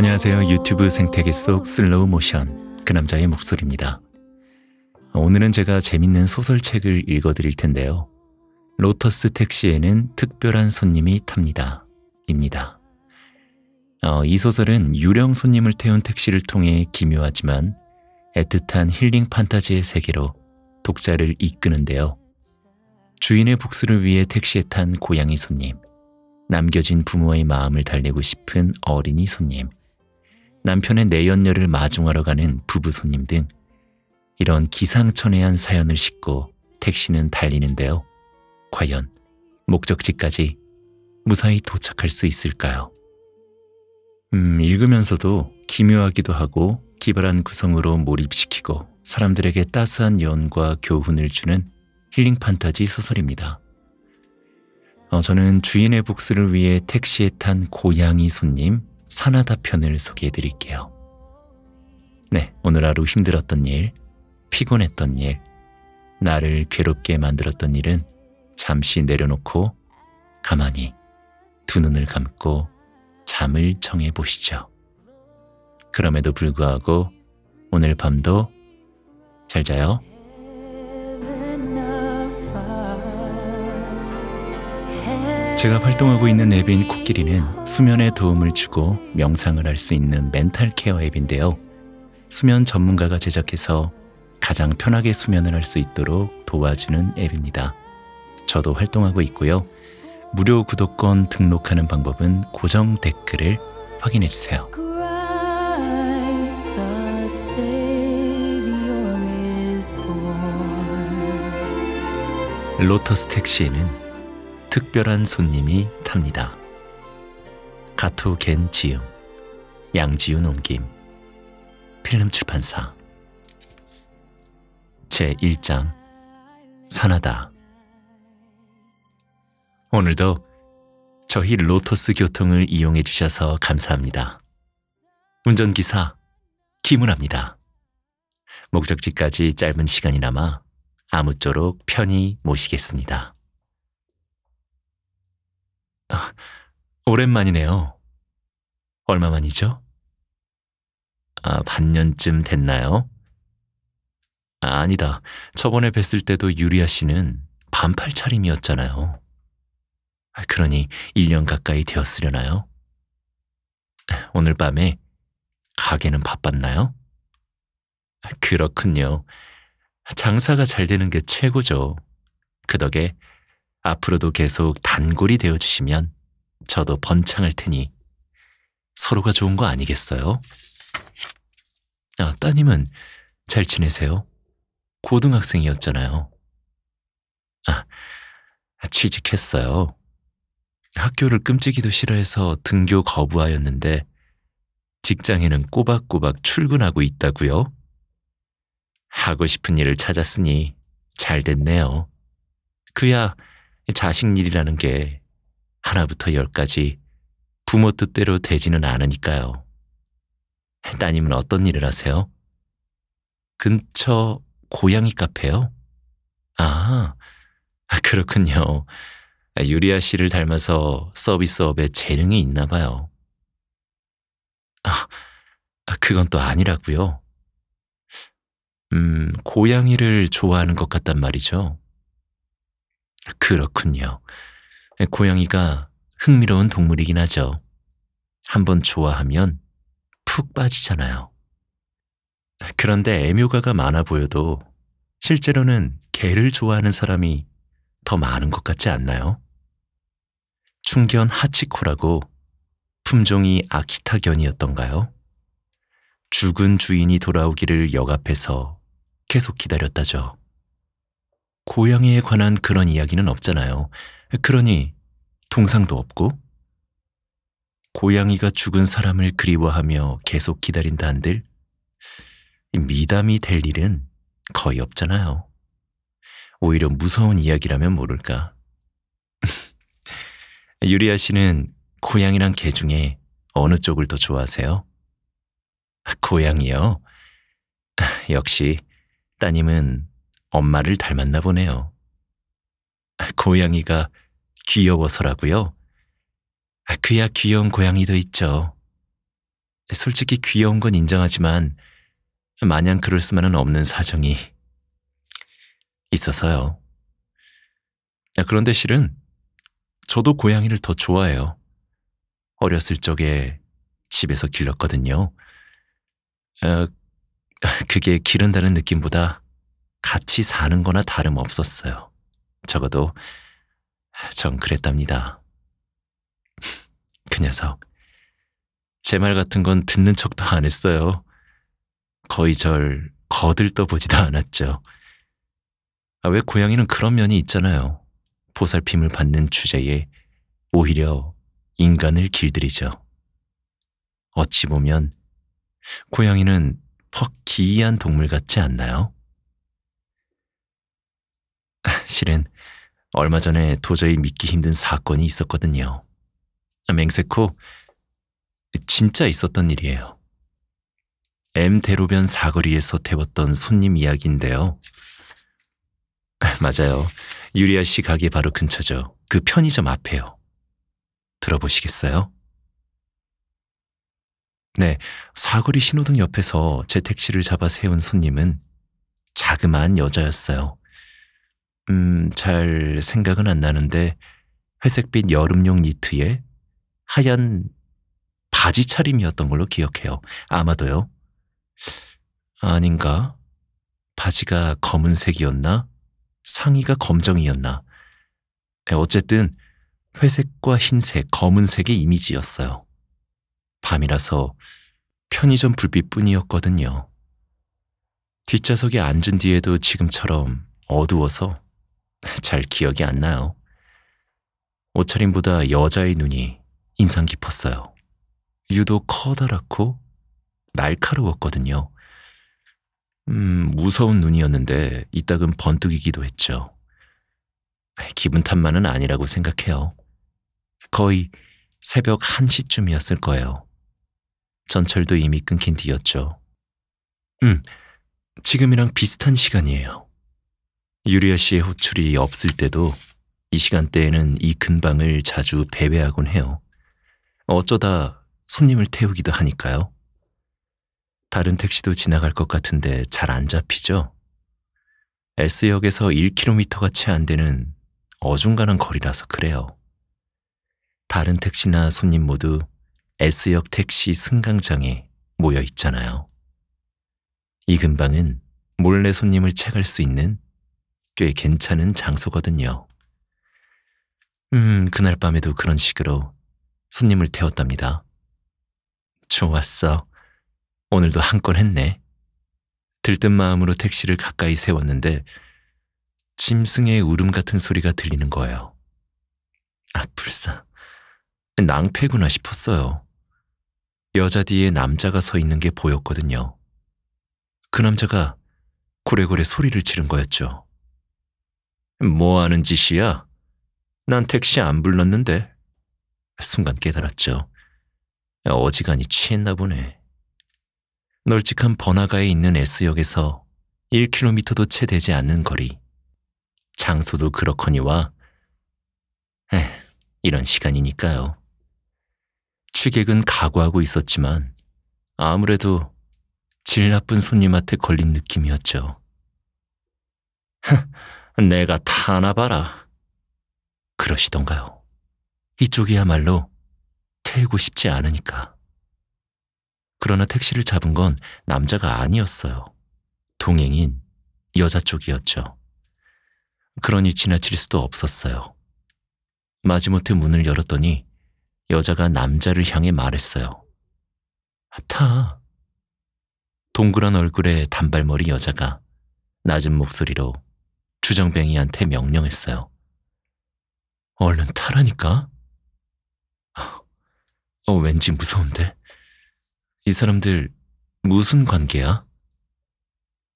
안녕하세요. 유튜브 생태계 속 슬로우 모션 그 남자의 목소리입니다. 오늘은 제가 재밌는 소설책을 읽어드릴 텐데요. 로터스 택시에는 특별한 손님이 탑니다. 입니다. 어, 이 소설은 유령 손님을 태운 택시를 통해 기묘하지만 애틋한 힐링 판타지의 세계로 독자를 이끄는데요. 주인의 복수를 위해 택시에 탄 고양이 손님, 남겨진 부모의 마음을 달래고 싶은 어린이 손님, 남편의 내연녀를 마중하러 가는 부부 손님 등 이런 기상천외한 사연을 싣고 택시는 달리는데요. 과연 목적지까지 무사히 도착할 수 있을까요? 음, 읽으면서도 기묘하기도 하고 기발한 구성으로 몰입시키고 사람들에게 따스한 연과 교훈을 주는 힐링 판타지 소설입니다. 어, 저는 주인의 복수를 위해 택시에 탄 고양이 손님 사나다 편을 소개해 드릴게요. 네, 오늘 하루 힘들었던 일, 피곤했던 일, 나를 괴롭게 만들었던 일은 잠시 내려놓고 가만히 두 눈을 감고 잠을 청해 보시죠. 그럼에도 불구하고 오늘 밤도 잘 자요. 제가 활동하고 있는 앱인 코끼리는 수면에 도움을 주고 명상을 할 수 있는 멘탈 케어 앱인데요. 수면 전문가가 제작해서 가장 편하게 수면을 할 수 있도록 도와주는 앱입니다. 저도 활동하고 있고요. 무료 구독권 등록하는 방법은 고정 댓글을 확인해 주세요. 로터스 택시에는 특별한 손님이 탑니다. 가토 겐 지음, 양지윤 옮김, 필름 출판사. 제 1장 산하다. 오늘도 저희 로터스 교통을 이용해 주셔서 감사합니다. 운전기사 김은합니다. 목적지까지 짧은 시간이 남아 아무쪼록 편히 모시겠습니다. 아, 오랜만이네요. 얼마만이죠? 아, 반년쯤 됐나요? 아, 아니다. 저번에 뵀을 때도 유리아 씨는 반팔 차림이었잖아요. 아, 그러니 1년 가까이 되었으려나요? 오늘 밤에 가게는 바빴나요? 아, 그렇군요. 장사가 잘 되는 게 최고죠. 그 덕에 앞으로도 계속 단골이 되어 주시면 저도 번창할 테니 서로가 좋은 거 아니겠어요? 아, 따님은 잘 지내세요? 고등학생이었잖아요. 아, 취직했어요. 학교를 끔찍이도 싫어해서 등교 거부하였는데 직장에는 꼬박꼬박 출근하고 있다고요? 하고 싶은 일을 찾았으니 잘 됐네요. 그야 자식 일이라는 게 하나부터 열까지 부모 뜻대로 되지는 않으니까요. 따님은 어떤 일을 하세요? 근처 고양이 카페요? 아, 그렇군요. 유리아 씨를 닮아서 서비스업에 재능이 있나 봐요. 아, 그건 또 아니라고요. 음, 고양이를 좋아하는 것 같단 말이죠. 그렇군요. 고양이가 흥미로운 동물이긴 하죠. 한번 좋아하면 푹 빠지잖아요. 그런데 애묘가가 많아 보여도 실제로는 개를 좋아하는 사람이 더 많은 것 같지 않나요? 충견 하치코라고 품종이 아키타견이었던가요? 죽은 주인이 돌아오기를 역 앞에서 계속 기다렸다죠. 고양이에 관한 그런 이야기는 없잖아요. 그러니 동상도 없고 고양이가 죽은 사람을 그리워하며 계속 기다린다 한들 미담이 될 일은 거의 없잖아요. 오히려 무서운 이야기라면 모를까. 유리아 씨는 고양이랑 개 중에 어느 쪽을 더 좋아하세요? 고양이요? 역시 따님은 엄마를 닮았나 보네요. 고양이가 귀여워서라고요? 그야 귀여운 고양이도 있죠. 솔직히 귀여운 건 인정하지만 마냥 그럴 수만은 없는 사정이 있어서요. 그런데 실은 저도 고양이를 더 좋아해요. 어렸을 적에 집에서 길렀거든요. 어, 그게 기른다는 느낌보다 같이 사는 거나 다름없었어요. 적어도 전 그랬답니다. 그 녀석. 제 말 같은 건 듣는 척도 안 했어요. 거의 절 거들떠 보지도 않았죠. 아, 왜 고양이는 그런 면이 있잖아요. 보살핌을 받는 주제에 오히려 인간을 길들이죠. 어찌 보면 고양이는 퍽 기이한 동물 같지 않나요? 실은 얼마 전에 도저히 믿기 힘든 사건이 있었거든요. 맹세코 진짜 있었던 일이에요. M 대로변 사거리에서 태웠던 손님 이야기인데요. 맞아요. 유리아 씨 가게 바로 근처죠. 그 편의점 앞에요. 들어보시겠어요? 네, 사거리 신호등 옆에서 제 택시를 잡아 세운 손님은 자그마한 여자였어요. 음, 잘 생각은 안 나는데 회색빛 여름용 니트에 하얀 바지 차림이었던 걸로 기억해요. 아마도요. 아닌가? 바지가 검은색이었나? 상의가 검정이었나? 네, 어쨌든 회색과 흰색, 검은색의 이미지였어요. 밤이라서 편의점 불빛뿐이었거든요. 뒷좌석에 앉은 뒤에도 지금처럼 어두워서 잘 기억이 안 나요. 옷차림보다 여자의 눈이 인상 깊었어요. 유독 커다랗고 날카로웠거든요. 음, 무서운 눈이었는데 이따금 번뜩이기도 했죠. 기분 탓만은 아니라고 생각해요. 거의 새벽 1시쯤이었을 거예요. 전철도 이미 끊긴 뒤였죠. 음, 지금이랑 비슷한 시간이에요. 유리아 씨의 호출이 없을 때도 이 시간대에는 이 근방을 자주 배회하곤 해요. 어쩌다 손님을 태우기도 하니까요. 다른 택시도 지나갈 것 같은데 잘 안 잡히죠? S역에서 1km가 채 안 되는 어중간한 거리라서 그래요. 다른 택시나 손님 모두 S역 택시 승강장에 모여 있잖아요. 이 근방은 몰래 손님을 채갈 수 있는 꽤 괜찮은 장소거든요. 음, 그날 밤에도 그런 식으로 손님을 태웠답니다. 좋았어. 오늘도 한 건 했네. 들뜬 마음으로 택시를 가까이 세웠는데 짐승의 울음 같은 소리가 들리는 거예요. 아, 불사. 낭패구나 싶었어요. 여자 뒤에 남자가 서 있는 게 보였거든요. 그 남자가 고래고래 소리를 지른 거였죠. 뭐 하는 짓이야? 난 택시 안 불렀는데. 순간 깨달았죠. 어지간히 취했나 보네. 널찍한 번화가에 있는 S역에서 1km도 채 되지 않는 거리. 장소도 그렇거니와, 에, 이런 시간이니까요. 취객은 각오하고 있었지만 아무래도 질 나쁜 손님한테 걸린 느낌이었죠. 내가 타나 봐라. 그러시던가요. 이쪽이야말로 태우고 싶지 않으니까. 그러나 택시를 잡은 건 남자가 아니었어요. 동행인 여자 쪽이었죠. 그러니 지나칠 수도 없었어요. 마지못해 문을 열었더니 여자가 남자를 향해 말했어요. 타. 동그란 얼굴의 단발머리 여자가 낮은 목소리로 주정뱅이한테 명령했어요. 얼른 타라니까? 어, 왠지 무서운데. 이 사람들 무슨 관계야?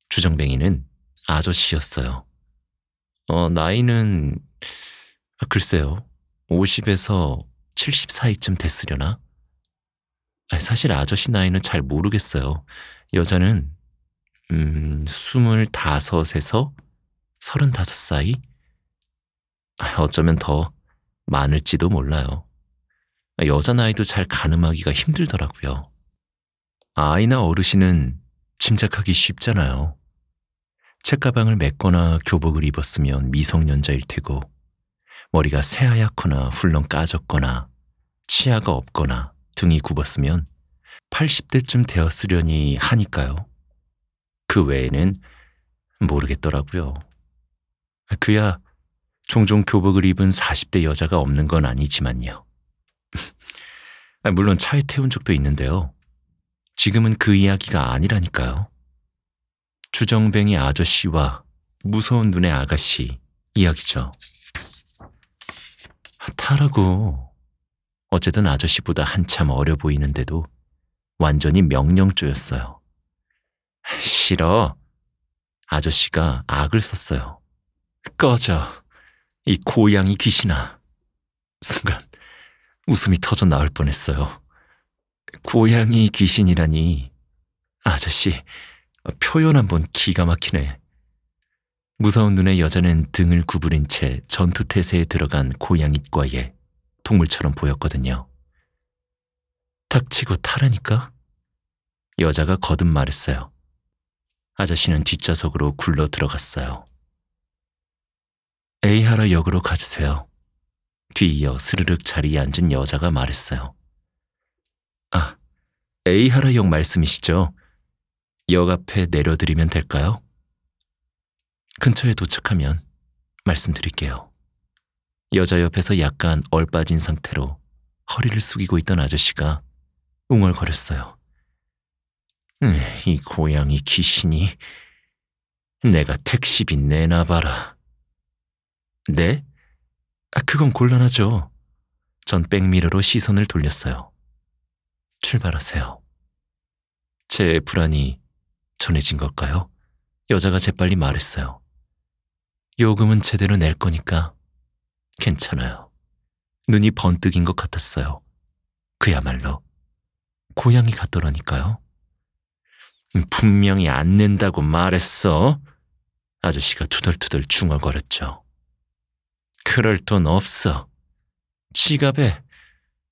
주정뱅이는 아저씨였어요. 어, 나이는, 글쎄요, 50에서 70 사이쯤 됐으려나? 사실 아저씨 나이는 잘 모르겠어요. 여자는, 음, 25에서 35 사이? 어쩌면 더 많을지도 몰라요. 여자 나이도 잘 가늠하기가 힘들더라고요. 아이나 어르신은 짐작하기 쉽잖아요. 책가방을 맸거나 교복을 입었으면 미성년자일 테고, 머리가 새하얗거나 훌렁 까졌거나, 치아가 없거나 등이 굽었으면 80대쯤 되었으려니 하니까요. 그 외에는 모르겠더라고요. 그야 종종 교복을 입은 40대 여자가 없는 건 아니지만요. 물론 차에 태운 적도 있는데요. 지금은 그 이야기가 아니라니까요. 주정뱅이 아저씨와 무서운 눈의 아가씨 이야기죠. 타라고. 어쨌든 아저씨보다 한참 어려 보이는데도 완전히 명령조였어요. 싫어. 아저씨가 악을 썼어요. 꺼져. 이 고양이 귀신아. 순간 웃음이 터져 나올 뻔했어요. 고양이 귀신이라니. 아저씨, 표현 한번 기가 막히네. 무서운 눈의 여자는 등을 구부린 채 전투태세에 들어간 고양이과에 동물처럼 보였거든요. 닥치고 타라니까? 여자가 거듭 말했어요. 아저씨는 뒷좌석으로 굴러 들어갔어요. 에이하라 역으로 가주세요. 뒤이어 스르륵 자리에 앉은 여자가 말했어요. 아, 에이하라 역 말씀이시죠? 역 앞에 내려드리면 될까요? 근처에 도착하면 말씀드릴게요. 여자 옆에서 약간 얼빠진 상태로 허리를 숙이고 있던 아저씨가 웅얼거렸어요. 음, 이 고양이 귀신이 내가 택시비 내놔봐라. 네? 아, 그건 곤란하죠. 전 백미러로 시선을 돌렸어요. 출발하세요. 제 불안이 전해진 걸까요? 여자가 재빨리 말했어요. 요금은 제대로 낼 거니까 괜찮아요. 눈이 번뜩인 것 같았어요. 그야말로 고양이 같더라니까요. 분명히 안 낸다고 말했어. 아저씨가 투덜투덜 중얼거렸죠. 그럴 돈 없어. 지갑에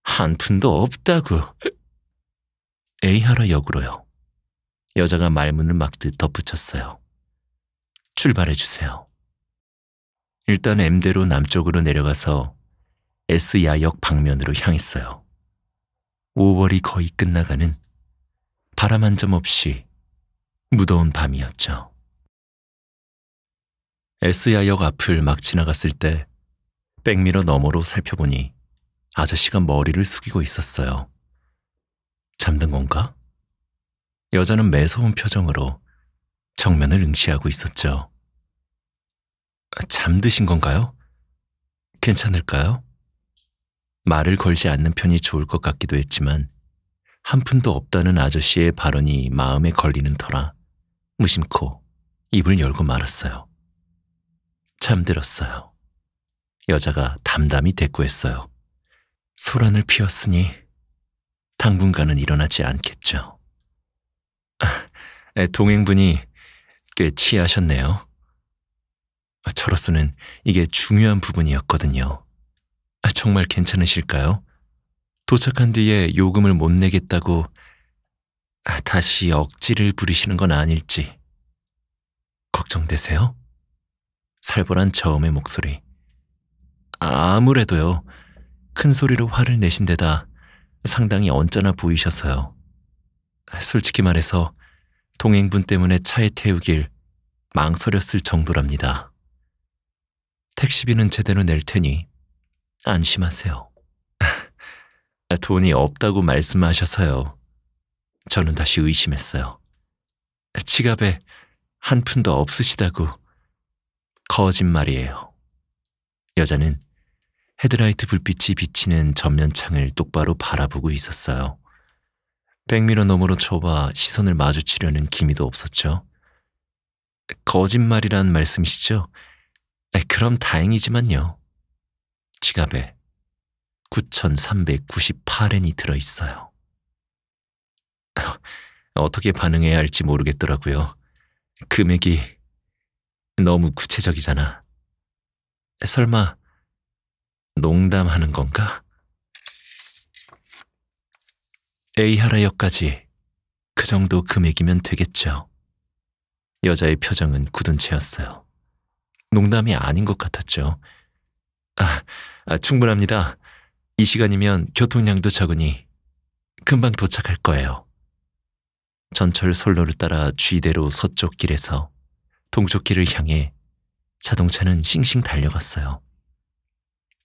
한 푼도 없다고. 에이하라 역으로요. 여자가 말문을 막듯 덧붙였어요. 출발해 주세요. 일단 M대로 남쪽으로 내려가서 S야역 방면으로 향했어요. 5월이 거의 끝나가는 바람 한 점 없이 무더운 밤이었죠. S야역 앞을 막 지나갔을 때 백미러 너머로 살펴보니 아저씨가 머리를 숙이고 있었어요. 잠든 건가? 여자는 매서운 표정으로 정면을 응시하고 있었죠. 잠드신 건가요? 괜찮을까요? 말을 걸지 않는 편이 좋을 것 같기도 했지만 한 푼도 없다는 아저씨의 발언이 마음에 걸리는 터라 무심코 입을 열고 말았어요. 잠들었어요. 여자가 담담히 대꾸했어요. 소란을 피웠으니 당분간은 일어나지 않겠죠. 아, 동행분이 꽤 취하셨네요. 저로서는 이게 중요한 부분이었거든요. 아, 정말 괜찮으실까요? 도착한 뒤에 요금을 못 내겠다고 아, 다시 억지를 부리시는 건 아닐지 걱정되세요? 살벌한 저음의 목소리. 아무래도요. 큰 소리로 화를 내신 데다 상당히 언짢아 보이셔서요. 솔직히 말해서 동행분 때문에 차에 태우길 망설였을 정도랍니다. 택시비는 제대로 낼 테니 안심하세요. 돈이 없다고 말씀하셔서요. 저는 다시 의심했어요. 지갑에 한 푼도 없으시다고. 거짓말이에요. 여자는 헤드라이트 불빛이 비치는 전면창을 똑바로 바라보고 있었어요. 백미러 너머로 저와 시선을 마주치려는 기미도 없었죠. 거짓말이란 말씀이시죠? 그럼 다행이지만요. 지갑에 9,398엔이 들어있어요. 어떻게 반응해야 할지 모르겠더라고요. 금액이 너무 구체적이잖아. 설마 농담하는 건가? 에이하라역까지 그 정도 금액이면 되겠죠. 여자의 표정은 굳은 채였어요. 농담이 아닌 것 같았죠. 아, 아, 충분합니다. 이 시간이면 교통량도 적으니 금방 도착할 거예요. 전철 선로를 따라 쥐대로 서쪽 길에서 동쪽 길을 향해 자동차는 싱싱 달려갔어요.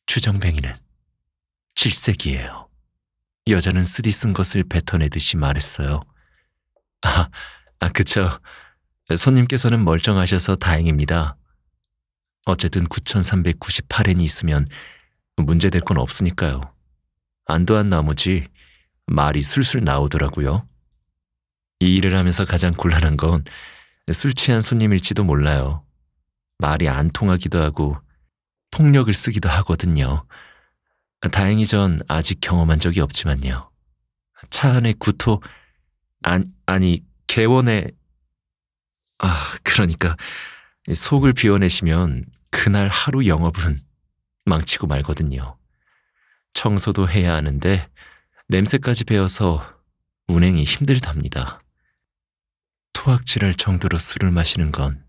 주정뱅이는 질색이에요. 여자는 쓰디 쓴 것을 뱉어내듯이 말했어요. 아, 아, 그쵸. 손님께서는 멀쩡하셔서 다행입니다. 어쨌든 9398엔이 있으면 문제될 건 없으니까요. 안도한 나머지 말이 술술 나오더라고요. 이 일을 하면서 가장 곤란한 건 술 취한 손님일지도 몰라요. 말이 안 통하기도 하고 폭력을 쓰기도 하거든요. 다행히 전 아직 경험한 적이 없지만요. 차 안에 구토, 아니, 아니, 개원에, 아, 그러니까 속을 비워내시면 그날 하루 영업은 망치고 말거든요. 청소도 해야 하는데 냄새까지 배어서 운행이 힘들답니다. 토악질할 정도로 술을 마시는 건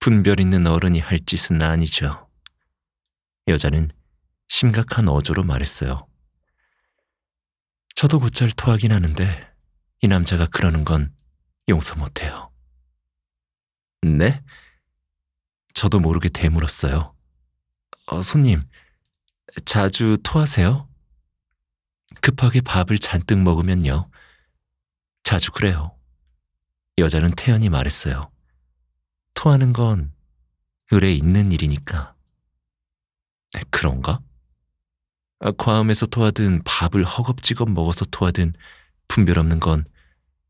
분별 있는 어른이 할 짓은 아니죠. 여자는 심각한 어조로 말했어요. 저도 곧잘 토하긴 하는데 이 남자가 그러는 건 용서 못해요. 네? 저도 모르게 대물었어요. 어, 손님, 자주 토하세요? 급하게 밥을 잔뜩 먹으면요. 자주 그래요. 여자는 태연히 말했어요. 토하는 건 을에 있는 일이니까. 그런가? 아, 과음해서 토하든 밥을 허겁지겁 먹어서 토하든 분별 없는 건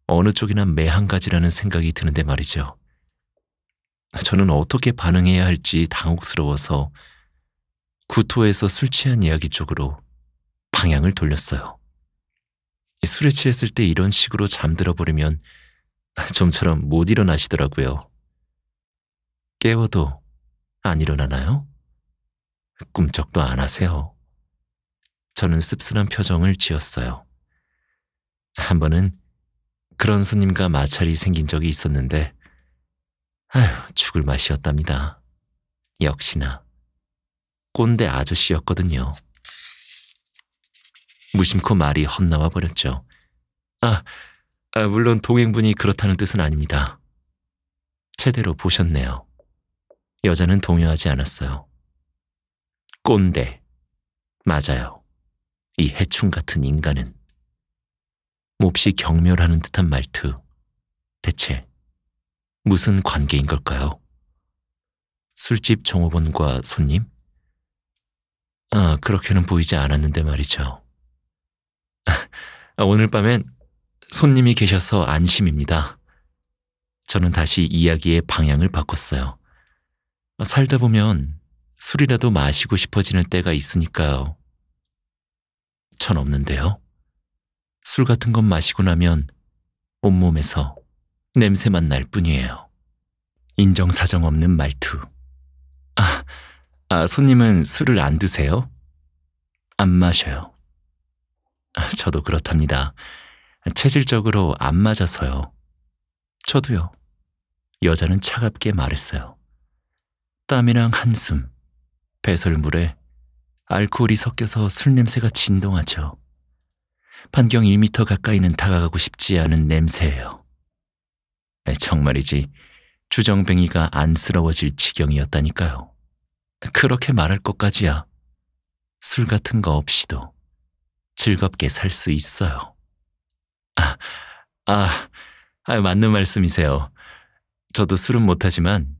어느 쪽이나 매한 가지라는 생각이 드는데 말이죠. 저는 어떻게 반응해야 할지 당혹스러워서 구토에서 술 취한 이야기 쪽으로 방향을 돌렸어요. 술에 취했을 때 이런 식으로 잠들어 버리면 좀처럼 못 일어나시더라고요. 깨워도 안 일어나나요? 꿈쩍도 안 하세요. 저는 씁쓸한 표정을 지었어요. 한 번은 그런 손님과 마찰이 생긴 적이 있었는데, 아휴, 죽을 맛이었답니다. 역시나 꼰대 아저씨였거든요. 무심코 말이 헛나와 버렸죠. 아, 아, 물론 동행분이 그렇다는 뜻은 아닙니다. 제대로 보셨네요. 여자는 동요하지 않았어요. 꼰대. 맞아요. 이 해충 같은 인간은. 몹시 경멸하는 듯한 말투. 대체 무슨 관계인 걸까요? 술집 종업원과 손님? 아, 그렇게는 보이지 않았는데 말이죠. 아, 오늘 밤엔 손님이 계셔서 안심입니다. 저는 다시 이야기의 방향을 바꿨어요. 살다 보면 술이라도 마시고 싶어지는 때가 있으니까요. 전 없는데요. 술 같은 건 마시고 나면 온몸에서 냄새만 날 뿐이에요. 인정사정 없는 말투. 아, 아, 손님은 술을 안 드세요? 안 마셔요. 아, 저도 그렇답니다. 체질적으로 안 맞아서요. 저도요. 여자는 차갑게 말했어요. 땀이랑 한숨, 배설물에 알코올이 섞여서 술 냄새가 진동하죠. 반경 1미터 가까이는 다가가고 싶지 않은 냄새예요. 정말이지 주정뱅이가 안쓰러워질 지경이었다니까요. 그렇게 말할 것까지야 술 같은 거 없이도 즐겁게 살 수 있어요. 아, 아, 아, 맞는 말씀이세요. 저도 술은 못하지만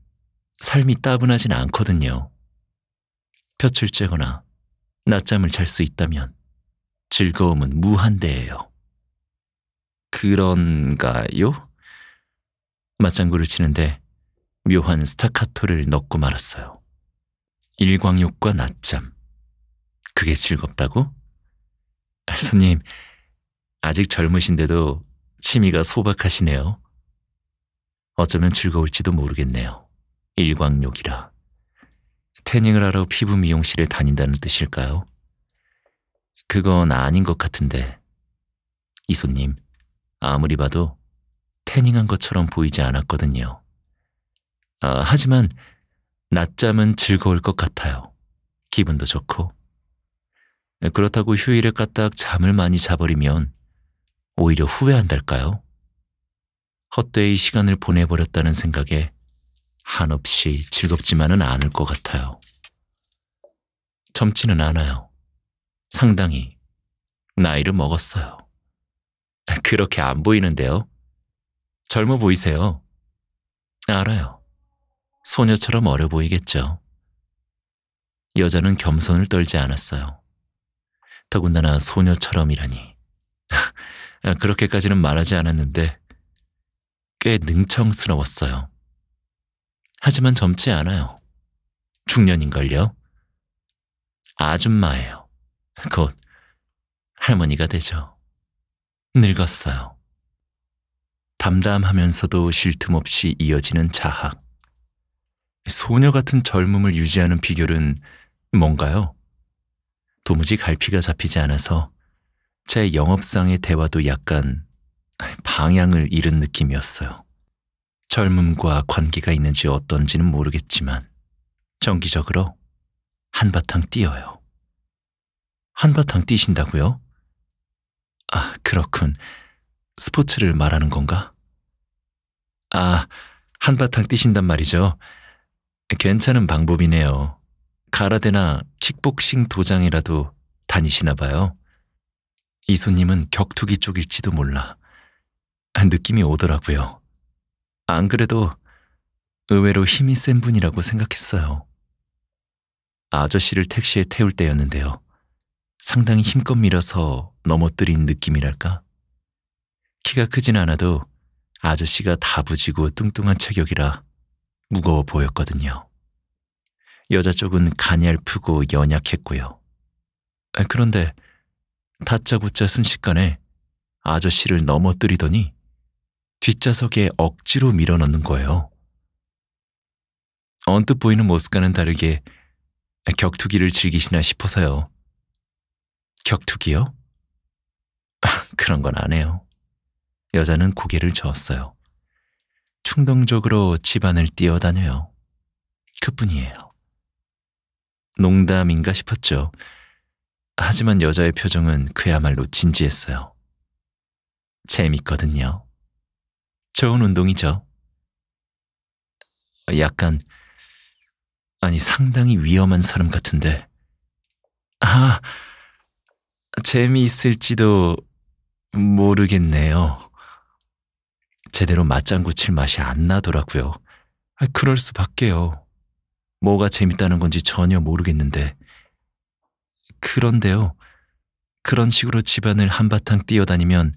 삶이 따분하진 않거든요. 볕을 쬐거나 낮잠을 잘 수 있다면 즐거움은 무한대예요. 그런가요? 맞장구를 치는데 묘한 스타카토를 넣고 말았어요. 일광욕과 낮잠. 그게 즐겁다고? 손님, 아직 젊으신데도 취미가 소박하시네요. 어쩌면 즐거울지도 모르겠네요. 일광욕이라. 태닝을 하러 피부 미용실에 다닌다는 뜻일까요? 그건 아닌 것 같은데. 이 손님, 아무리 봐도 태닝한 것처럼 보이지 않았거든요. 아, 하지만 낮잠은 즐거울 것 같아요. 기분도 좋고. 그렇다고 휴일에 까딱 잠을 많이 자버리면 오히려 후회한달까요? 헛되이 시간을 보내버렸다는 생각에 한없이 즐겁지만은 않을 것 같아요. 젊지는 않아요. 상당히 나이를 먹었어요. 그렇게 안 보이는데요. 젊어 보이세요. 알아요. 소녀처럼 어려 보이겠죠. 여자는 겸손을 떨지 않았어요. 더군다나 소녀처럼이라니. 그렇게까지는 말하지 않았는데 꽤 능청스러웠어요. 하지만 젊지 않아요. 중년인걸요. 아줌마예요. 곧 할머니가 되죠. 늙었어요. 담담하면서도 쉴 틈 없이 이어지는 자학. 소녀 같은 젊음을 유지하는 비결은 뭔가요? 도무지 갈피가 잡히지 않아서 제 영업상의 대화도 약간 방향을 잃은 느낌이었어요. 젊음과 관계가 있는지 어떤지는 모르겠지만 정기적으로 한바탕 뛰어요. 한바탕 뛰신다고요? 아, 그렇군. 스포츠를 말하는 건가? 아, 한바탕 뛰신단 말이죠. 괜찮은 방법이네요. 가라데나 킥복싱 도장이라도 다니시나 봐요. 이손님은 격투기 쪽일지도 몰라. 느낌이 오더라고요. 안 그래도 의외로 힘이 센 분이라고 생각했어요. 아저씨를 택시에 태울 때였는데요. 상당히 힘껏 밀어서 넘어뜨린 느낌이랄까? 키가 크진 않아도 아저씨가 다부지고 뚱뚱한 체격이라 무거워 보였거든요. 여자 쪽은 가냘프고 연약했고요. 그런데 다짜고짜 순식간에 아저씨를 넘어뜨리더니 뒷좌석에 억지로 밀어넣는 거예요. 언뜻 보이는 모습과는 다르게 격투기를 즐기시나 싶어서요. 격투기요? 그런 건 안 해요. 여자는 고개를 저었어요. 충동적으로 집안을 뛰어다녀요. 그뿐이에요. 농담인가 싶었죠. 하지만 여자의 표정은 그야말로 진지했어요. 재밌거든요. 좋은 운동이죠. 약간, 아니, 상당히 위험한 사람 같은데. 아, 재미있을지도 모르겠네요. 제대로 맞장구 칠 맛이 안 나더라고요. 아, 그럴 수밖에요. 뭐가 재밌다는 건지 전혀 모르겠는데. 그런데요. 그런 식으로 집안을 한바탕 뛰어다니면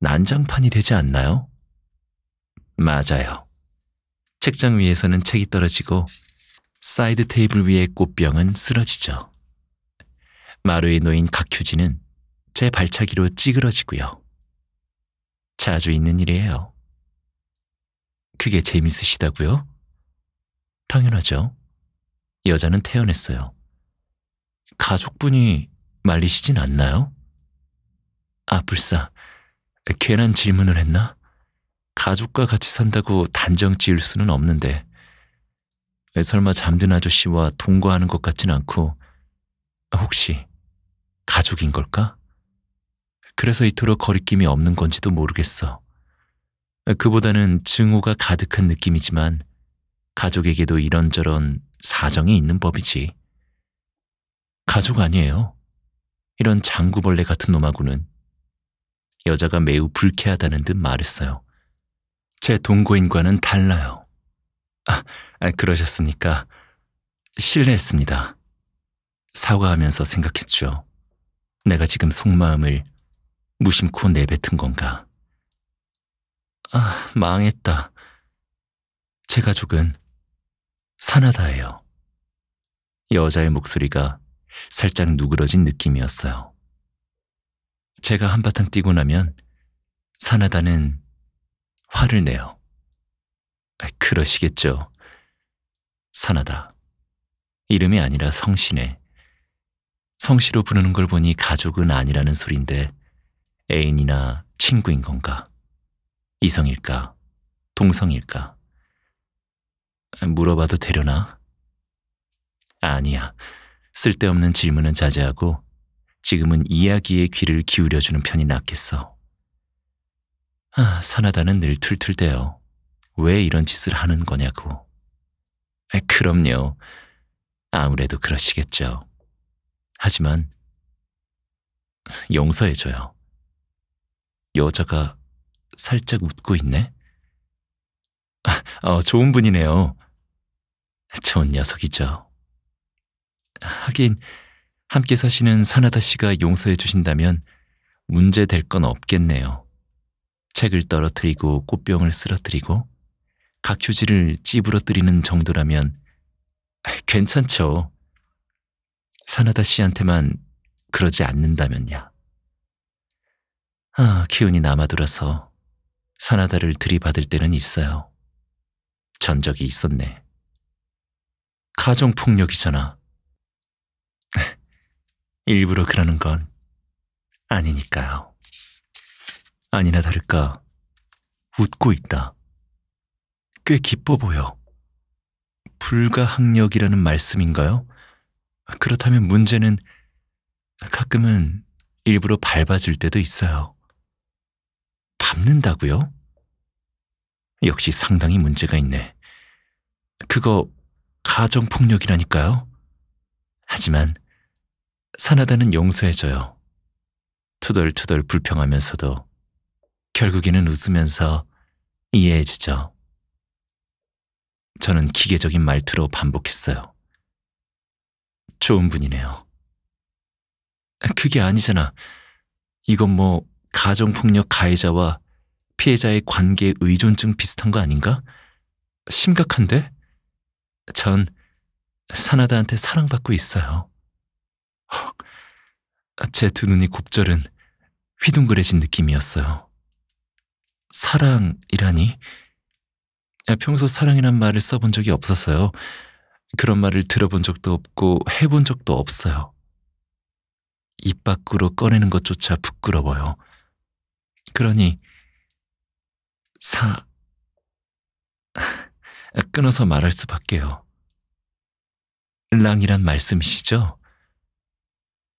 난장판이 되지 않나요? 맞아요. 책장 위에서는 책이 떨어지고 사이드 테이블 위의 꽃병은 쓰러지죠. 마루에 놓인 각휴지는 제 발차기로 찌그러지고요. 자주 있는 일이에요. 그게 재밌으시다고요? 당연하죠. 여자는 태어났어요. 가족분이 말리시진 않나요? 아, 불사. 괜한 질문을 했나? 가족과 같이 산다고 단정 지을 수는 없는데, 설마 잠든 아저씨와 동거하는 것 같진 않고, 혹시 가족인 걸까? 그래서 이토록 거리낌이 없는 건지도 모르겠어. 그보다는 증오가 가득한 느낌이지만 가족에게도 이런저런 사정이 있는 법이지. 가족 아니에요. 이런 장구벌레 같은 놈하고는 여자가 매우 불쾌하다는 듯 말했어요. 제 동거인과는 달라요. 아, 아 그러셨습니까? 실례했습니다. 사과하면서 생각했죠. 내가 지금 속마음을 무심코 내뱉은 건가? 아, 망했다. 제 가족은 사나다예요. 여자의 목소리가 살짝 누그러진 느낌이었어요. 제가 한바탕 뛰고 나면 사나다는 화를 내요. 그러시겠죠. 사나다. 이름이 아니라 성씨네. 성씨로 부르는 걸 보니 가족은 아니라는 소린데 애인이나 친구인 건가? 이성일까? 동성일까? 물어봐도 되려나? 아니야. 쓸데없는 질문은 자제하고 지금은 이야기에 귀를 기울여주는 편이 낫겠어. 아, 사나다는 늘 툴툴대요. 왜 이런 짓을 하는 거냐고. 에, 그럼요. 아무래도 그러시겠죠. 하지만 용서해줘요. 여자가 살짝 웃고 있네? 아, 어, 좋은 분이네요. 좋은 녀석이죠. 하긴, 함께 사시는 사나다 씨가 용서해 주신다면 문제 될 건 없겠네요. 책을 떨어뜨리고 꽃병을 쓰러뜨리고 각 휴지를 찌부러뜨리는 정도라면 괜찮죠. 사나다 씨한테만 그러지 않는다면야. 아, 기운이 남아돌아서 사나다를 들이받을 때는 있어요. 전 적이 있었네. 가정폭력이잖아. 일부러 그러는 건 아니니까요. 아니나 다를까 웃고 있다. 꽤 기뻐 보여. 불가항력이라는 말씀인가요? 그렇다면 문제는 가끔은 일부러 밟아줄 때도 있어요. 밟는다고요? 역시 상당히 문제가 있네. 그거 가정폭력이라니까요. 하지만 사나다는 용서해줘요. 투덜투덜 불평하면서도 결국에는 웃으면서 이해해 주죠. 저는 기계적인 말투로 반복했어요. 좋은 분이네요. 그게 아니잖아. 이건 뭐 가정폭력 가해자와 피해자의 관계 의존증 비슷한 거 아닌가? 심각한데? 전 사나다한테 사랑받고 있어요. 제 두 눈이 곱절은 휘둥그레진 느낌이었어요. 사랑이라니? 평소 사랑이란 말을 써본 적이 없어서요. 그런 말을 들어본 적도 없고 해본 적도 없어요. 입 밖으로 꺼내는 것조차 부끄러워요. 그러니 사 끊어서 말할 수밖에요. 랑이란 말씀이시죠?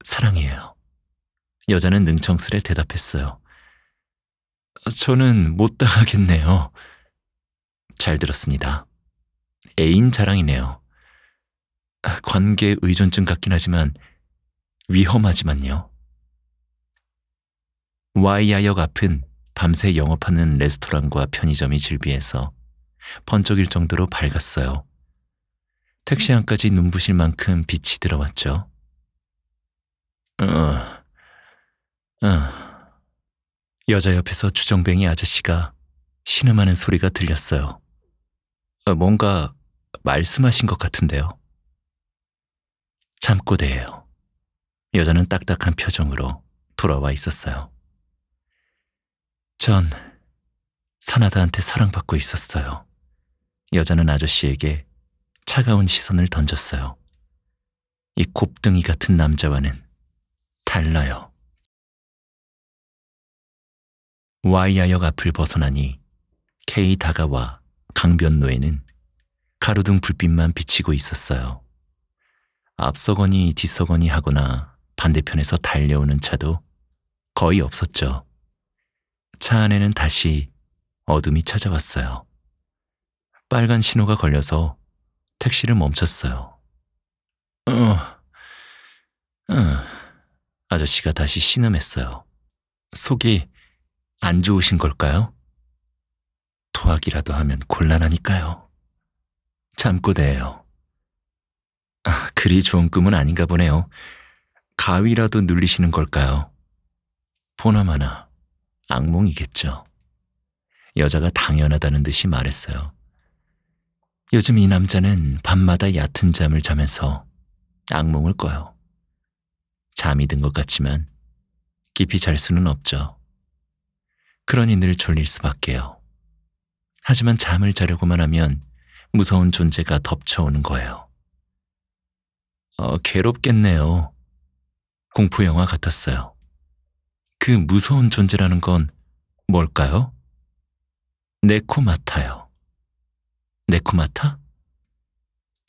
사랑이에요. 여자는 능청스레 대답했어요. 저는 못 당하겠네요. 잘 들었습니다. 애인 자랑이네요. 관계 의존증 같긴 하지만 위험하지만요. 와이야역 앞은 밤새 영업하는 레스토랑과 편의점이 질비해서 번쩍일 정도로 밝았어요. 택시 안까지 눈부실 만큼 빛이 들어왔죠. 어, 어. 여자 옆에서 주정뱅이 아저씨가 신음하는 소리가 들렸어요. 어, 뭔가 말씀하신 것 같은데요. 잠꼬대예요. 여자는 딱딱한 표정으로 돌아와 있었어요. 전 사나다한테 사랑받고 있었어요. 여자는 아저씨에게 차가운 시선을 던졌어요. 이 곱등이 같은 남자와는 달라요. 와이야역 앞을 벗어나니 K 다가와 강변로에는 가로등 불빛만 비치고 있었어요. 앞서거니 뒤서거니 하거나 반대편에서 달려오는 차도 거의 없었죠. 차 안에는 다시 어둠이 찾아왔어요. 빨간 신호가 걸려서 택시를 멈췄어요. 어, 어. 아저씨가 다시 신음했어요. 속이 안 좋으신 걸까요? 토하기라도 하면 곤란하니까요. 잠꼬대예요. 아, 그리 좋은 꿈은 아닌가 보네요. 가위라도 눌리시는 걸까요? 보나마나 악몽이겠죠. 여자가 당연하다는 듯이 말했어요. 요즘 이 남자는 밤마다 얕은 잠을 자면서 악몽을 꿔요. 잠이 든 것 같지만 깊이 잘 수는 없죠. 그러니 늘 졸릴 수밖에요. 하지만 잠을 자려고만 하면 무서운 존재가 덮쳐오는 거예요. 어, 괴롭겠네요. 공포 영화 같았어요. 그 무서운 존재라는 건 뭘까요? 코 맡아?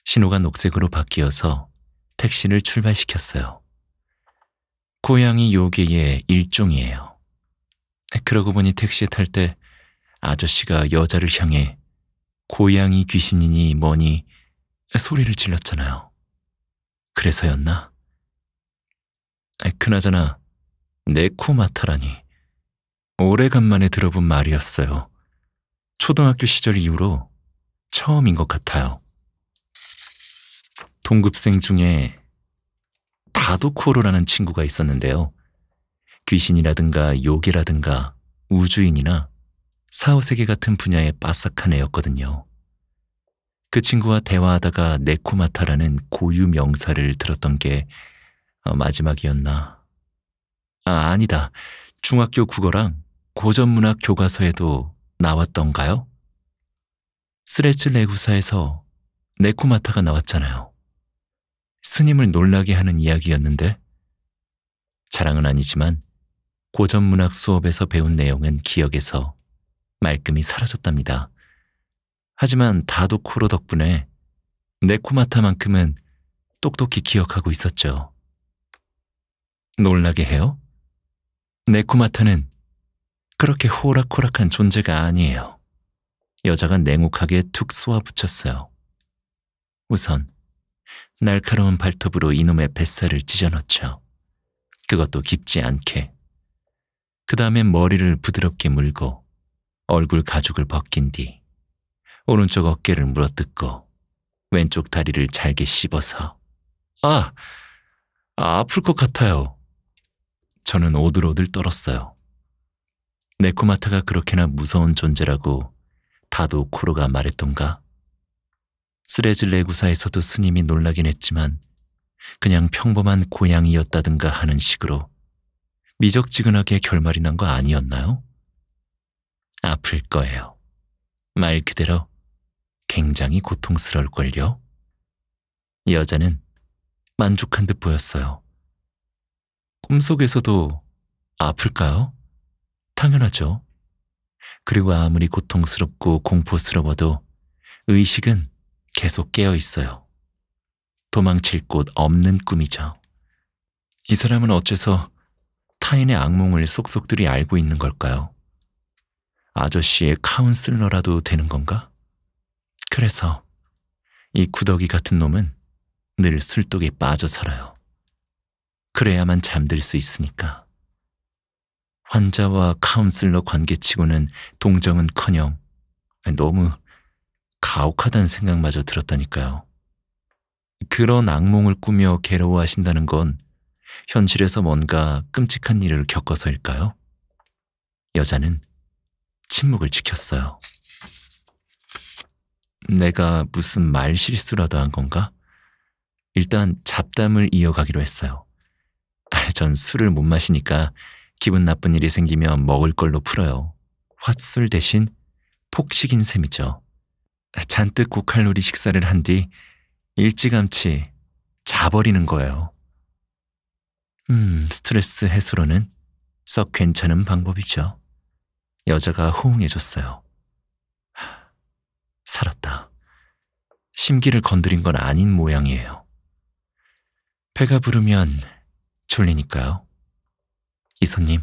신호가 녹색으로 바뀌어서 택시를 출발시켰어요. 고양이 요괴의 일종이에요. 그러고 보니 택시에 탈때 아저씨가 여자를 향해 고양이 귀신이니 뭐니 소리를 질렀잖아요. 그래서였나? 아, 그나저나 맡아라니 오래간만에 들어본 말이었어요. 초등학교 시절 이후로 처음인 것 같아요. 동급생 중에 다도코로라는 친구가 있었는데요. 귀신이라든가 요괴라든가 우주인이나 사후세계 같은 분야의 빠삭한 애였거든요. 그 친구와 대화하다가 네코마타라는 고유 명사를 들었던 게 어, 마지막이었나? 아, 아니다. 중학교 국어랑 고전문학 교과서에도 나왔던가요? 스레츠 레구사에서 네코마타가 나왔잖아요. 스님을 놀라게 하는 이야기였는데 자랑은 아니지만 고전문학 수업에서 배운 내용은 기억에서 말끔히 사라졌답니다. 하지만 다도코로 덕분에 네코마타만큼은 똑똑히 기억하고 있었죠. 놀라게 해요? 네코마타는 그렇게 호락호락한 존재가 아니에요. 여자가 냉혹하게 툭 쏘아붙였어요. 우선 날카로운 발톱으로 이놈의 뱃살을 찢어넣죠. 그것도 깊지 않게. 그 다음에 머리를 부드럽게 물고 얼굴 가죽을 벗긴 뒤 오른쪽 어깨를 물어뜯고 왼쪽 다리를 잘게 씹어서 아, 아 아플 것 같아요. 저는 오들오들 떨었어요. 네코마타가 그렇게나 무서운 존재라고 다도 코로가 말했던가? 쓰레즐레구사에서도 스님이 놀라긴 했지만 그냥 평범한 고양이였다든가 하는 식으로 미적지근하게 결말이 난 거 아니었나요? 아플 거예요. 말 그대로 굉장히 고통스러울걸요? 여자는 만족한 듯 보였어요. 꿈속에서도 아플까요? 당연하죠. 그리고 아무리 고통스럽고 공포스러워도 의식은 계속 깨어 있어요. 도망칠 곳 없는 꿈이죠. 이 사람은 어째서 타인의 악몽을 쏙쏙들이 알고 있는 걸까요? 아저씨의 카운슬러라도 되는 건가? 그래서 이 구더기 같은 놈은 늘 술독에 빠져 살아요. 그래야만 잠들 수 있으니까. 환자와 카운슬러 관계치고는 동정은커녕 너무 가혹하다는 생각마저 들었다니까요. 그런 악몽을 꾸며 괴로워하신다는 건 현실에서 뭔가 끔찍한 일을 겪어서일까요? 여자는 침묵을 지켰어요. 내가 무슨 말 실수라도 한 건가? 일단 잡담을 이어가기로 했어요. 전 술을 못 마시니까 기분 나쁜 일이 생기면 먹을 걸로 풀어요. 화술 대신 폭식인 셈이죠. 잔뜩 고칼로리 식사를 한 뒤 일찌감치 자버리는 거예요. 음, 스트레스 해소로는 썩 괜찮은 방법이죠. 여자가 호응해줬어요. 살았다. 심기를 건드린 건 아닌 모양이에요. 배가 부르면 졸리니까요. 이손님,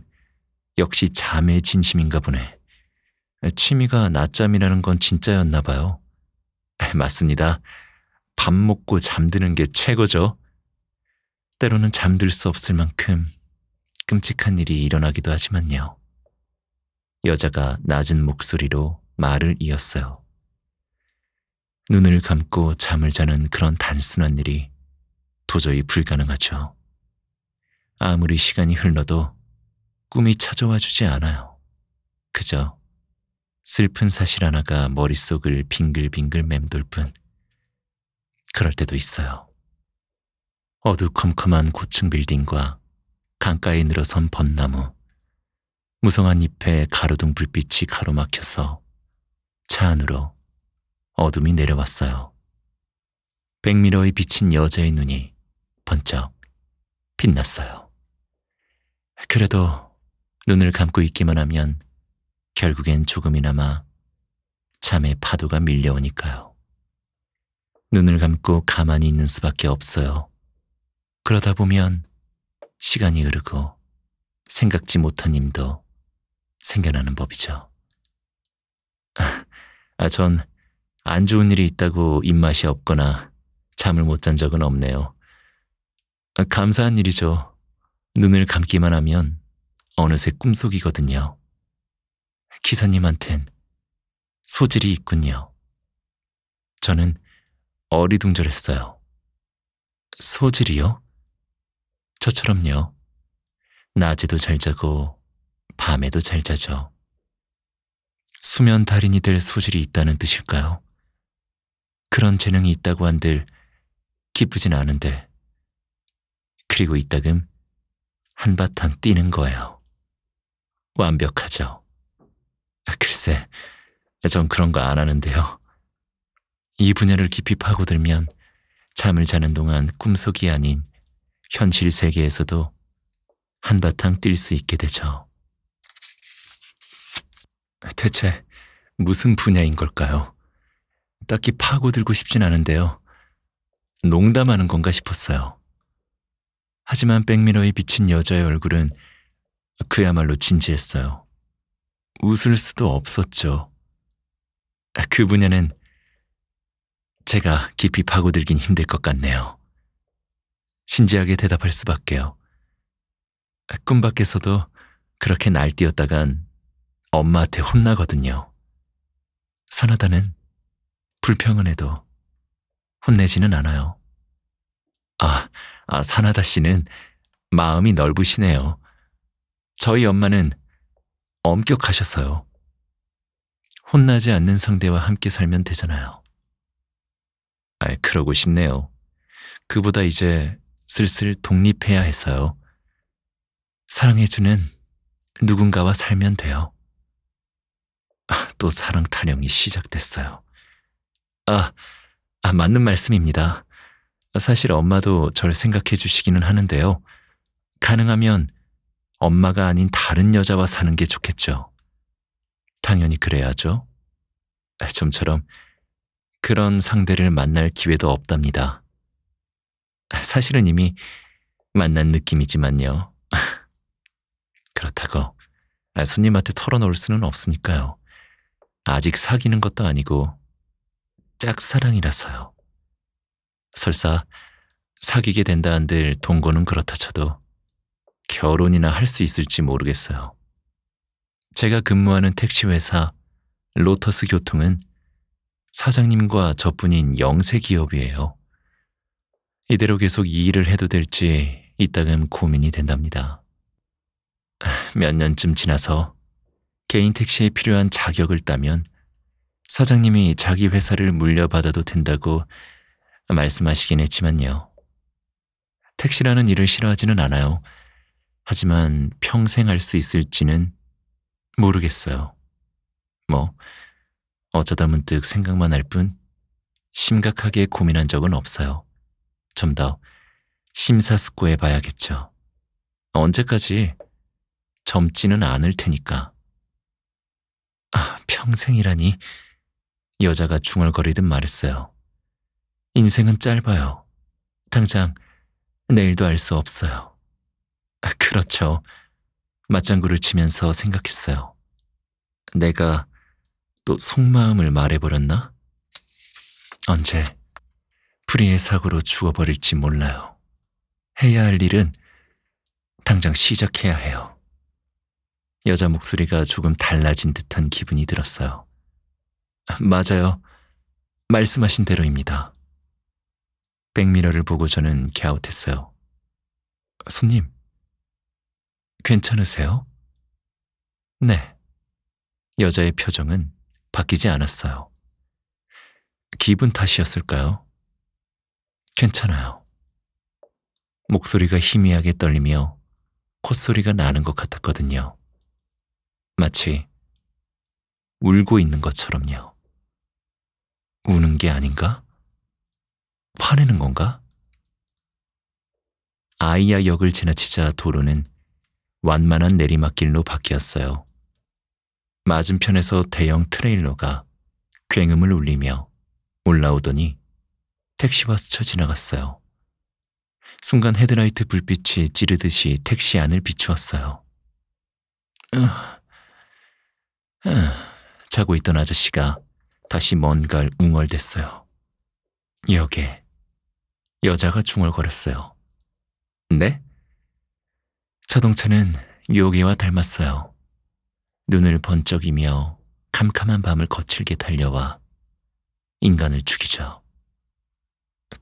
역시 잠의 진심인가 보네. 취미가 낮잠이라는 건 진짜였나 봐요. 맞습니다. 밥 먹고 잠드는 게 최고죠. 때로는 잠들 수 없을 만큼 끔찍한 일이 일어나기도 하지만요. 여자가 낮은 목소리로 말을 이었어요. 눈을 감고 잠을 자는 그런 단순한 일이 도저히 불가능하죠. 아무리 시간이 흘러도 꿈이 찾아와 주지 않아요. 그저 슬픈 사실 하나가 머릿속을 빙글빙글 맴돌 뿐. 그럴 때도 있어요. 어두컴컴한 고층 빌딩과 강가에 늘어선 벚나무, 무성한 잎에 가로등 불빛이 가로막혀서 차 안으로 어둠이 내려왔어요. 백미러에 비친 여자의 눈이 번쩍 빛났어요. 그래도 눈을 감고 있기만 하면 결국엔 조금이나마 잠의 파도가 밀려오니까요. 눈을 감고 가만히 있는 수밖에 없어요. 그러다 보면 시간이 흐르고 생각지 못한 힘도 생겨나는 법이죠. 아, 전 안 좋은 일이 있다고 입맛이 없거나 잠을 못 잔 적은 없네요. 아, 감사한 일이죠. 눈을 감기만 하면 어느새 꿈속이거든요. 기사님한텐 소질이 있군요. 저는 어리둥절했어요. 소질이요? 저처럼요. 낮에도 잘 자고 밤에도 잘 자죠. 수면 달인이 될 소질이 있다는 뜻일까요? 그런 재능이 있다고 한들 기쁘진 않은데 그리고 이따금 한바탕 뛰는 거예요. 완벽하죠. 아, 글쎄, 전 그런 거 안 하는데요. 이 분야를 깊이 파고들면 잠을 자는 동안 꿈속이 아닌 현실 세계에서도 한바탕 뛸 수 있게 되죠. 대체 무슨 분야인 걸까요? 딱히 파고들고 싶진 않은데요. 농담하는 건가 싶었어요. 하지만 백미러에 비친 여자의 얼굴은 그야말로 진지했어요. 웃을 수도 없었죠. 그 분야는 제가 깊이 파고들긴 힘들 것 같네요. 진지하게 대답할 수밖에요. 꿈 밖에서도 그렇게 날뛰었다간 엄마한테 혼나거든요. 선하다는 불평은 해도 혼내지는 않아요. 아, 아, 산하다 씨는 마음이 넓으시네요. 저희 엄마는 엄격하셔서요. 혼나지 않는 상대와 함께 살면 되잖아요. 아, 그러고 싶네요. 그보다 이제 슬슬 독립해야 해서요. 사랑해주는 누군가와 살면 돼요. 아, 또 사랑 타령이 시작됐어요. 아, 아, 맞는 말씀입니다. 사실 엄마도 절 생각해 주시기는 하는데요. 가능하면 엄마가 아닌 다른 여자와 사는 게 좋겠죠. 당연히 그래야죠. 아, 좀처럼 그런 상대를 만날 기회도 없답니다. 아, 사실은 이미 만난 느낌이지만요. 그렇다고 아, 손님한테 털어놓을 수는 없으니까요. 아직 사귀는 것도 아니고 짝사랑이라서요. 설사 사귀게 된다 한들 동거는 그렇다 쳐도 결혼이나 할 수 있을지 모르겠어요. 제가 근무하는 택시회사 로터스 교통은 사장님과 저뿐인 영세 기업이에요. 이대로 계속 이 일을 해도 될지 이따금 고민이 된답니다. 몇 년쯤 지나서 개인 택시에 필요한 자격을 따면 사장님이 자기 회사를 물려받아도 된다고 말씀하시긴 했지만요. 택시라는 일을 싫어하지는 않아요. 하지만 평생 할 수 있을지는 모르겠어요. 뭐, 어쩌다 문득 생각만 할 뿐 심각하게 고민한 적은 없어요. 좀 더 심사숙고해 봐야겠죠. 언제까지 젊지는 않을 테니까. 아, 평생이라니 여자가 중얼거리듯 말했어요. 인생은 짧아요. 당장 내일도 알 수 없어요. 아, 그렇죠. 맞장구를 치면서 생각했어요. 내가 또 속마음을 말해버렸나? 언제 불의의 사고로 죽어버릴지 몰라요. 해야 할 일은 당장 시작해야 해요. 여자 목소리가 조금 달라진 듯한 기분이 들었어요. 맞아요. 말씀하신 대로입니다. 백미러를 보고 저는 갸웃했어요. 손님, 괜찮으세요? 네. 여자의 표정은 바뀌지 않았어요. 기분 탓이었을까요? 괜찮아요. 목소리가 희미하게 떨리며 콧소리가 나는 것 같았거든요. 마치 울고 있는 것처럼요. 우는 게 아닌가? 화내는 건가? 아이야 역을 지나치자 도로는 완만한 내리막길로 바뀌었어요. 맞은편에서 대형 트레일러가 굉음을 울리며 올라오더니 택시와 스쳐 지나갔어요. 순간 헤드라이트 불빛이 찌르듯이 택시 안을 비추었어요. 아, 아, 자고 있던 아저씨가 다시 뭔가를 웅얼댔어요. 여기에 여자가 중얼거렸어요. 네? 자동차는 요괴와 닮았어요. 눈을 번쩍이며 캄캄한 밤을 거칠게 달려와 인간을 죽이죠.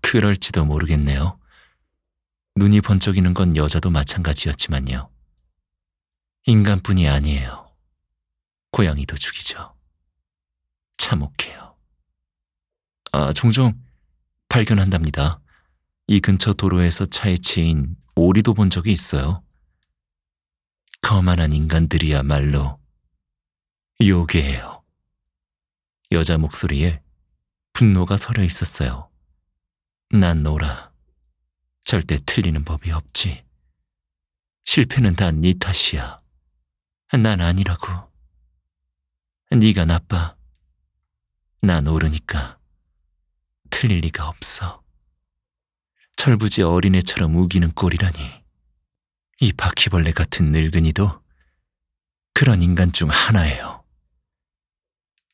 그럴지도 모르겠네요. 눈이 번쩍이는 건 여자도 마찬가지였지만요. 인간뿐이 아니에요. 고양이도 죽이죠. 참혹해요. 아, 종종 발견한답니다. 이 근처 도로에서 차에 치인 오리도 본 적이 있어요. 거만한 인간들이야말로 요괴예요. 여자 목소리에 분노가 서려 있었어요. 난 노라. 절대 틀리는 법이 없지. 실패는 다 네 탓이야. 난 아니라고. 네가 나빠. 난 옳으니까. 틀릴 리가 없어. 철부지 어린애처럼 우기는 꼴이라니. 이 바퀴벌레 같은 늙은이도 그런 인간 중 하나예요.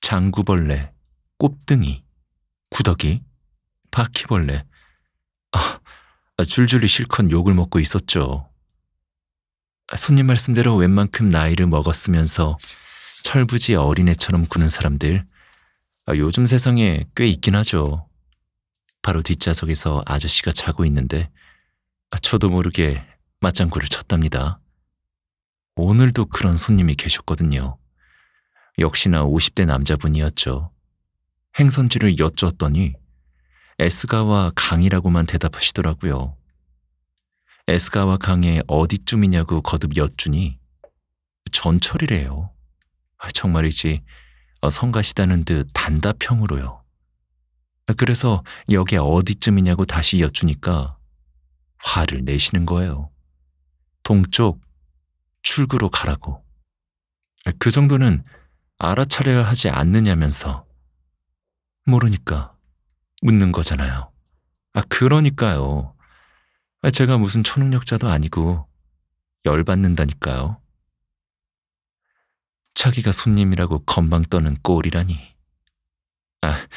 장구벌레, 꼽등이, 구더기, 바퀴벌레. 아, 줄줄이 실컷 욕을 먹고 있었죠. 손님 말씀대로 웬만큼 나이를 먹었으면서 철부지 어린애처럼 구는 사람들, 아, 요즘 세상에 꽤 있긴 하죠. 바로 뒷좌석에서 아저씨가 자고 있는데, 아, 저도 모르게 맞장구를 쳤답니다. 오늘도 그런 손님이 계셨거든요. 역시나 50대 남자분이었죠. 행선지를 여쭈었더니 에스가와 강이라고만 대답하시더라고요. 에스가와 강의 어디쯤이냐고 거듭 여쭈니 전철이래요. 아, 정말이지 어, 성가시다는 듯 단답형으로요. 그래서 여기 어디쯤이냐고 다시 여쭈니까 화를 내시는 거예요. 동쪽 출구로 가라고. 그 정도는 알아차려야 하지 않느냐면서. 모르니까 묻는 거잖아요. 아, 그러니까요. 제가 무슨 초능력자도 아니고 열받는다니까요. 자기가 손님이라고 건방 떠는 꼴이라니. 아,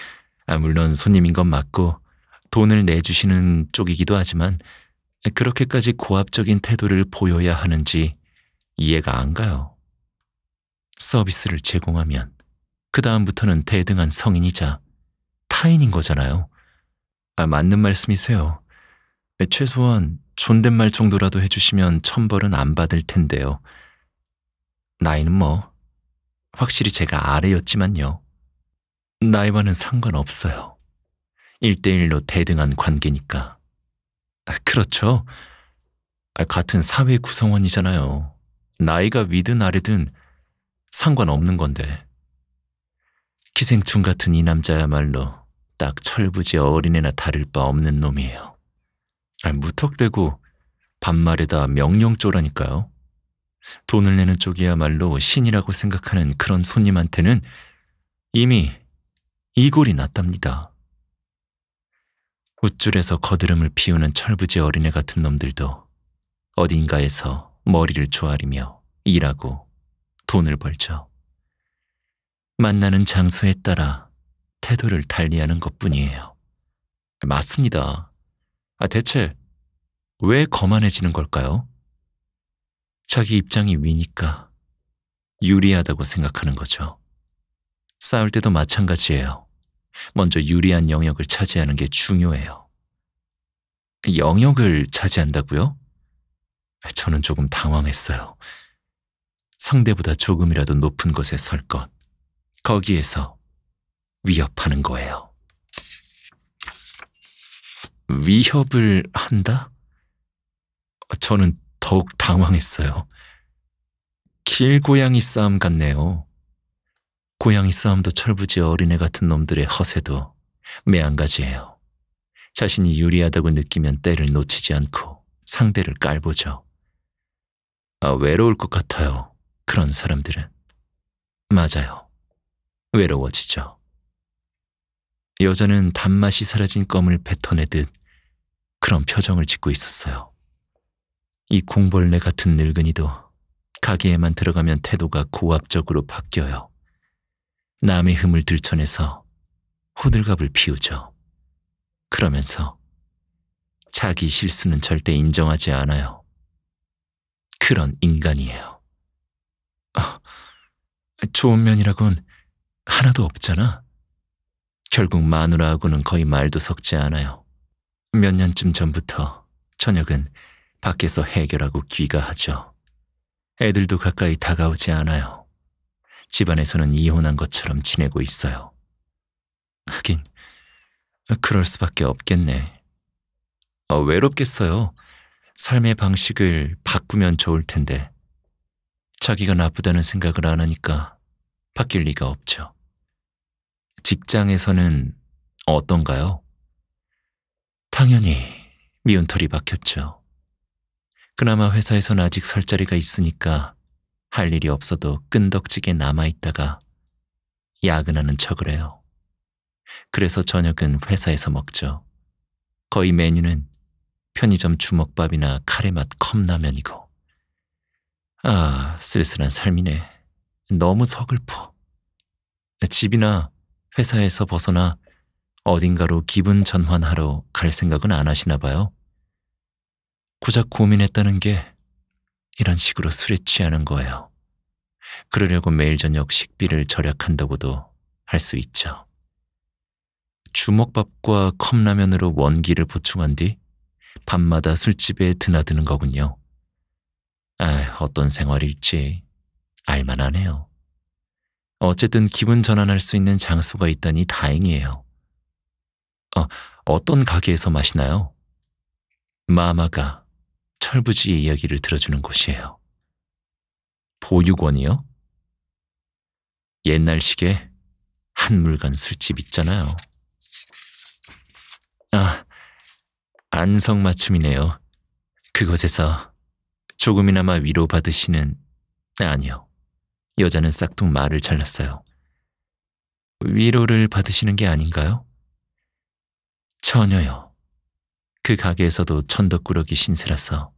아, 물론 손님인 건 맞고 돈을 내주시는 쪽이기도 하지만 그렇게까지 고압적인 태도를 보여야 하는지 이해가 안 가요. 서비스를 제공하면 그 다음부터는 대등한 성인이자 타인인 거잖아요. 아, 맞는 말씀이세요. 최소한 존댓말 정도라도 해주시면 천벌은 안 받을 텐데요. 나이는 뭐, 확실히 제가 아래였지만요. 나이와는 상관없어요. 일대일로 대등한 관계니까. 아, 그렇죠. 아, 같은 사회 구성원이잖아요. 나이가 위든 아래든 상관없는 건데. 기생충 같은 이 남자야말로 딱 철부지 어린애나 다를 바 없는 놈이에요. 아, 무턱대고 반말에다 명령조라니까요. 돈을 내는 쪽이야말로 신이라고 생각하는 그런 손님한테는 이미 이골이 났답니다. 우쭐에서 거드름을 피우는 철부지 어린애 같은 놈들도 어딘가에서 머리를 조아리며 일하고 돈을 벌죠. 만나는 장소에 따라 태도를 달리하는 것 뿐이에요. 맞습니다. 아, 대체 왜 거만해지는 걸까요? 자기 입장이 위니까 유리하다고 생각하는 거죠. 싸울 때도 마찬가지예요. 먼저 유리한 영역을 차지하는 게 중요해요. 영역을 차지한다고요? 저는 조금 당황했어요. 상대보다 조금이라도 높은 곳에 설 것. 거기에서 위협하는 거예요. 위협을 한다? 저는 더욱 당황했어요. 길고양이 싸움 같네요. 고양이 싸움도 철부지 어린애 같은 놈들의 허세도 매한가지예요. 자신이 유리하다고 느끼면 때를 놓치지 않고 상대를 깔보죠. 아, 외로울 것 같아요. 그런 사람들은. 맞아요. 외로워지죠. 여자는 단맛이 사라진 껌을 뱉어내듯 그런 표정을 짓고 있었어요. 이 공벌레 같은 늙은이도 가게에만 들어가면 태도가 고압적으로 바뀌어요. 남의 흠을 들춰내서 호들갑을 피우죠. 그러면서 자기 실수는 절대 인정하지 않아요. 그런 인간이에요. 아, 좋은 면이라곤 하나도 없잖아. 결국 마누라하고는 거의 말도 섞지 않아요. 몇 년쯤 전부터 저녁은 밖에서 해결하고 귀가하죠. 애들도 가까이 다가오지 않아요. 집안에서는 이혼한 것처럼 지내고 있어요. 하긴, 그럴 수밖에 없겠네. 어, 외롭겠어요. 삶의 방식을 바꾸면 좋을 텐데. 자기가 나쁘다는 생각을 안 하니까 바뀔 리가 없죠. 직장에서는 어떤가요? 당연히 미운 털이 박혔죠. 그나마 회사에선 아직 설 자리가 있으니까 할 일이 없어도 끈덕지게 남아있다가 야근하는 척을 해요. 그래서 저녁은 회사에서 먹죠. 거의 메뉴는 편의점 주먹밥이나 카레맛 컵라면이고. 아, 쓸쓸한 삶이네. 너무 서글퍼. 집이나 회사에서 벗어나 어딘가로 기분 전환하러 갈 생각은 안 하시나 봐요. 고작 고민했다는 게 이런 식으로 술에 취하는 거예요. 그러려고 매일 저녁 식비를 절약한다고도 할 수 있죠. 주먹밥과 컵라면으로 원기를 보충한 뒤 밤마다 술집에 드나드는 거군요. 아, 어떤 생활일지 알만하네요. 어쨌든 기분 전환할 수 있는 장소가 있다니 다행이에요. 어, 어떤 가게에서 마시나요? 마마가 철부지의 이야기를 들어주는 곳이에요. 보육원이요? 옛날식의 한물간 술집 있잖아요. 아, 안성맞춤이네요. 그곳에서 조금이나마 위로받으시는, 아니요. 여자는 싹둑 말을 잘랐어요. 위로를 받으시는 게 아닌가요? 전혀요. 그 가게에서도 천덕꾸러기 신세라서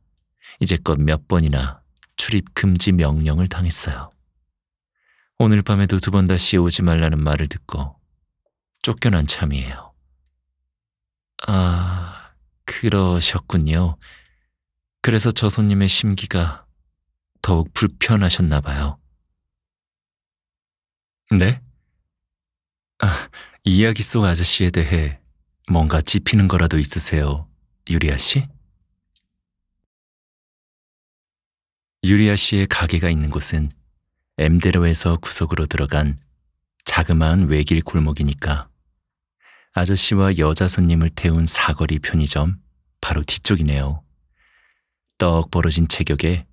이제껏 몇 번이나 출입 금지 명령을 당했어요. 오늘 밤에도 두 번 다시 오지 말라는 말을 듣고 쫓겨난 참이에요. 아, 그러셨군요. 그래서 저 손님의 심기가 더욱 불편하셨나 봐요. 네? 아, 이야기 속 아저씨에 대해 뭔가 짚히는 거라도 있으세요, 유리아 씨? 유리아 씨의 가게가 있는 곳은 엠데로에서 구석으로 들어간 자그마한 외길 골목이니까 아저씨와 여자 손님을 태운 사거리 편의점 바로 뒤쪽이네요. 떡 벌어진 체격에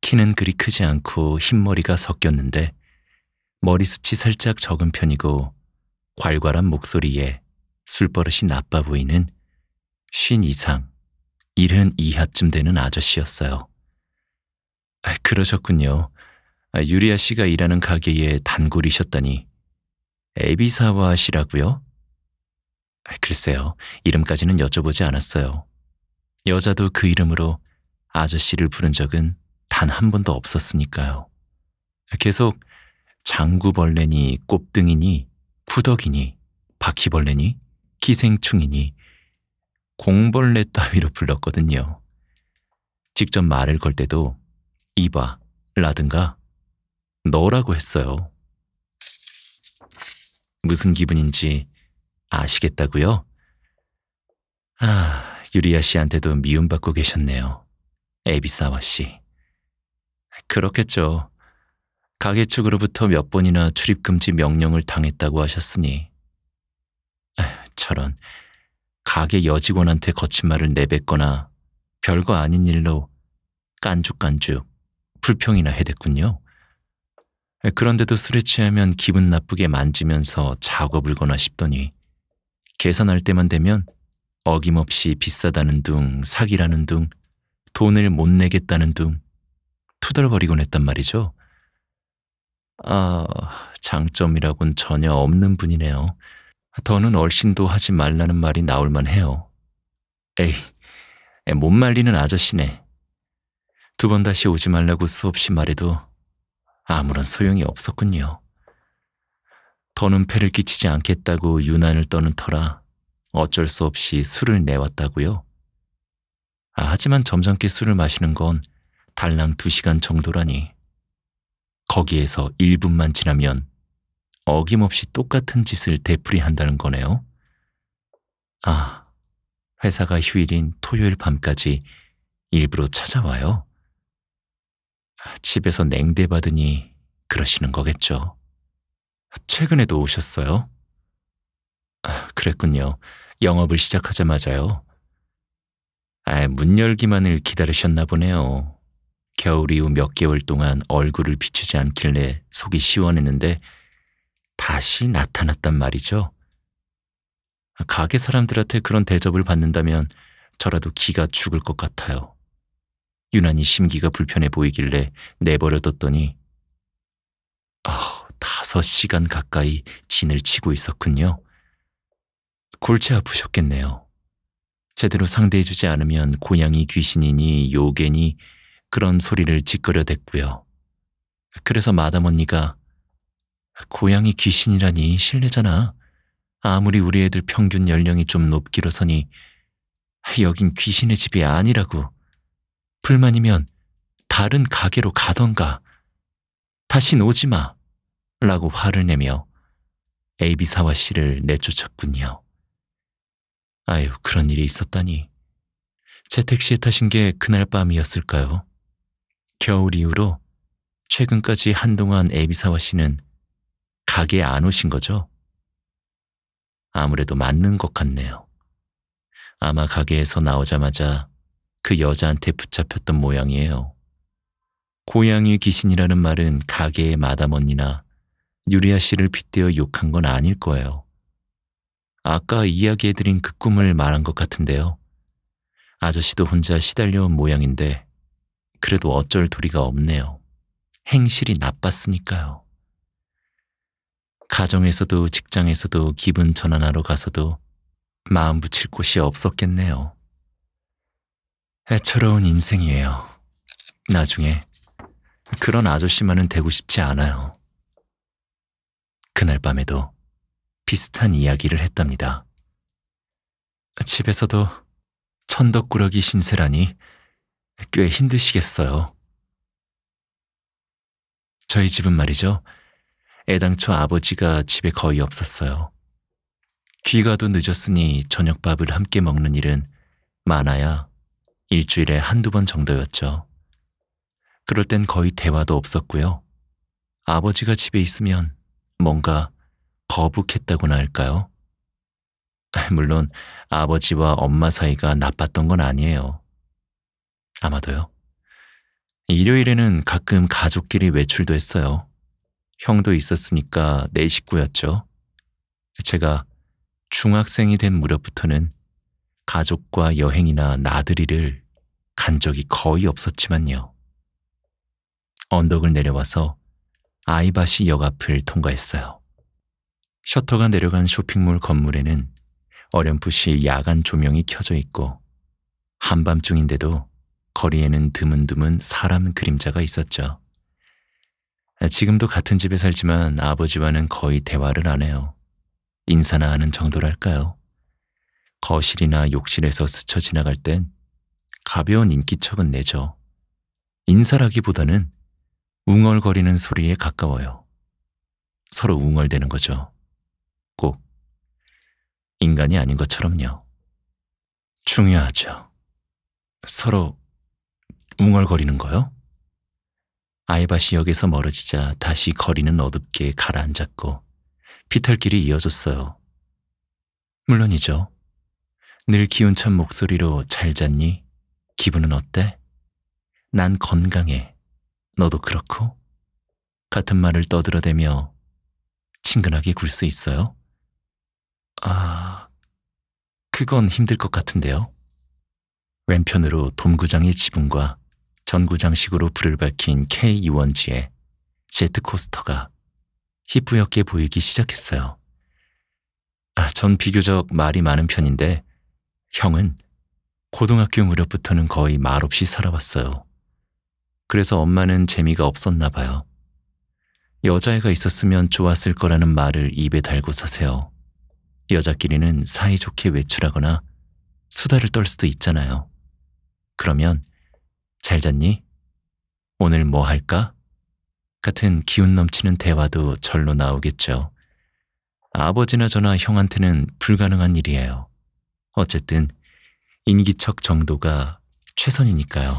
키는 그리 크지 않고 흰머리가 섞였는데 머리숱이 살짝 적은 편이고 괄괄한 목소리에 술버릇이 나빠 보이는 쉰 이상, 일흔 이하쯤 되는 아저씨였어요. 아, 그러셨군요. 아, 유리아 씨가 일하는 가게에 단골이셨다니. 에비사와 씨라고요? 아, 글쎄요, 이름까지는 여쭤보지 않았어요. 여자도 그 이름으로 아저씨를 부른 적은 단 한 번도 없었으니까요. 계속 장구벌레니 꼽등이니 구덕이니 바퀴벌레니 기생충이니 공벌레 따위로 불렀거든요. 직접 말을 걸 때도 이봐, 라든가 너라고 했어요. 무슨 기분인지 아시겠다고요? 아, 유리아 씨한테도 미움받고 계셨네요. 에비사와 씨. 그렇겠죠. 가게 측으로부터 몇 번이나 출입금지 명령을 당했다고 하셨으니. 저런, 가게 여직원한테 거친 말을 내뱉거나 별거 아닌 일로 깐죽깐죽 불평이나 해댔군요. 그런데도 술에 취하면 기분 나쁘게 만지면서 작업을 거나 싶더니 계산할 때만 되면 어김없이 비싸다는 둥, 사기라는 둥, 돈을 못 내겠다는 둥, 투덜거리곤 했단 말이죠. 아, 장점이라곤 전혀 없는 분이네요. 더는 얼씬도 하지 말라는 말이 나올만 해요. 에이, 못 말리는 아저씨네. 두 번 다시 오지 말라고 수없이 말해도 아무런 소용이 없었군요. 더는 패를 끼치지 않겠다고 유난을 떠는 터라 어쩔 수 없이 술을 내왔다고요. 아, 하지만 점잖게 술을 마시는 건 달랑 두 시간 정도라니. 거기에서 1분만 지나면 어김없이 똑같은 짓을 되풀이한다는 거네요. 아, 회사가 휴일인 토요일 밤까지 일부러 찾아와요. 집에서 냉대 받으니 그러시는 거겠죠. 최근에도 오셨어요? 아, 그랬군요. 영업을 시작하자마자요. 아, 문 열기만을 기다리셨나 보네요. 겨울 이후 몇 개월 동안 얼굴을 비추지 않길래 속이 시원했는데 다시 나타났단 말이죠. 가게 사람들한테 그런 대접을 받는다면 저라도 기가 죽을 것 같아요. 유난히 심기가 불편해 보이길래 내버려뒀더니 아, 다섯 시간 가까이 진을 치고 있었군요. 골치 아프셨겠네요. 제대로 상대해주지 않으면 고양이 귀신이니 요괴니 그런 소리를 짓거려댔고요. 그래서 마담 언니가 고양이 귀신이라니 실례잖아. 아무리 우리 애들 평균 연령이 좀 높기로서니 여긴 귀신의 집이 아니라고. 불만이면 다른 가게로 가던가. 다신 오지 마. 라고 화를 내며 에이비사와 씨를 내쫓았군요. 아유, 그런 일이 있었다니. 제 택시에 타신 게 그날 밤이었을까요? 겨울 이후로 최근까지 한동안 에비사와 씨는 가게에 안 오신 거죠? 아무래도 맞는 것 같네요. 아마 가게에서 나오자마자 그 여자한테 붙잡혔던 모양이에요. 고양이 귀신이라는 말은 가게의 마담 언니나 유리아 씨를 빗대어 욕한 건 아닐 거예요. 아까 이야기해드린 그 꿈을 말한 것 같은데요. 아저씨도 혼자 시달려온 모양인데 그래도 어쩔 도리가 없네요. 행실이 나빴으니까요. 가정에서도 직장에서도 기분 전환하러 가서도 마음 붙일 곳이 없었겠네요. 애처로운 인생이에요. 나중에 그런 아저씨만은 되고 싶지 않아요. 그날 밤에도 비슷한 이야기를 했답니다. 집에서도 천덕꾸러기 신세라니 꽤 힘드시겠어요. 저희 집은 말이죠. 애당초 아버지가 집에 거의 없었어요. 귀가도 늦었으니 저녁밥을 함께 먹는 일은 많아야 일주일에 한두 번 정도였죠. 그럴 땐 거의 대화도 없었고요. 아버지가 집에 있으면 뭔가 거북했다고나 할까요? 물론 아버지와 엄마 사이가 나빴던 건 아니에요. 아마도요. 일요일에는 가끔 가족끼리 외출도 했어요. 형도 있었으니까 네 식구였죠. 제가 중학생이 된 무렵부터는 가족과 여행이나 나들이를 간 적이 거의 없었지만요. 언덕을 내려와서 아이바시 역 앞을 통과했어요. 셔터가 내려간 쇼핑몰 건물에는 어렴풋이 야간 조명이 켜져 있고 한밤중인데도 거리에는 드문드문 사람 그림자가 있었죠. 지금도 같은 집에 살지만 아버지와는 거의 대화를 안 해요. 인사나 하는 정도랄까요. 거실이나 욕실에서 스쳐 지나갈 땐 가벼운 인기척은 내죠. 인사라기보다는 웅얼거리는 소리에 가까워요. 서로 웅얼대는 거죠. 꼭 인간이 아닌 것처럼요. 중요하죠. 서로 웅얼거리는 거요? 아이바시 역에서 멀어지자 다시 거리는 어둡게 가라앉았고 피탈길이 이어졌어요. 물론이죠. 늘 기운찬 목소리로 잘 잤니? 기분은 어때? 난 건강해. 너도 그렇고? 같은 말을 떠들어대며 친근하게 굴 수 있어요? 아, 그건 힘들 것 같은데요. 왼편으로 돔구장의 지붕과 전구장식으로 불을 밝힌 K 유원지에 제트코스터가 희뿌옇게 보이기 시작했어요. 아, 전 비교적 말이 많은 편인데 형은 고등학교 무렵부터는 거의 말 없이 살아왔어요. 그래서 엄마는 재미가 없었나 봐요. 여자애가 있었으면 좋았을 거라는 말을 입에 달고 사세요. 여자끼리는 사이좋게 외출하거나 수다를 떨 수도 있잖아요. 그러면 잘 잤니? 오늘 뭐 할까? 같은 기운 넘치는 대화도 절로 나오겠죠. 아버지나 저나 형한테는 불가능한 일이에요. 어쨌든 인기척 정도가 최선이니까요.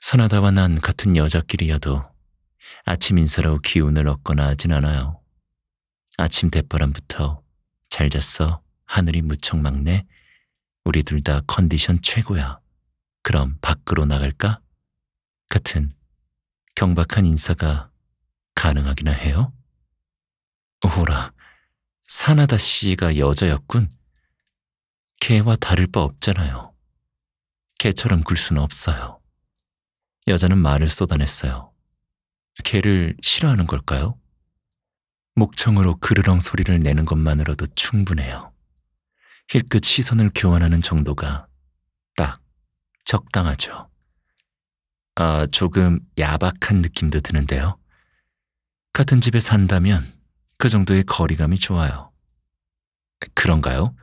선하다와 난 같은 여자끼리여도 아침 인사로 기운을 얻거나 하진 않아요. 아침 대바람부터 잘 잤어. 하늘이 무척 맑네. 우리 둘 다 컨디션 최고야. 그럼 밖으로 나갈까? 같은 경박한 인사가 가능하기나 해요? 오라, 사나다 씨가 여자였군. 개와 다를 바 없잖아요. 개처럼 굴 수는 없어요. 여자는 말을 쏟아냈어요. 개를 싫어하는 걸까요? 목청으로 그르렁 소리를 내는 것만으로도 충분해요. 힐끗 시선을 교환하는 정도가 딱 적당하죠. 아, 조금 야박한 느낌도 드는데요. 같은 집에 산다면 그 정도의 거리감이 좋아요. 그런가요?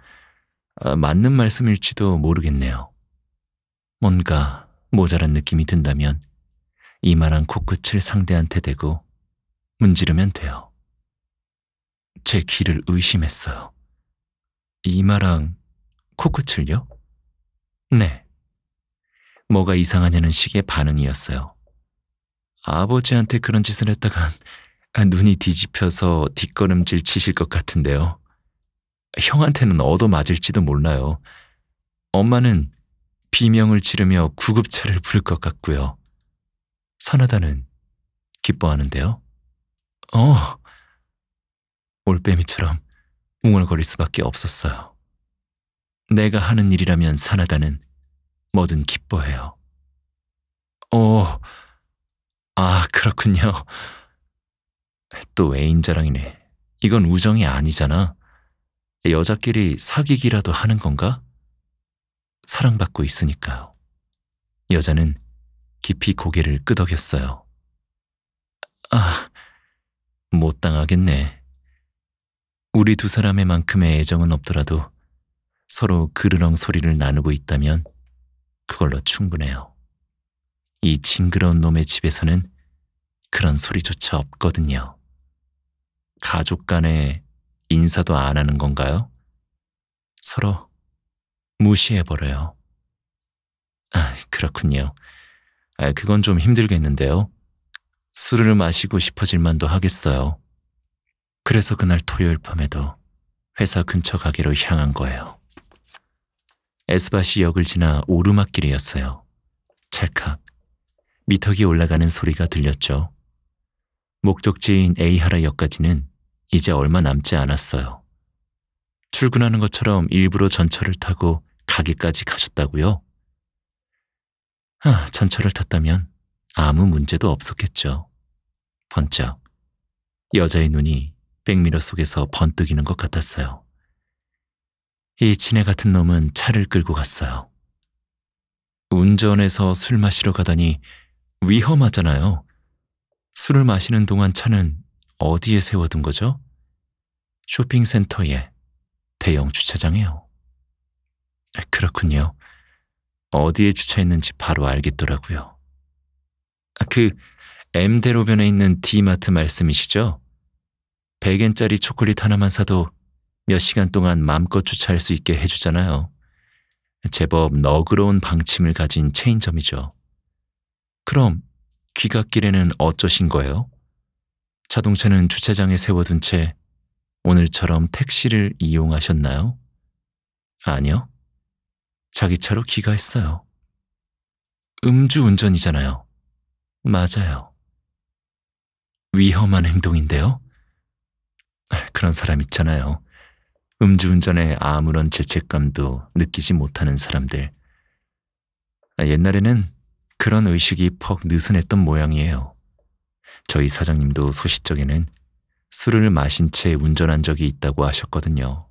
아, 맞는 말씀일지도 모르겠네요. 뭔가 모자란 느낌이 든다면 이만한 코끝을 상대한테 대고 문지르면 돼요. 제 귀를 의심했어요. 이마랑 코끝을요? 네. 뭐가 이상하냐는 식의 반응이었어요. 아버지한테 그런 짓을 했다간 눈이 뒤집혀서 뒷걸음질 치실 것 같은데요. 형한테는 얻어맞을지도 몰라요. 엄마는 비명을 지르며 구급차를 부를 것 같고요. 선하다는 기뻐하는데요. 어, 올빼미처럼 웅얼거릴 수밖에 없었어요. 내가 하는 일이라면 산하다는 뭐든 기뻐해요. 어, 아, 그렇군요. 또 애인 자랑이네. 이건 우정이 아니잖아. 여자끼리 사귀기라도 하는 건가? 사랑받고 있으니까요. 여자는 깊이 고개를 끄덕였어요. 아, 못 당하겠네. 우리 두 사람의 만큼의 애정은 없더라도 서로 그르렁 소리를 나누고 있다면 그걸로 충분해요. 이 징그러운 놈의 집에서는 그런 소리조차 없거든요. 가족 간에 인사도 안 하는 건가요? 서로 무시해버려요. 아, 그렇군요. 아, 그건 좀 힘들겠는데요. 술을 마시고 싶어질 만도 하겠어요. 그래서 그날 토요일 밤에도 회사 근처 가게로 향한 거예요. 에스바시 역을 지나 오르막길이었어요. 찰칵 미터기 올라가는 소리가 들렸죠. 목적지인 에이하라 역까지는 이제 얼마 남지 않았어요. 출근하는 것처럼 일부러 전철을 타고 가게까지 가셨다고요? 아, 전철을 탔다면 아무 문제도 없었겠죠. 번쩍 여자의 눈이 백미러 속에서 번뜩이는 것 같았어요. 이 지네 같은 놈은 차를 끌고 갔어요. 운전해서 술 마시러 가다니 위험하잖아요. 술을 마시는 동안 차는 어디에 세워둔 거죠? 쇼핑센터에 대형 주차장에요. 아, 그렇군요. 어디에 주차했는지 바로 알겠더라고요. 아, 그 M대로변에 있는 D마트 말씀이시죠? 100엔짜리 초콜릿 하나만 사도 몇 시간 동안 마음껏 주차할 수 있게 해주잖아요. 제법 너그러운 방침을 가진 체인점이죠. 그럼 귀갓길에는 어쩌신 거예요? 자동차는 주차장에 세워둔 채 오늘처럼 택시를 이용하셨나요? 아니요. 자기 차로 귀가했어요. 음주운전이잖아요. 맞아요. 위험한 행동인데요? 그런 사람 있잖아요. 음주운전에 아무런 죄책감도 느끼지 못하는 사람들. 옛날에는 그런 의식이 퍽 느슨했던 모양이에요. 저희 사장님도 소시적에는 술을 마신 채 운전한 적이 있다고 하셨거든요.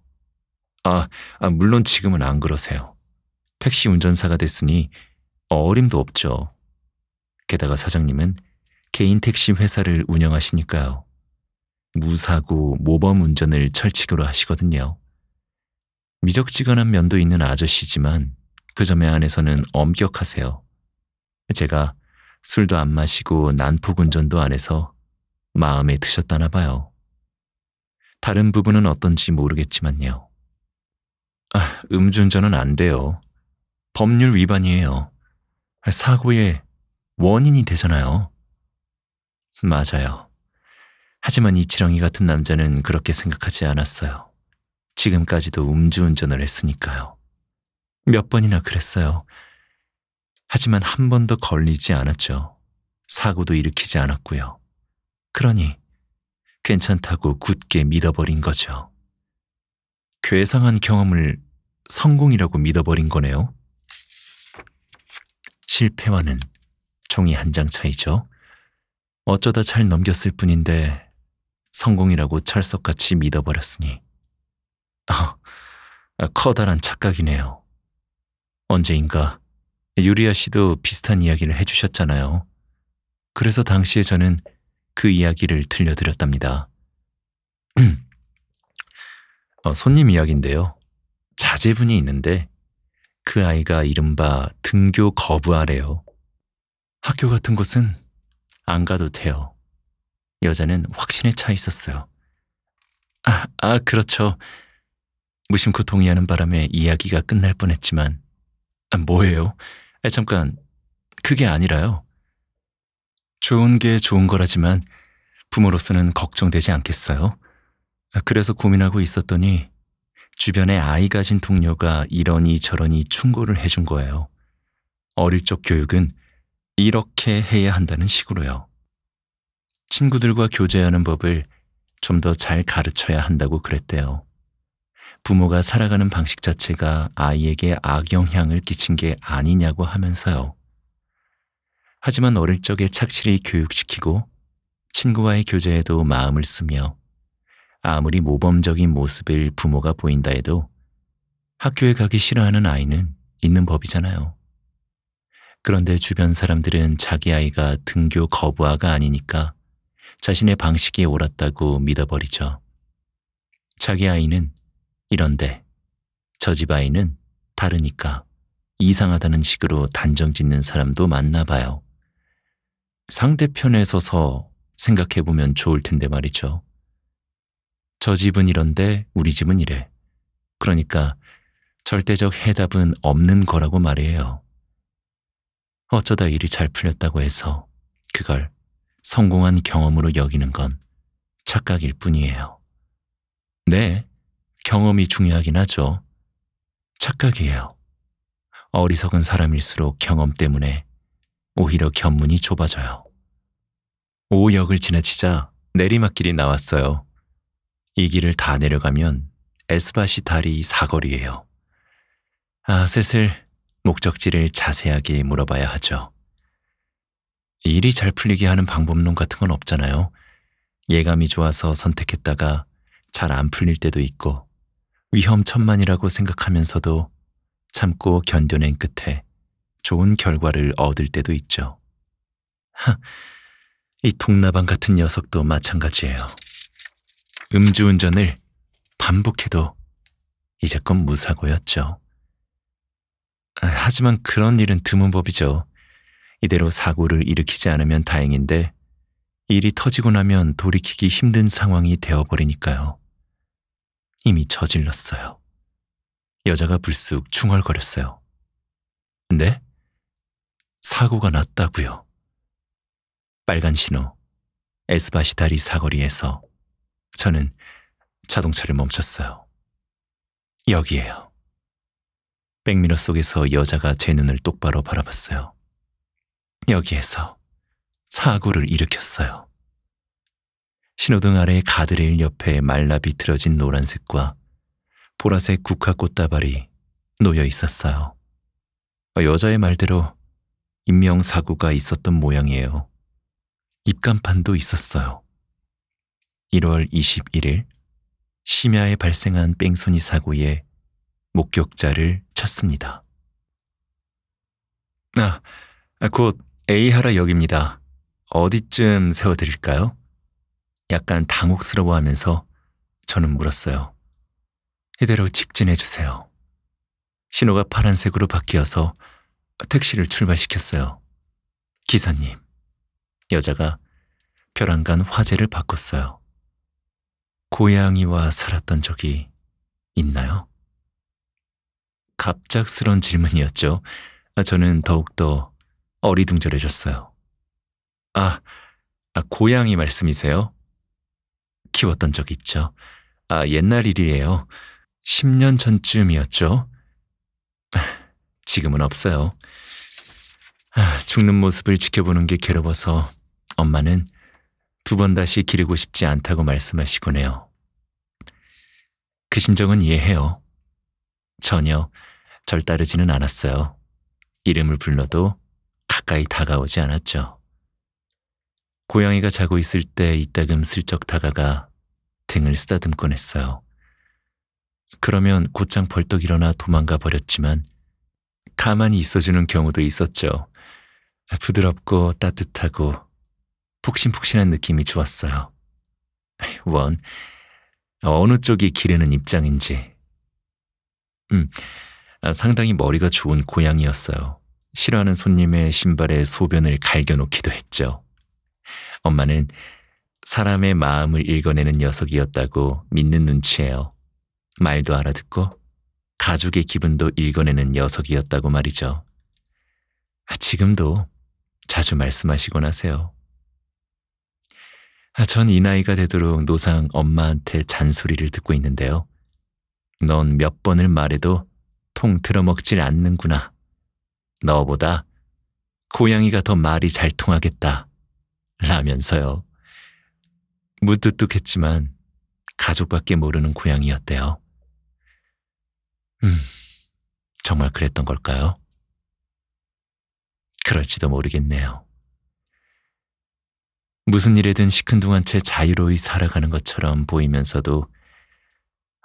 아, 아, 물론 지금은 안 그러세요. 택시 운전사가 됐으니 어림도 없죠. 게다가 사장님은 개인 택시 회사를 운영하시니까요. 무사고 모범 운전을 철칙으로 하시거든요. 미적지근한 면도 있는 아저씨지만 그 점에 한해서는 엄격하세요. 제가 술도 안 마시고 난폭 운전도 안 해서 마음에 드셨다나 봐요. 다른 부분은 어떤지 모르겠지만요. 아, 음주운전은 안 돼요. 법률 위반이에요. 사고의 원인이 되잖아요. 맞아요. 하지만 이치렁이 같은 남자는 그렇게 생각하지 않았어요. 지금까지도 음주운전을 했으니까요. 몇 번이나 그랬어요. 하지만 한 번도 걸리지 않았죠. 사고도 일으키지 않았고요. 그러니 괜찮다고 굳게 믿어버린 거죠. 괴상한 경험을 성공이라고 믿어버린 거네요. 실패와는 종이 한 장 차이죠. 어쩌다 잘 넘겼을 뿐인데 성공이라고 철석같이 믿어버렸으니 아, 커다란 착각이네요. 언제인가 유리아 씨도 비슷한 이야기를 해주셨잖아요. 그래서 당시에 저는 그 이야기를 들려드렸답니다. 어, 손님 이야기인데요. 자제분이 있는데 그 아이가 이른바 등교 거부하래요. 학교 같은 곳은 안 가도 돼요. 여자는 확신에 차 있었어요. 아, 아, 그렇죠. 무심코 동의하는 바람에 이야기가 끝날 뻔했지만, 아, 뭐예요? 아, 잠깐, 그게 아니라요. 좋은 게 좋은 거라지만 부모로서는 걱정되지 않겠어요? 아, 그래서 고민하고 있었더니 주변에 아이 가진 동료가 이러니 저러니 충고를 해준 거예요. 어릴 적 교육은 이렇게 해야 한다는 식으로요. 친구들과 교제하는 법을 좀 더 잘 가르쳐야 한다고 그랬대요. 부모가 살아가는 방식 자체가 아이에게 악영향을 끼친 게 아니냐고 하면서요. 하지만 어릴 적에 착실히 교육시키고 친구와의 교제에도 마음을 쓰며 아무리 모범적인 모습을 부모가 보인다 해도 학교에 가기 싫어하는 아이는 있는 법이잖아요. 그런데 주변 사람들은 자기 아이가 등교 거부아가 아니니까 자신의 방식이 옳았다고 믿어버리죠. 자기 아이는 이런데 저 집 아이는 다르니까 이상하다는 식으로 단정 짓는 사람도 많나 봐요. 상대편에 서서 생각해보면 좋을 텐데 말이죠. 저 집은 이런데 우리 집은 이래. 그러니까 절대적 해답은 없는 거라고 말이에요. 어쩌다 일이 잘 풀렸다고 해서 그걸 성공한 경험으로 여기는 건 착각일 뿐이에요. 네, 경험이 중요하긴 하죠. 착각이에요. 어리석은 사람일수록 경험 때문에 오히려 견문이 좁아져요. 오역을 지나치자 내리막길이 나왔어요. 이 길을 다 내려가면 에스바시 다리 사거리예요. 아, 슬슬 목적지를 자세하게 물어봐야 하죠. 일이 잘 풀리게 하는 방법론 같은 건 없잖아요. 예감이 좋아서 선택했다가 잘 안 풀릴 때도 있고 위험천만이라고 생각하면서도 참고 견뎌낸 끝에 좋은 결과를 얻을 때도 있죠. 하, 이 동나방 같은 녀석도 마찬가지예요. 음주운전을 반복해도 이제껏 무사고였죠. 아, 하지만 그런 일은 드문 법이죠. 이대로 사고를 일으키지 않으면 다행인데 일이 터지고 나면 돌이키기 힘든 상황이 되어버리니까요. 이미 저질렀어요. 여자가 불쑥 중얼거렸어요. 네? 사고가 났다고요. 빨간 신호, 에스바시다리 사거리에서 저는 자동차를 멈췄어요. 여기에요. 백미러 속에서 여자가 제 눈을 똑바로 바라봤어요. 여기에서 사고를 일으켰어요. 신호등 아래 가드레일 옆에 말라 비틀어진 노란색과 보라색 국화꽃다발이 놓여 있었어요. 여자의 말대로 인명사고가 있었던 모양이에요. 입간판도 있었어요. 1월 21일 심야에 발생한 뺑소니 사고에 목격자를 쳤습니다. 아, 곧 A하라 역입니다. 어디쯤 세워드릴까요? 약간 당혹스러워 하면서 저는 물었어요. 이대로 직진해 주세요. 신호가 파란색으로 바뀌어서 택시를 출발시켰어요. 기사님, 여자가 벼랑간 화제를 바꿨어요. 고양이와 살았던 적이 있나요? 갑작스런 질문이었죠. 저는 더욱더 어리둥절해졌어요. 아, 아, 고양이 말씀이세요? 키웠던 적 있죠. 아, 옛날 일이에요. 10년 전쯤이었죠. 지금은 없어요. 아, 죽는 모습을 지켜보는 게 괴로워서 엄마는 두 번 다시 기르고 싶지 않다고 말씀하시곤 해요. 그 심정은 이해해요. 전혀 절 따르지는 않았어요. 이름을 불러도 가까이 다가오지 않았죠. 고양이가 자고 있을 때 이따금 슬쩍 다가가 등을 쓰다듬곤 했어요. 그러면 곧장 벌떡 일어나 도망가 버렸지만 가만히 있어주는 경우도 있었죠. 부드럽고 따뜻하고 폭신폭신한 느낌이 좋았어요. 원, 어느 쪽이 기르는 입장인지. 음, 상당히 머리가 좋은 고양이였어요. 싫어하는 손님의 신발에 소변을 갈겨놓기도 했죠. 엄마는 사람의 마음을 읽어내는 녀석이었다고 믿는 눈치예요. 말도 알아듣고 가족의 기분도 읽어내는 녀석이었다고 말이죠. 지금도 자주 말씀하시곤 하세요. 전 이 나이가 되도록 노상 엄마한테 잔소리를 듣고 있는데요. 넌 몇 번을 말해도 통 들어먹질 않는구나. 너보다 고양이가 더 말이 잘 통하겠다. 라면서요. 무뚝뚝했지만 가족밖에 모르는 고양이였대요. 음, 정말 그랬던 걸까요? 그럴지도 모르겠네요. 무슨 일에든 시큰둥한 채 자유로이 살아가는 것처럼 보이면서도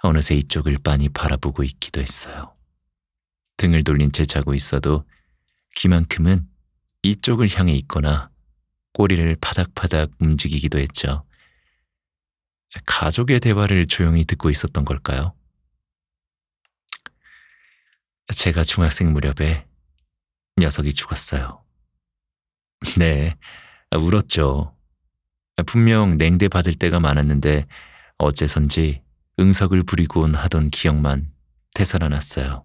어느새 이쪽을 빤히 바라보고 있기도 했어요. 등을 돌린 채 자고 있어도 귀만큼은 이쪽을 향해 있거나 꼬리를 파닥파닥 움직이기도 했죠. 가족의 대화를 조용히 듣고 있었던 걸까요? 제가 중학생 무렵에 녀석이 죽었어요. 네, 울었죠. 분명 냉대 받을 때가 많았는데 어째선지 응석을 부리곤 하던 기억만 되살아났어요.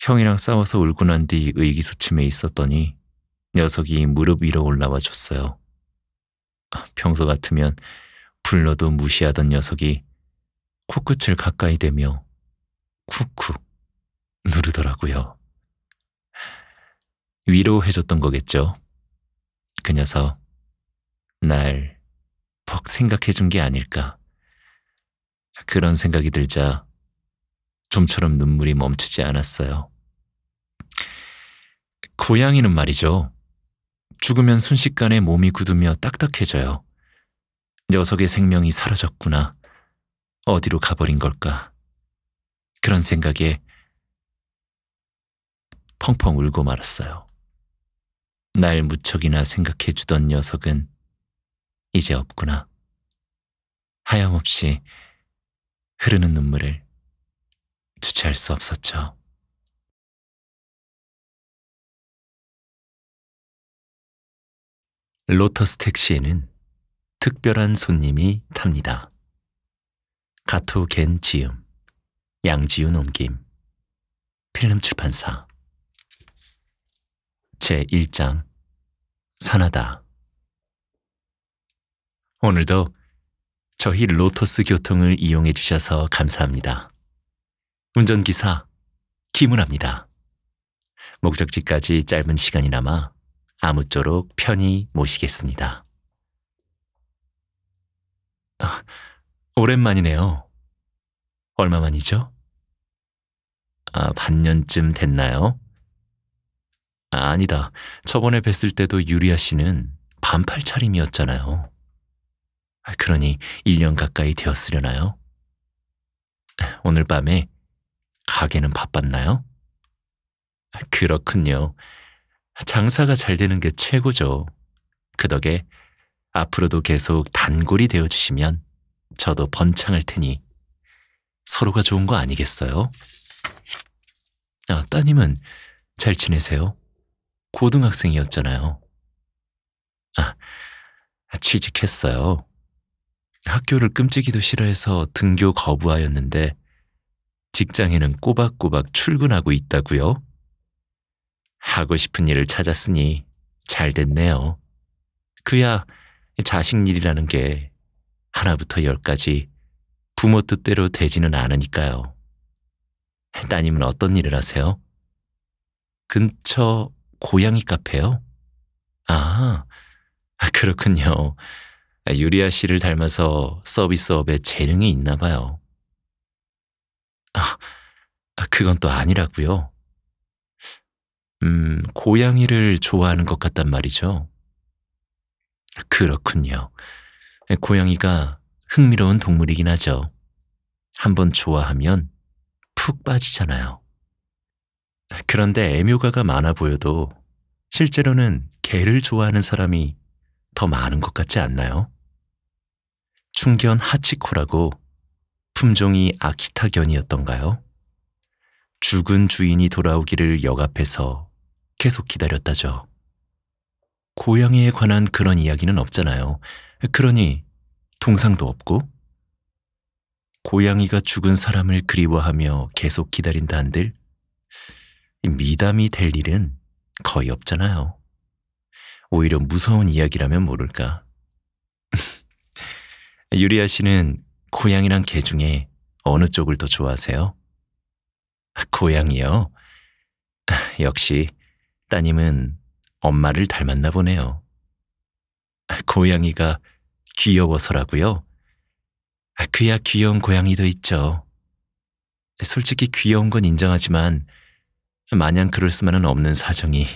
형이랑 싸워서 울고 난 뒤 의기소침해 있었더니 녀석이 무릎 위로 올라와 줬어요. 평소 같으면 불러도 무시하던 녀석이 코끝을 가까이 대며 쿡쿡 누르더라고요. 위로해줬던 거겠죠. 그 녀석 날 퍽 생각해준 게 아닐까. 그런 생각이 들자 좀처럼 눈물이 멈추지 않았어요. 고양이는 말이죠. 죽으면 순식간에 몸이 굳으며 딱딱해져요. 녀석의 생명이 사라졌구나. 어디로 가버린 걸까. 그런 생각에 펑펑 울고 말았어요. 날 무척이나 생각해주던 녀석은 이제 없구나. 하염없이 흐르는 눈물을 주체할 수 없었죠. 로터스 택시에는 특별한 손님이 탑니다. 가토 겐 지음, 양지윤 옮김, 필름 출판사. 제1장 산하다. 오늘도 저희 로터스 교통을 이용해 주셔서 감사합니다. 운전기사 김은합니다. 목적지까지 짧은 시간이 남아 아무쪼록 편히 모시겠습니다. 아, 오랜만이네요. 얼마만이죠? 아, 반년쯤 됐나요? 아, 아니다. 저번에 뵀을 때도 유리아 씨는 반팔 차림이었잖아요. 그러니 1년 가까이 되었으려나요? 오늘 밤에 가게는 바빴나요? 그렇군요. 장사가 잘 되는 게 최고죠. 그 덕에 앞으로도 계속 단골이 되어 주시면 저도 번창할 테니 서로가 좋은 거 아니겠어요? 아, 따님은 잘 지내세요? 고등학생이었잖아요. 아, 취직했어요. 학교를 끔찍이도 싫어해서 등교 거부하였는데 직장에는 꼬박꼬박 출근하고 있다고요? 하고 싶은 일을 찾았으니 잘 됐네요. 그야 자식 일이라는 게 하나부터 열까지 부모 뜻대로 되지는 않으니까요. 따님은 어떤 일을 하세요? 근처 고양이 카페요? 아, 그렇군요. 유리아 씨를 닮아서 서비스업에 재능이 있나 봐요. 아, 그건 또 아니라고요. 음, 고양이를 좋아하는 것 같단 말이죠. 그렇군요. 고양이가 흥미로운 동물이긴 하죠. 한번 좋아하면 푹 빠지잖아요. 그런데 애묘가가 많아 보여도 실제로는 개를 좋아하는 사람이 더 많은 것 같지 않나요? 충견 하치코라고 품종이 아키타견이었던가요? 죽은 주인이 돌아오기를 역 앞에서 계속 기다렸다죠. 고양이에 관한 그런 이야기는 없잖아요. 그러니 동상도 없고 고양이가 죽은 사람을 그리워하며 계속 기다린다 한들 미담이 될 일은 거의 없잖아요. 오히려 무서운 이야기라면 모를까. 유리아 씨는 고양이랑 개 중에 어느 쪽을 더 좋아하세요? 고양이요? 역시 따님은 엄마를 닮았나 보네요. 고양이가 귀여워서라고요? 그야 귀여운 고양이도 있죠. 솔직히 귀여운 건 인정하지만 마냥 그럴 수만은 없는 사정이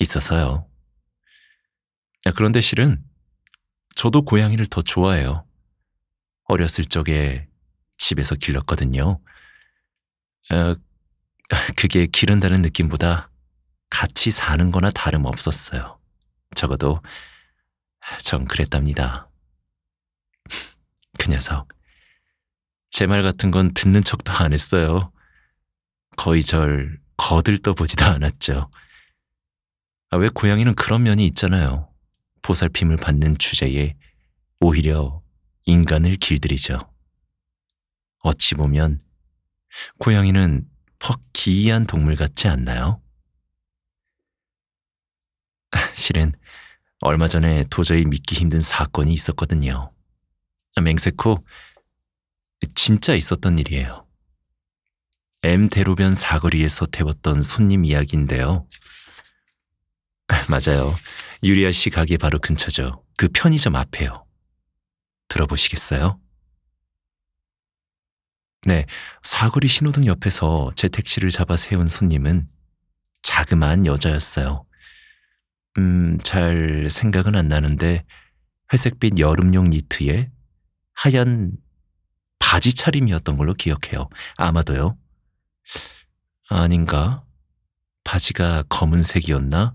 있어서요. 그런데 실은 저도 고양이를 더 좋아해요. 어렸을 적에 집에서 길렀거든요. 어, 그게 기른다는 느낌보다 같이 사는 거나 다름없었어요. 적어도 전 그랬답니다. 그 녀석. 제 말 같은 건 듣는 척도 안 했어요. 거의 절 거들떠 보지도 않았죠. 아, 왜 고양이는 그런 면이 있잖아요. 보살핌을 받는 주제에 오히려 인간을 길들이죠. 어찌 보면 고양이는 퍽 기이한 동물 같지 않나요? 실은 얼마 전에 도저히 믿기 힘든 사건이 있었거든요. 맹세코 진짜 있었던 일이에요. M 대로변 사거리에서 태웠던 손님 이야기인데요. 맞아요. 유리아 씨 가게 바로 근처죠. 그 편의점 앞에요. 들어보시겠어요? 네, 사거리 신호등 옆에서 제 택시를 잡아 세운 손님은 자그마한 여자였어요. 음, 잘 생각은 안 나는데 회색빛 여름용 니트에 하얀 바지 차림이었던 걸로 기억해요. 아마도요. 아닌가? 바지가 검은색이었나?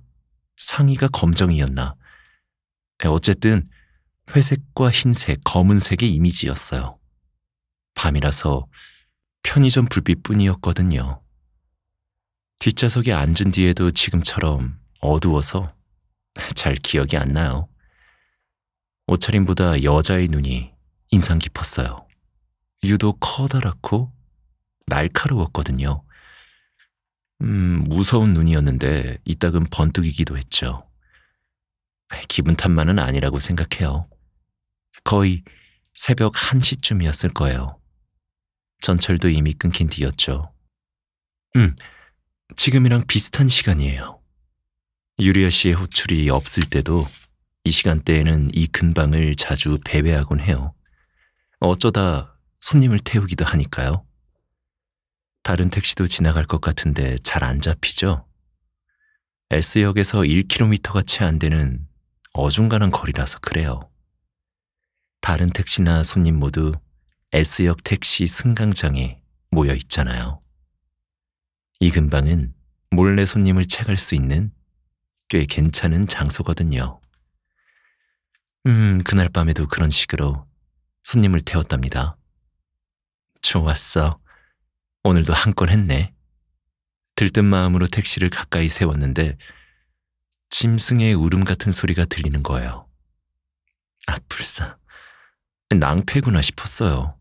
상의가 검정이었나? 네, 어쨌든 회색과 흰색, 검은색의 이미지였어요. 밤이라서 편의점 불빛뿐이었거든요. 뒷좌석에 앉은 뒤에도 지금처럼 어두워서 잘 기억이 안 나요. 옷차림보다 여자의 눈이 인상 깊었어요. 유독 커다랗고 날카로웠거든요. 음, 무서운 눈이었는데 이따금 번뜩이기도 했죠. 기분 탓만은 아니라고 생각해요. 거의 새벽 1시쯤이었을 거예요. 전철도 이미 끊긴 뒤였죠. 음, 지금이랑 비슷한 시간이에요. 유리아 씨의 호출이 없을 때도 이 시간대에는 이 근방을 자주 배회하곤 해요. 어쩌다 손님을 태우기도 하니까요. 다른 택시도 지나갈 것 같은데 잘 안 잡히죠? S역에서 1km가 채 안 되는 어중간한 거리라서 그래요. 다른 택시나 손님 모두 S역 택시 승강장에 모여 있잖아요. 이 근방은 몰래 손님을 채갈 수 있는 꽤 괜찮은 장소거든요. 음, 그날 밤에도 그런 식으로 손님을 태웠답니다. 좋았어. 오늘도 한 건 했네. 들뜬 마음으로 택시를 가까이 세웠는데 짐승의 울음 같은 소리가 들리는 거예요. 아, 불사. 낭패구나 싶었어요.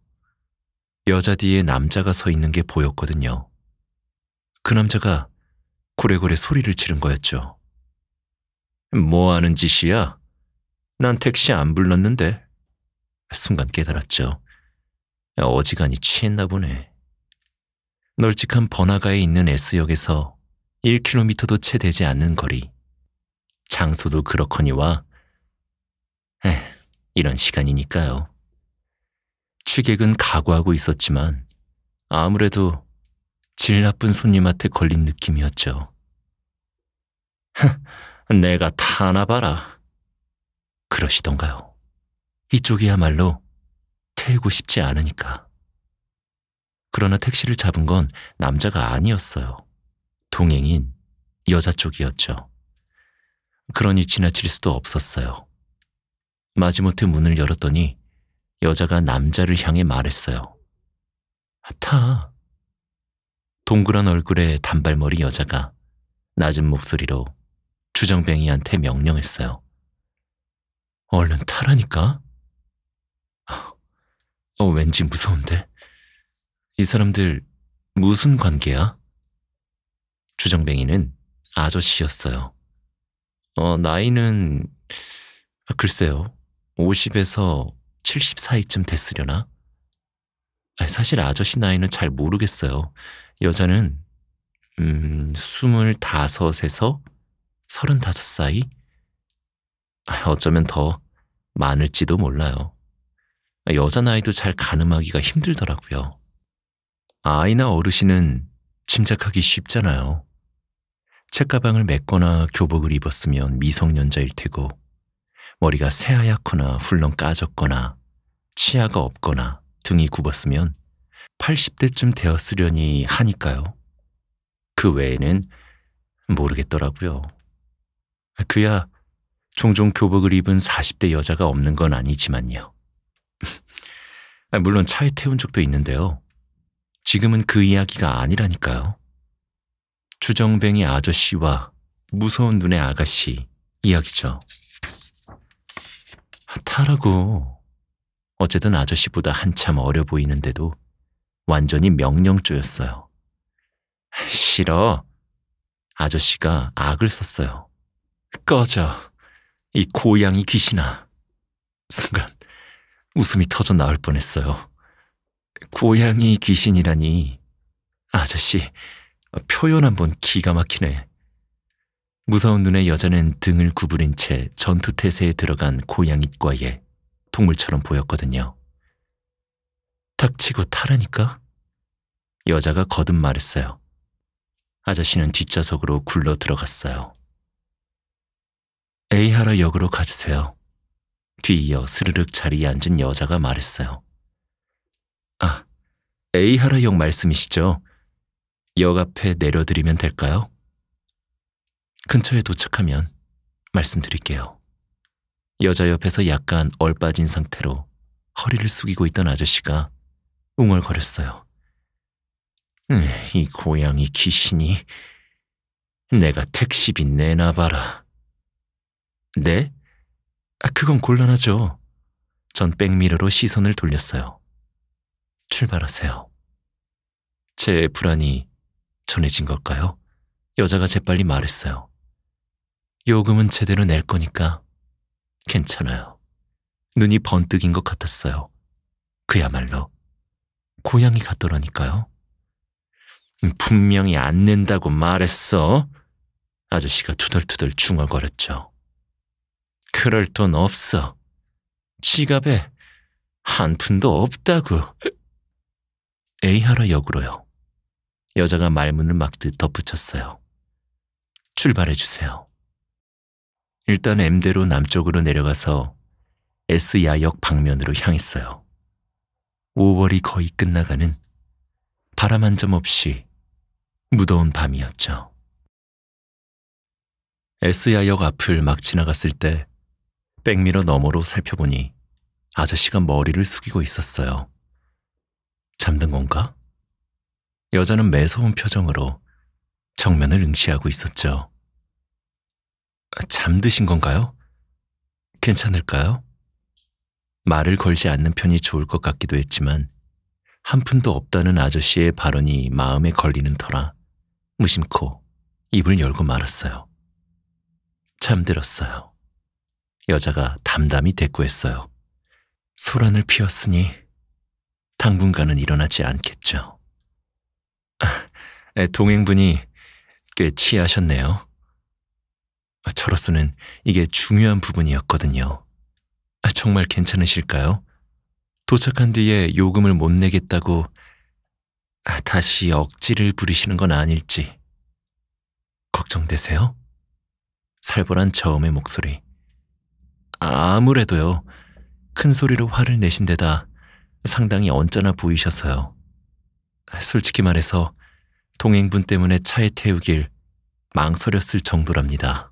여자 뒤에 남자가 서 있는 게 보였거든요. 그 남자가 고래고래 소리를 지른 거였죠. 뭐 하는 짓이야? 난 택시 안 불렀는데. 순간 깨달았죠. 어지간히 취했나 보네. 널찍한 번화가에 있는 S역에서 1km도 채 되지 않는 거리. 장소도 그렇거니와, 에, 이런 시간이니까요. 취객은 각오하고 있었지만 아무래도 질 나쁜 손님한테 걸린 느낌이었죠. 내가 타나 봐라. 그러시던가요. 이쪽이야말로 태우고 싶지 않으니까. 그러나 택시를 잡은 건 남자가 아니었어요. 동행인 여자 쪽이었죠. 그러니 지나칠 수도 없었어요. 마지못해 문을 열었더니 여자가 남자를 향해 말했어요. 타. 동그란 얼굴의 단발머리 여자가 낮은 목소리로 주정뱅이한테 명령했어요. 얼른 타라니까? 어, 왠지 무서운데. 이 사람들 무슨 관계야? 주정뱅이는 아저씨였어요. 어, 나이는, 글쎄요, 50에서 70 사이쯤 됐으려나? 사실 아저씨 나이는 잘 모르겠어요. 여자는, 음, 25에서 35 사이? 어쩌면 더 많을지도 몰라요. 여자 나이도 잘 가늠하기가 힘들더라고요. 아이나 어르신은 짐작하기 쉽잖아요. 책가방을 맸거나 교복을 입었으면 미성년자일 테고, 머리가 새하얗거나 훌렁 까졌거나, 치아가 없거나 등이 굽었으면 80대쯤 되었으려니 하니까요. 그 외에는 모르겠더라고요. 그야 종종 교복을 입은 40대 여자가 없는 건 아니지만요. 물론 차에 태운 적도 있는데요. 지금은 그 이야기가 아니라니까요. 주정뱅이 아저씨와 무서운 눈의 아가씨 이야기죠. 타라고. 어쨌든 아저씨보다 한참 어려 보이는데도 완전히 명령조였어요. 싫어. 아저씨가 악을 썼어요. 꺼져. 이 고양이 귀신아. 순간 웃음이 터져 나올 뻔했어요. 고양이 귀신이라니. 아저씨, 표현 한번 기가 막히네. 무서운 눈의 여자는 등을 구부린 채 전투태세에 들어간 고양이과에 동물처럼 보였거든요. 닥치고 타라니까? 여자가 거듭 말했어요. 아저씨는 뒷좌석으로 굴러 들어갔어요. 에이하라 역으로 가주세요. 뒤이어 스르륵 자리에 앉은 여자가 말했어요. 아, 에이하라 역 말씀이시죠? 역 앞에 내려드리면 될까요? 근처에 도착하면 말씀드릴게요. 여자 옆에서 약간 얼빠진 상태로 허리를 숙이고 있던 아저씨가 웅얼거렸어요. 음, 이 고양이 귀신이 내가 택시비 내놔봐라. 네? 아, 그건 곤란하죠. 전 백미러로 시선을 돌렸어요. 출발하세요. 제 불안이 전해진 걸까요? 여자가 재빨리 말했어요. 요금은 제대로 낼 거니까 괜찮아요. 눈이 번뜩인 것 같았어요. 그야말로 고양이 같더라니까요. 분명히 안 낸다고 말했어. 아저씨가 투덜투덜 중얼거렸죠. 그럴 돈 없어. 지갑에 한 푼도 없다고. 에이하라 역으로요. 여자가 말문을 막듯 덧붙였어요. 출발해 주세요. 일단 M대로 남쪽으로 내려가서 S야역 방면으로 향했어요. 5월이 거의 끝나가는 바람 한 점 없이 무더운 밤이었죠. S야역 앞을 막 지나갔을 때 백미러 너머로 살펴보니 아저씨가 머리를 숙이고 있었어요. 잠든 건가? 여자는 매서운 표정으로 정면을 응시하고 있었죠. 잠드신 건가요? 괜찮을까요? 말을 걸지 않는 편이 좋을 것 같기도 했지만 한 푼도 없다는 아저씨의 발언이 마음에 걸리는 터라 무심코 입을 열고 말았어요. 잠들었어요. 여자가 담담히 대꾸했어요. 소란을 피웠으니 당분간은 일어나지 않겠죠. 아, 동행분이 꽤 취하셨네요. 저로서는 이게 중요한 부분이었거든요. 아, 정말 괜찮으실까요? 도착한 뒤에 요금을 못 내겠다고 아, 다시 억지를 부리시는 건 아닐지 걱정되세요? 살벌한 저음의 목소리. 아무래도요. 큰 소리로 화를 내신 데다 상당히 언짢아 보이셔서요. 솔직히 말해서 동행분 때문에 차에 태우길 망설였을 정도랍니다.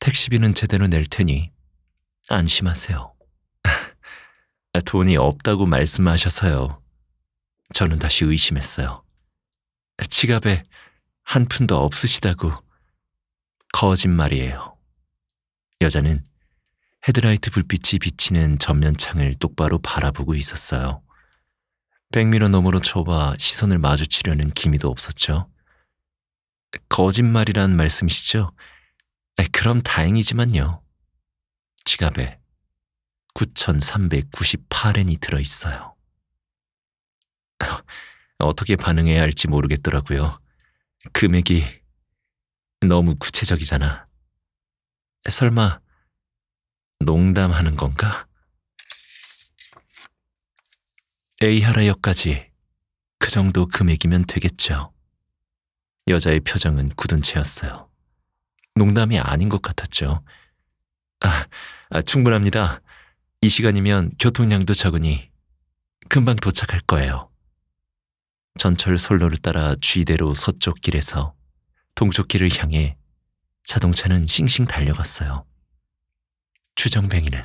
택시비는 제대로 낼 테니 안심하세요. 돈이 없다고 말씀하셔서요. 저는 다시 의심했어요. 지갑에 한 푼도 없으시다고 거짓말이에요. 여자는 헤드라이트 불빛이 비치는 전면창을 똑바로 바라보고 있었어요. 백미러 너머로 저와 시선을 마주치려는 기미도 없었죠. 거짓말이란 말씀이시죠? 그럼 다행이지만요. 지갑에 9,398엔이 들어있어요. 어떻게 반응해야 할지 모르겠더라고요. 금액이 너무 구체적이잖아. 설마 농담하는 건가? 에이하라역까지 그 정도 금액이면 되겠죠. 여자의 표정은 굳은 채였어요. 농담이 아닌 것 같았죠. 아, 아, 충분합니다. 이 시간이면 교통량도 적으니 금방 도착할 거예요. 전철 선로를 따라 쥐대로 서쪽 길에서 동쪽 길을 향해 자동차는 싱싱 달려갔어요. 주정뱅이는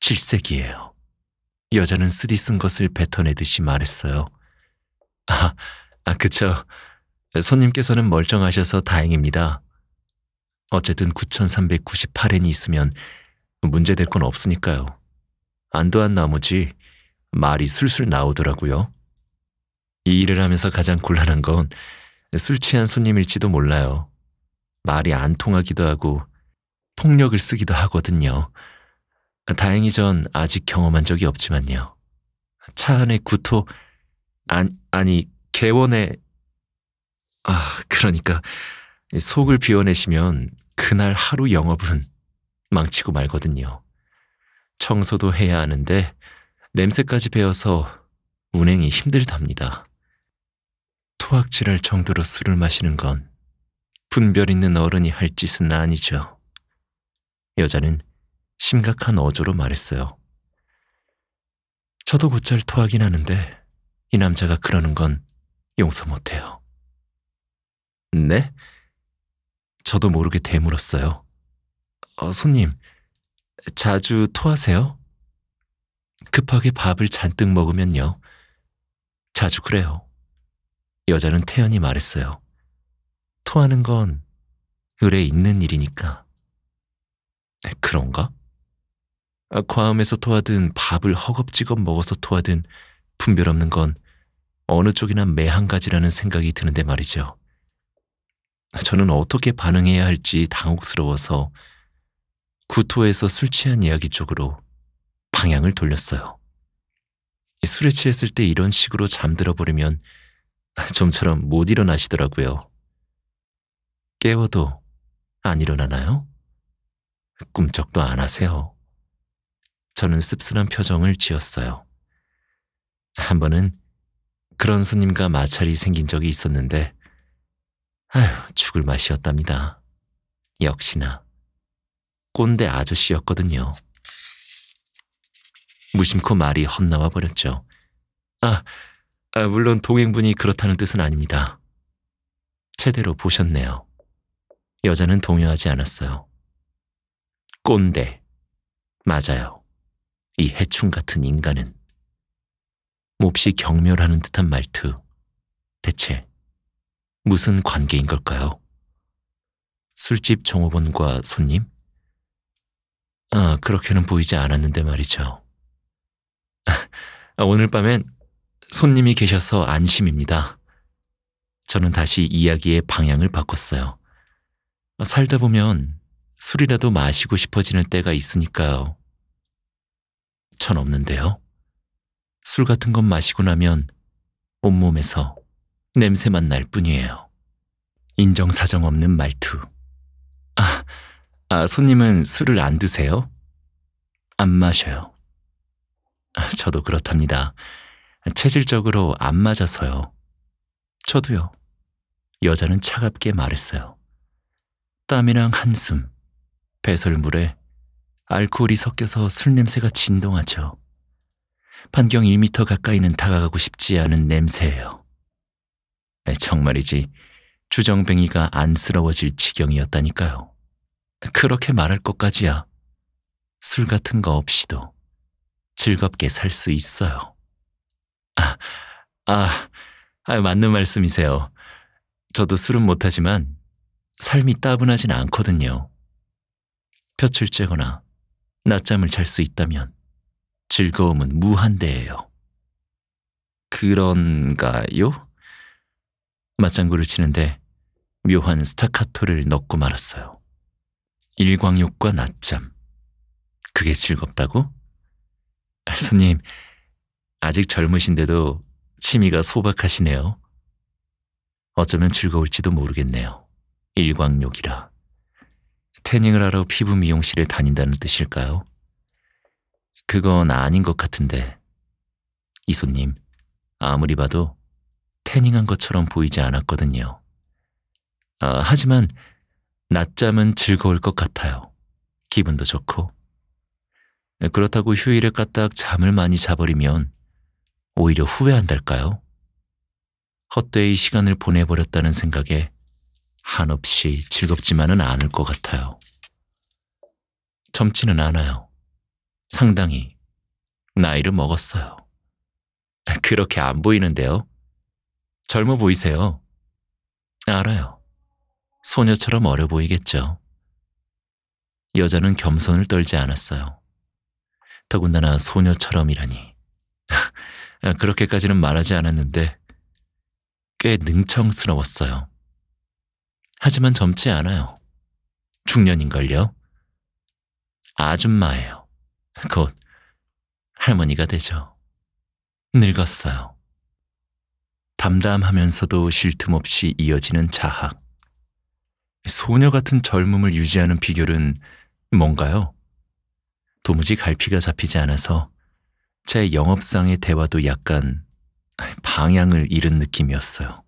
질색이에요. 여자는 쓰디 쓴 것을 뱉어내듯이 말했어요. 아, 아, 그쵸. 손님께서는 멀쩡하셔서 다행입니다. 어쨌든 9,398엔이 있으면 문제될 건 없으니까요. 안도한 나머지 말이 술술 나오더라고요. 이 일을 하면서 가장 곤란한 건 술 취한 손님일지도 몰라요. 말이 안 통하기도 하고 폭력을 쓰기도 하거든요. 다행히 전 아직 경험한 적이 없지만요. 차 안에 구토, 안, 아니, 개원에, 아, 그러니까 속을 비워내시면 그날 하루 영업은 망치고 말거든요. 청소도 해야 하는데 냄새까지 배어서 운행이 힘들답니다. 토악질할 정도로 술을 마시는 건 분별 있는 어른이 할 짓은 아니죠. 여자는 심각한 어조로 말했어요. 저도 곧잘 토하긴 하는데 이 남자가 그러는 건 용서 못해요. 네? 저도 모르게 대물었어요. 어, 손님, 자주 토하세요? 급하게 밥을 잔뜩 먹으면요. 자주 그래요. 여자는 태연히 말했어요. 토하는 건 의뢰 있는 일이니까. 그런가? 아, 과음에서 토하든 밥을 허겁지겁 먹어서 토하든 분별 없는 건 어느 쪽이나 매한 가지라는 생각이 드는데 말이죠. 저는 어떻게 반응해야 할지 당혹스러워서 구토에서 술 취한 이야기 쪽으로 방향을 돌렸어요. 술에 취했을 때 이런 식으로 잠들어 버리면 좀처럼 못 일어나시더라고요. 깨워도 안 일어나나요? 꿈쩍도 안 하세요. 저는 씁쓸한 표정을 지었어요. 한 번은 그런 손님과 마찰이 생긴 적이 있었는데, 아휴, 죽을 맛이었답니다. 역시나 꼰대 아저씨였거든요. 무심코 말이 헛나와 버렸죠. 아, 아, 물론 동행분이 그렇다는 뜻은 아닙니다. 제대로 보셨네요. 여자는 동요하지 않았어요. 꼰대. 맞아요. 이 해충 같은 인간은. 몹시 경멸하는 듯한 말투. 대체 무슨 관계인 걸까요? 술집 종업원과 손님? 아, 그렇게는 보이지 않았는데 말이죠. 아, 오늘 밤엔 손님이 계셔서 안심입니다. 저는 다시 이야기의 방향을 바꿨어요. 살다 보면 술이라도 마시고 싶어지는 때가 있으니까요. 전 없는데요. 술 같은 건 마시고 나면 온몸에서 냄새만 날 뿐이에요. 인정사정 없는 말투. 아, 아, 손님은 술을 안 드세요? 안 마셔요. 아, 저도 그렇답니다. 체질적으로 안 맞아서요. 저도요. 여자는 차갑게 말했어요. 땀이랑 한숨, 배설물에 알코올이 섞여서 술 냄새가 진동하죠. 반경 1미터 가까이는 다가가고 싶지 않은 냄새예요. 정말이지 주정뱅이가 안쓰러워질 지경이었다니까요. 그렇게 말할 것까지야 술 같은 거 없이도 즐겁게 살 수 있어요. 아, 아, 아, 맞는 말씀이세요. 저도 술은 못하지만 삶이 따분하진 않거든요. 볕을 쬐거나 낮잠을 잘 수 있다면 즐거움은 무한대예요. 그런가요? 맞장구를 치는데 묘한 스타카토를 넣고 말았어요. 일광욕과 낮잠. 그게 즐겁다고? 아, 손님, 아직 젊으신데도 취미가 소박하시네요. 어쩌면 즐거울지도 모르겠네요. 일광욕이라. 태닝을 하러 피부 미용실에 다닌다는 뜻일까요? 그건 아닌 것 같은데. 이손님, 아무리 봐도 태닝한 것처럼 보이지 않았거든요. 아, 하지만 낮잠은 즐거울 것 같아요. 기분도 좋고. 그렇다고 휴일에 까딱 잠을 많이 자버리면 오히려 후회한달까요? 헛되이 시간을 보내버렸다는 생각에 한없이 즐겁지만은 않을 것 같아요. 젊지는 않아요. 상당히 나이를 먹었어요. 그렇게 안 보이는데요. 젊어 보이세요. 알아요. 소녀처럼 어려 보이겠죠. 여자는 겸손을 떨지 않았어요. 더군다나 소녀처럼이라니. 그렇게까지는 말하지 않았는데 꽤 능청스러웠어요. 하지만 젊지 않아요. 중년인걸요? 아줌마예요. 곧 할머니가 되죠. 늙었어요. 담담하면서도 쉴 틈 없이 이어지는 자학. 소녀 같은 젊음을 유지하는 비결은 뭔가요? 도무지 갈피가 잡히지 않아서 제 영업상의 대화도 약간 방향을 잃은 느낌이었어요.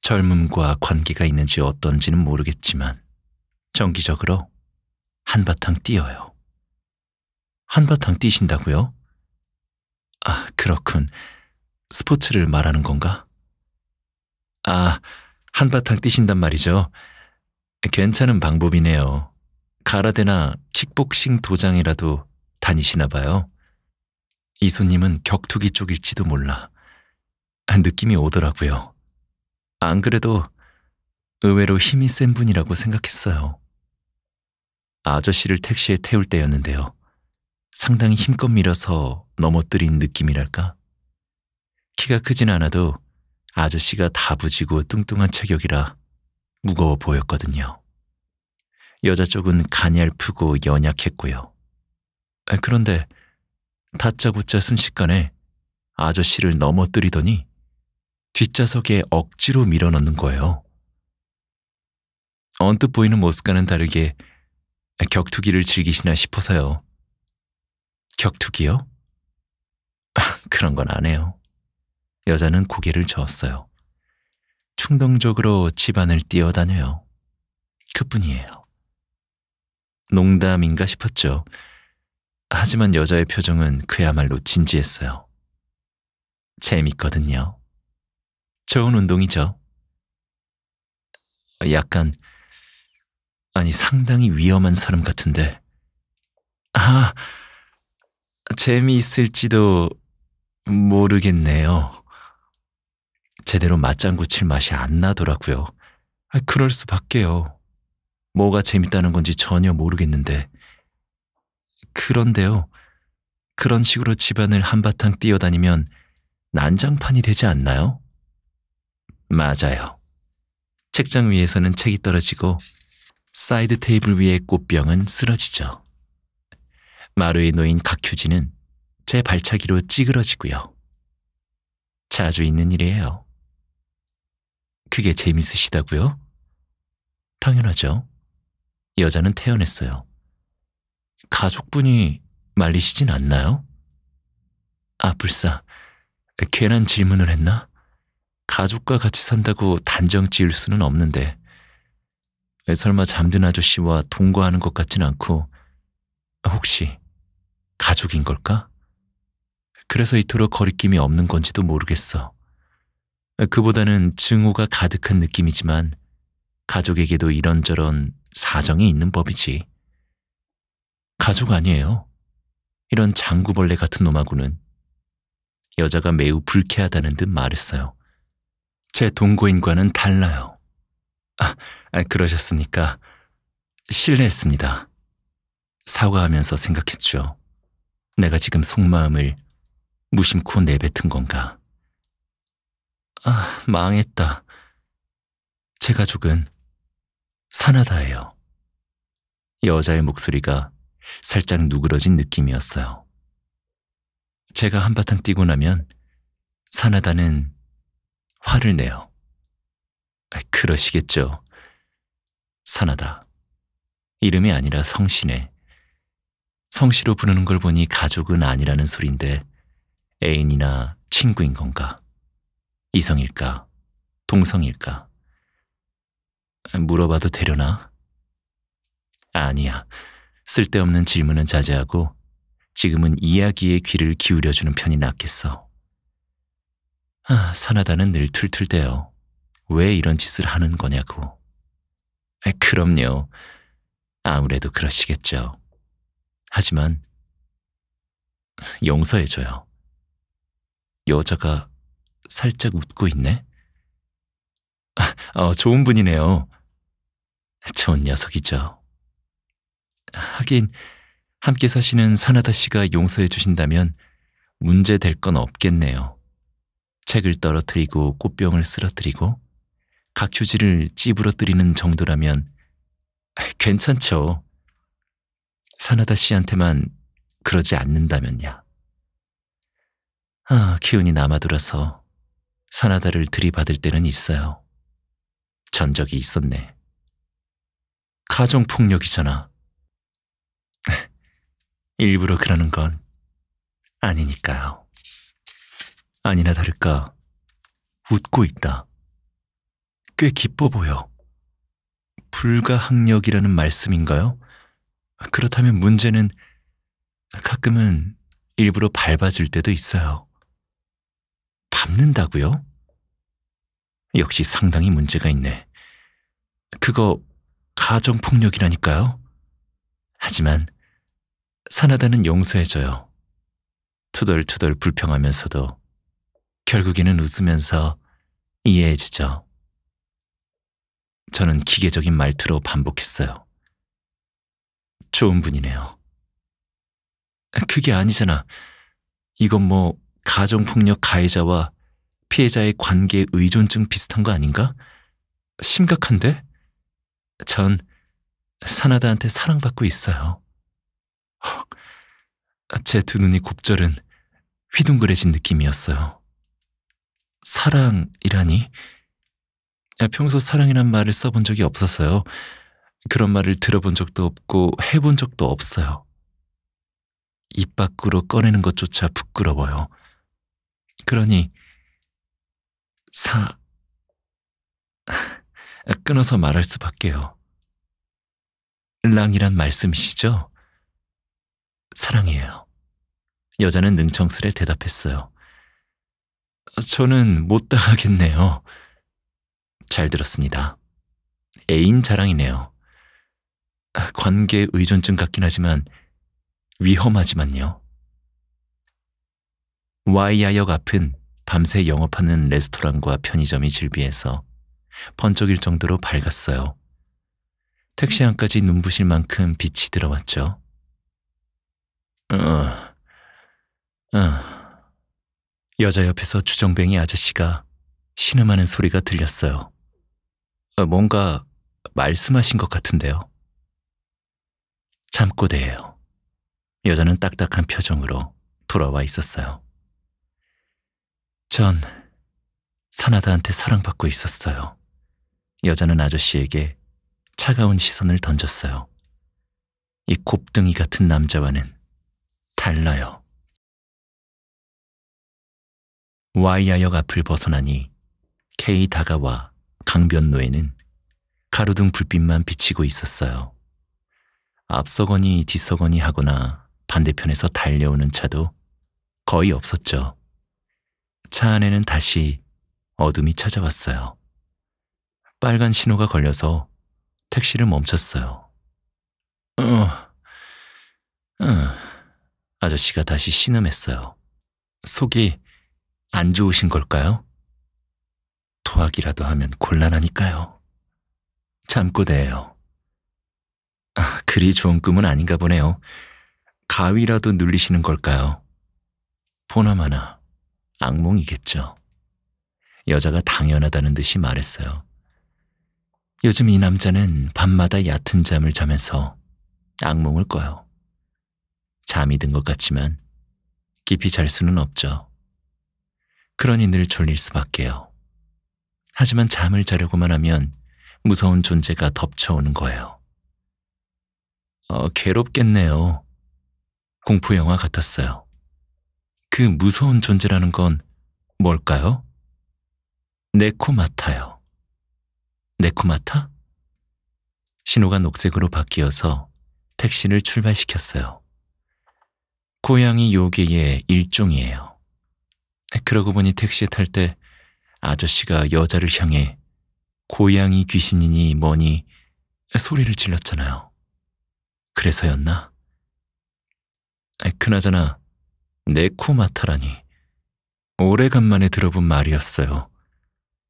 젊음과 관계가 있는지 어떤지는 모르겠지만 정기적으로 한바탕 뛰어요. 한바탕 뛰신다고요? 아, 그렇군. 스포츠를 말하는 건가? 아, 한바탕 뛰신단 말이죠. 괜찮은 방법이네요. 가라데나 킥복싱 도장이라도 다니시나 봐요. 이손님은 격투기 쪽일지도 몰라. 느낌이 오더라고요. 안 그래도 의외로 힘이 센 분이라고 생각했어요. 아저씨를 택시에 태울 때였는데요. 상당히 힘껏 밀어서 넘어뜨린 느낌이랄까? 키가 크진 않아도 아저씨가 다부지고 뚱뚱한 체격이라 무거워 보였거든요. 여자 쪽은 가냘프고 연약했고요. 그런데 다짜고짜 순식간에 아저씨를 넘어뜨리더니 뒷좌석에 억지로 밀어넣는 거예요. 언뜻 보이는 모습과는 다르게 격투기를 즐기시나 싶어서요. 격투기요? 그런 건 안 해요. 여자는 고개를 저었어요. 충동적으로 집안을 뛰어다녀요. 그뿐이에요. 농담인가 싶었죠. 하지만 여자의 표정은 그야말로 진지했어요. 재밌거든요. 좋은 운동이죠. 약간, 아니, 상당히 위험한 사람 같은데. 아, 재미있을지도 모르겠네요. 제대로 맞장구 칠 맛이 안 나더라고요. 아, 그럴 수밖에요. 뭐가 재밌다는 건지 전혀 모르겠는데. 그런데요. 그런 식으로 집안을 한바탕 뛰어다니면 난장판이 되지 않나요? 맞아요. 책장 위에서는 책이 떨어지고 사이드 테이블 위의 꽃병은 쓰러지죠. 마루에 놓인 각휴지는 제 발차기로 찌그러지고요. 자주 있는 일이에요. 그게 재밌으시다고요? 당연하죠. 여자는 태어났어요. 가족분이 말리시진 않나요? 아, 불사. 괜한 질문을 했나? 가족과 같이 산다고 단정 지을 수는 없는데, 설마 잠든 아저씨와 동거하는 것 같진 않고, 혹시 가족인 걸까? 그래서 이토록 거리낌이 없는 건지도 모르겠어. 그보다는 증오가 가득한 느낌이지만, 가족에게도 이런저런 사정이 있는 법이지. 가족 아니에요. 이런 장구벌레 같은 놈하고는 여자가 매우 불쾌하다는 듯 말했어요. 제 동거인과는 달라요. 아, 아, 그러셨습니까? 실례했습니다. 사과하면서 생각했죠. 내가 지금 속마음을 무심코 내뱉은 건가? 아, 망했다. 제 가족은 사나다예요. 여자의 목소리가 살짝 누그러진 느낌이었어요. 제가 한바탕 뛰고 나면 사나다는 화를 내요. 그러시겠죠. 사나다. 이름이 아니라 성씨네. 성씨로 부르는 걸 보니 가족은 아니라는 소린데 애인이나 친구인 건가? 이성일까? 동성일까? 물어봐도 되려나? 아니야. 쓸데없는 질문은 자제하고 지금은 이야기에 귀를 기울여주는 편이 낫겠어. 아, 사나다는 늘 툴툴대요. 왜 이런 짓을 하는 거냐고. 아, 그럼요. 아무래도 그러시겠죠. 하지만 용서해줘요. 여자가 살짝 웃고 있네? 아, 어, 좋은 분이네요. 좋은 녀석이죠. 하긴 함께 사시는 사나다 씨가 용서해 주신다면 문제 될 건 없겠네요. 책을 떨어뜨리고 꽃병을 쓰러뜨리고 각 휴지를 찌부러뜨리는 정도라면 괜찮죠. 사나다 씨한테만 그러지 않는다면야. 아, 기운이 남아돌아서 사나다를 들이받을 때는 있어요. 전적이 있었네. 가정폭력이잖아. 일부러 그러는 건 아니니까요. 아니나 다를까 웃고 있다. 꽤 기뻐 보여. 불가항력이라는 말씀인가요? 그렇다면 문제는 가끔은 일부러 밟아줄 때도 있어요. 밟는다고요? 역시 상당히 문제가 있네. 그거 가정폭력이라니까요. 하지만 사나다는 용서해줘요. 투덜투덜 불평하면서도 결국에는 웃으면서 이해해주죠. 저는 기계적인 말투로 반복했어요. 좋은 분이네요. 그게 아니잖아. 이건 뭐 가정폭력 가해자와 피해자의 관계 의존증 비슷한 거 아닌가? 심각한데? 전 사나다한테 사랑받고 있어요. 제 두 눈이 곱절은 휘둥그레진 느낌이었어요. 사랑이라니? 평소 사랑이란 말을 써본 적이 없어서요. 그런 말을 들어본 적도 없고 해본 적도 없어요. 입 밖으로 꺼내는 것조차 부끄러워요. 그러니, 사, 끊어서 말할 수밖에요. 랑이란 말씀이시죠? 사랑해요. 여자는 능청스레 대답했어요. 저는 못 당하겠네요. 잘 들었습니다. 애인 자랑이네요. 관계 의존증 같긴 하지만 위험하지만요. 와이야역 앞은 밤새 영업하는 레스토랑과 편의점이 질비해서 번쩍일 정도로 밝았어요. 택시 안까지 눈부실 만큼 빛이 들어왔죠. 어, 어. 여자 옆에서 주정뱅이 아저씨가 신음하는 소리가 들렸어요. 어, 뭔가 말씀하신 것 같은데요. 잠꼬대예요. 여자는 딱딱한 표정으로 돌아와 있었어요. 전 사나다한테 사랑받고 있었어요. 여자는 아저씨에게 차가운 시선을 던졌어요. 이 곱등이 같은 남자와는 달라요. 와이야역 앞을 벗어나니 K 다가와 강변로에는 가로등 불빛만 비치고 있었어요. 앞서거니 뒤서거니 하거나 반대편에서 달려오는 차도 거의 없었죠. 차 안에는 다시 어둠이 찾아왔어요. 빨간 신호가 걸려서 택시를 멈췄어요. 어, 어. 아저씨가 다시 신음했어요. 속이 안 좋으신 걸까요? 토하기라도 하면 곤란하니까요. 잠꼬대예요. 아, 그리 좋은 꿈은 아닌가 보네요. 가위라도 눌리시는 걸까요? 보나마나 악몽이겠죠. 여자가 당연하다는 듯이 말했어요. 요즘 이 남자는 밤마다 얕은 잠을 자면서 악몽을 꿔요. 잠이 든 것 같지만 깊이 잘 수는 없죠. 그러니 늘 졸릴 수밖에요. 하지만 잠을 자려고만 하면 무서운 존재가 덮쳐오는 거예요. 어, 괴롭겠네요. 공포 영화 같았어요. 그 무서운 존재라는 건 뭘까요? 네코마타요. 네코마타? 신호가 녹색으로 바뀌어서 택시를 출발시켰어요. 고양이 요괴의 일종이에요. 그러고 보니 택시에 탈 때 아저씨가 여자를 향해 고양이 귀신이니 뭐니 소리를 질렀잖아요. 그래서였나? 그나저나 네코마타라니 오래간만에 들어본 말이었어요.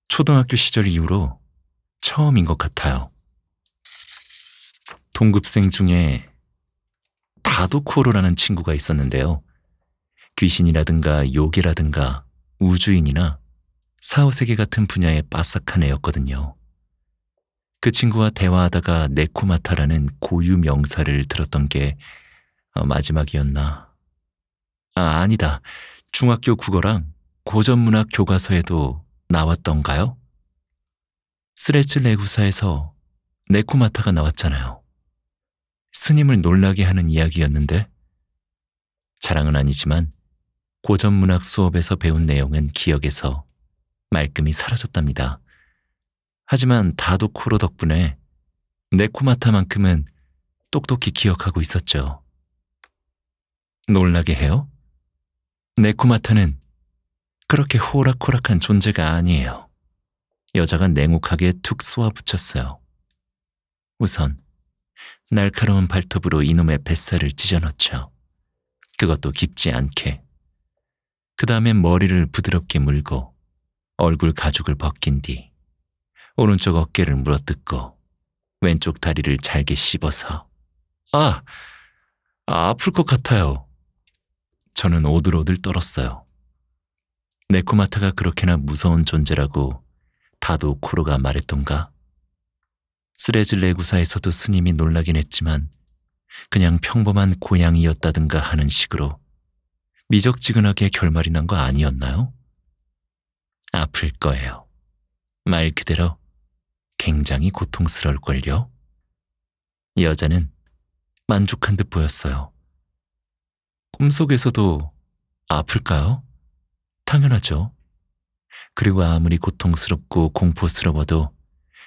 초등학교 시절 이후로 처음인 것 같아요. 동급생 중에 다도코로라는 친구가 있었는데요. 귀신이라든가 요괴라든가 우주인이나 사후세계 같은 분야의 빠삭한 애였거든요. 그 친구와 대화하다가 네코마타라는 고유 명사를 들었던 게 어, 마지막이었나. 아, 아니다. 중학교 국어랑 고전문학 교과서에도 나왔던가요? 스레츠 레구사에서 네코마타가 나왔잖아요. 스님을 놀라게 하는 이야기였는데 자랑은 아니지만 고전문학 수업에서 배운 내용은 기억에서 말끔히 사라졌답니다. 하지만 다도코로 덕분에 네코마타만큼은 똑똑히 기억하고 있었죠. 놀라게 해요? 네코마타는 그렇게 호락호락한 존재가 아니에요. 여자가 냉혹하게 툭 쏘아붙였어요. 우선 날카로운 발톱으로 이놈의 뱃살을 찢어넣죠. 그것도 깊지 않게. 그 다음에 머리를 부드럽게 물고 얼굴 가죽을 벗긴 뒤 오른쪽 어깨를 물어뜯고 왼쪽 다리를 잘게 씹어서 아, 아 아플 것 같아요. 저는 오들오들 떨었어요. 네코마타가 그렇게나 무서운 존재라고 다도 코로가 말했던가? 쓰레즐레 구사에서도 스님이 놀라긴 했지만 그냥 평범한 고양이였다든가 하는 식으로 미적지근하게 결말이 난 거 아니었나요? 아플 거예요. 말 그대로 굉장히 고통스러울걸요? 여자는 만족한 듯 보였어요. 꿈속에서도 아플까요? 당연하죠. 그리고 아무리 고통스럽고 공포스러워도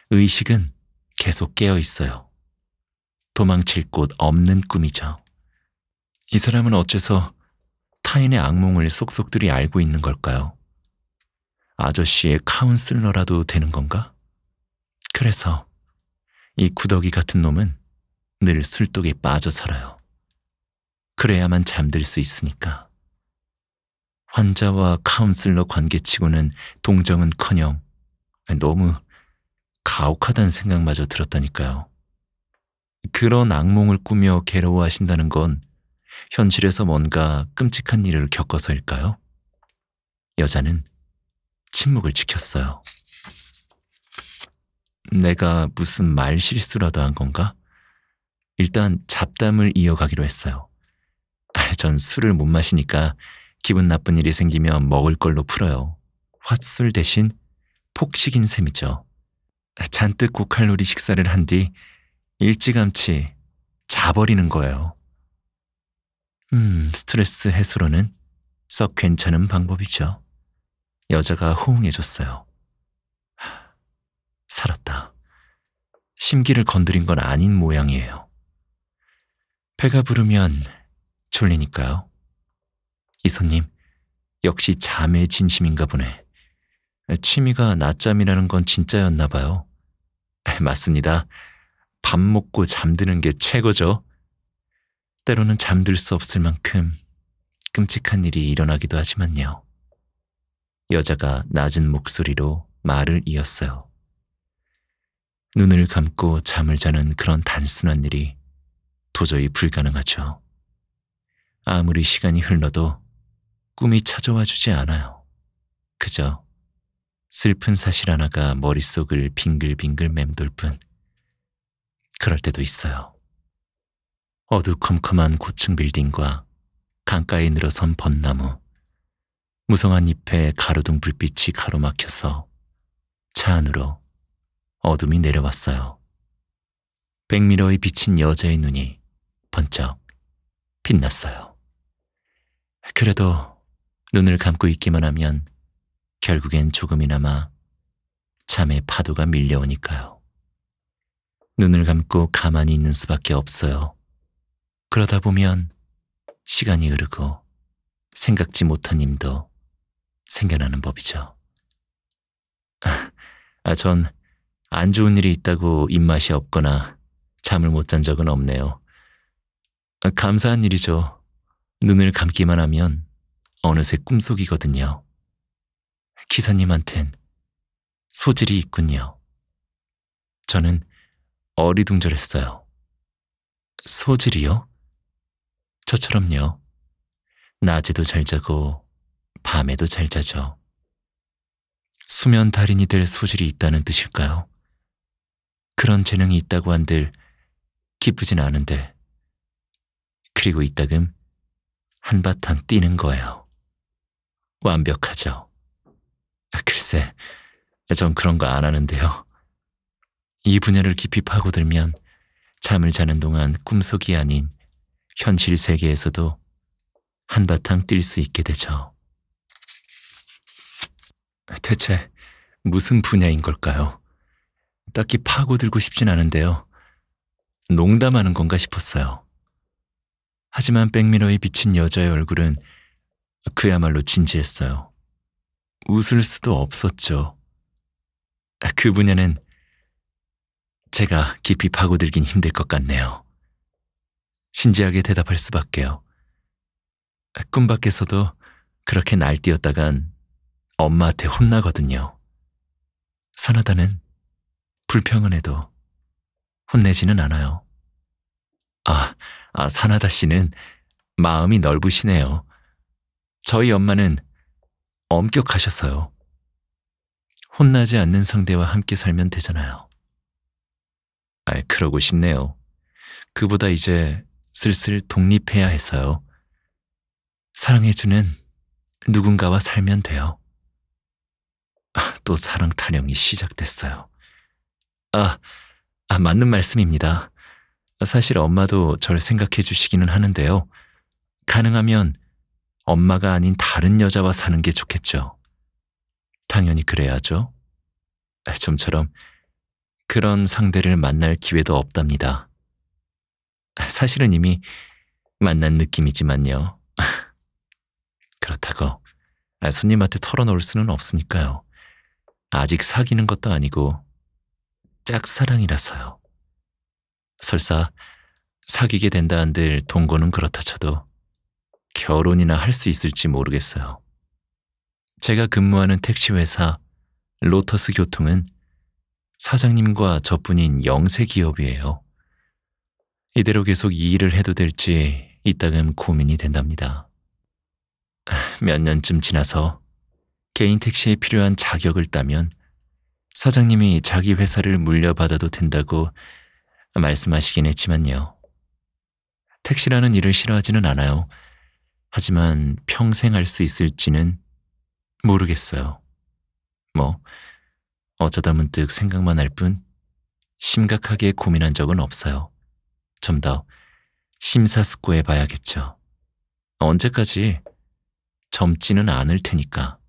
의식은 계속 깨어 있어요. 도망칠 곳 없는 꿈이죠. 이 사람은 어째서 타인의 악몽을 쏙쏙들이 알고 있는 걸까요? 아저씨의 카운슬러라도 되는 건가? 그래서 이 구더기 같은 놈은 늘 술독에 빠져 살아요. 그래야만 잠들 수 있으니까. 환자와 카운슬러 관계치고는 동정은커녕 너무 가혹하다는 생각마저 들었다니까요. 그런 악몽을 꾸며 괴로워하신다는 건 현실에서 뭔가 끔찍한 일을 겪어서일까요? 여자는 침묵을 지켰어요. 내가 무슨 말 실수라도 한 건가? 일단 잡담을 이어가기로 했어요. 전 술을 못 마시니까 기분 나쁜 일이 생기면 먹을 걸로 풀어요. 화술 대신 폭식인 셈이죠. 잔뜩 고칼로리 식사를 한 뒤 일찌감치 자버리는 거예요. 음, 스트레스 해소로는 썩 괜찮은 방법이죠. 여자가 호응해줬어요. 살았다. 심기를 건드린 건 아닌 모양이에요. 배가 부르면 졸리니까요. 이손님, 역시 잠의 진심인가 보네. 취미가 낮잠이라는 건 진짜였나 봐요. 맞습니다. 밥 먹고 잠드는 게 최고죠. 때로는 잠들 수 없을 만큼 끔찍한 일이 일어나기도 하지만요. 여자가 낮은 목소리로 말을 이었어요. 눈을 감고 잠을 자는 그런 단순한 일이 도저히 불가능하죠. 아무리 시간이 흘러도 꿈이 찾아와 주지 않아요. 그저 슬픈 사실 하나가 머릿속을 빙글빙글 맴돌 뿐. 그럴 때도 있어요. 어두컴컴한 고층 빌딩과 강가에 늘어선 벚나무, 무성한 잎에 가로등 불빛이 가로막혀서 차 안으로 어둠이 내려왔어요. 백미러에 비친 여자의 눈이 번쩍 빛났어요. 그래도 눈을 감고 있기만 하면 결국엔 조금이나마 잠의 파도가 밀려오니까요. 눈을 감고 가만히 있는 수밖에 없어요. 그러다 보면 시간이 흐르고 생각지 못한 힘도 생겨나는 법이죠. 아, 전 안 좋은 일이 있다고 입맛이 없거나 잠을 못 잔 적은 없네요. 아, 감사한 일이죠. 눈을 감기만 하면 어느새 꿈속이거든요. 기사님한텐 소질이 있군요. 저는 어리둥절했어요. 소질이요? 저처럼요. 낮에도 잘 자고 밤에도 잘 자죠. 수면 달인이 될 소질이 있다는 뜻일까요? 그런 재능이 있다고 한들 기쁘진 않은데 그리고 이따금 한바탕 뛰는 거예요. 완벽하죠. 아, 글쎄, 전 그런 거 안 하는데요. 이 분야를 깊이 파고들면 잠을 자는 동안 꿈속이 아닌 현실 세계에서도 한바탕 뛸 수 있게 되죠. 대체 무슨 분야인 걸까요? 딱히 파고들고 싶진 않은데요. 농담하는 건가 싶었어요. 하지만 백미러에 비친 여자의 얼굴은 그야말로 진지했어요. 웃을 수도 없었죠. 그 분야는 제가 깊이 파고들긴 힘들 것 같네요. 진지하게 대답할 수밖에요. 꿈 밖에서도 그렇게 날뛰었다간 엄마한테 혼나거든요. 선하다는 불평은 해도 혼내지는 않아요. 아, 아, 산하다 씨는 마음이 넓으시네요. 저희 엄마는 엄격하셔서요. 혼나지 않는 상대와 함께 살면 되잖아요. 아, 그러고 싶네요. 그보다 이제 슬슬 독립해야 해서요. 사랑해주는 누군가와 살면 돼요. 아, 또 사랑 타령이 시작됐어요. 아, 아, 맞는 말씀입니다. 사실 엄마도 절 생각해 주시기는 하는데요. 가능하면 엄마가 아닌 다른 여자와 사는 게 좋겠죠. 당연히 그래야죠. 좀처럼 그런 상대를 만날 기회도 없답니다. 사실은 이미 만난 느낌이지만요. 그렇다고 아, 손님한테 털어놓을 수는 없으니까요. 아직 사귀는 것도 아니고 짝사랑이라서요. 설사 사귀게 된다 한들 동거는 그렇다 쳐도 결혼이나 할 수 있을지 모르겠어요. 제가 근무하는 택시회사 로터스 교통은 사장님과 저뿐인 영세 기업이에요. 이대로 계속 이 일을 해도 될지 이따금 고민이 된답니다. 몇 년쯤 지나서 개인 택시에 필요한 자격을 따면 사장님이 자기 회사를 물려받아도 된다고 말씀하시긴 했지만요. 택시라는 일을 싫어하지는 않아요. 하지만 평생 할 수 있을지는 모르겠어요. 뭐, 어쩌다 문득 생각만 할 뿐 심각하게 고민한 적은 없어요. 좀 더 심사숙고해 봐야겠죠. 언제까지 젊지는 않을 테니까.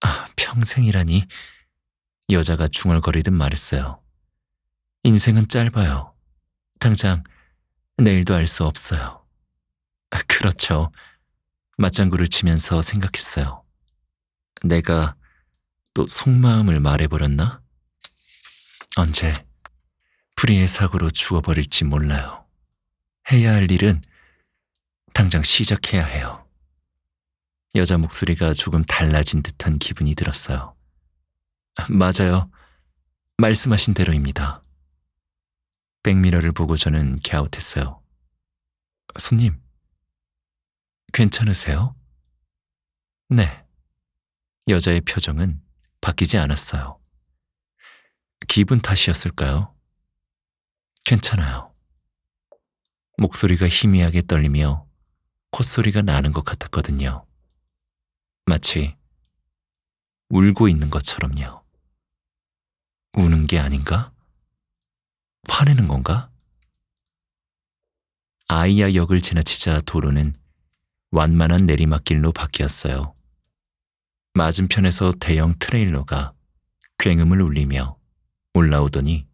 아, 평생이라니 여자가 중얼거리듯 말했어요. 인생은 짧아요. 당장 내일도 알 수 없어요. 아, 그렇죠. 맞장구를 치면서 생각했어요. 내가 또 속마음을 말해버렸나? 언제 불의의 사고로 죽어버릴지 몰라요. 해야 할 일은 당장 시작해야 해요. 여자 목소리가 조금 달라진 듯한 기분이 들었어요. 맞아요. 말씀하신 대로입니다. 백미러를 보고 저는 갸웃했어요. 손님, 괜찮으세요? 네. 여자의 표정은 바뀌지 않았어요. 기분 탓이었을까요? 괜찮아요. 목소리가 희미하게 떨리며 콧소리가 나는 것 같았거든요. 마치 울고 있는 것처럼요. 우는 게 아닌가? 화내는 건가? 아이야 역을 지나치자 도로는 완만한 내리막길로 바뀌었어요. 맞은편에서 대형 트레일러가 굉음을 울리며 올라오더니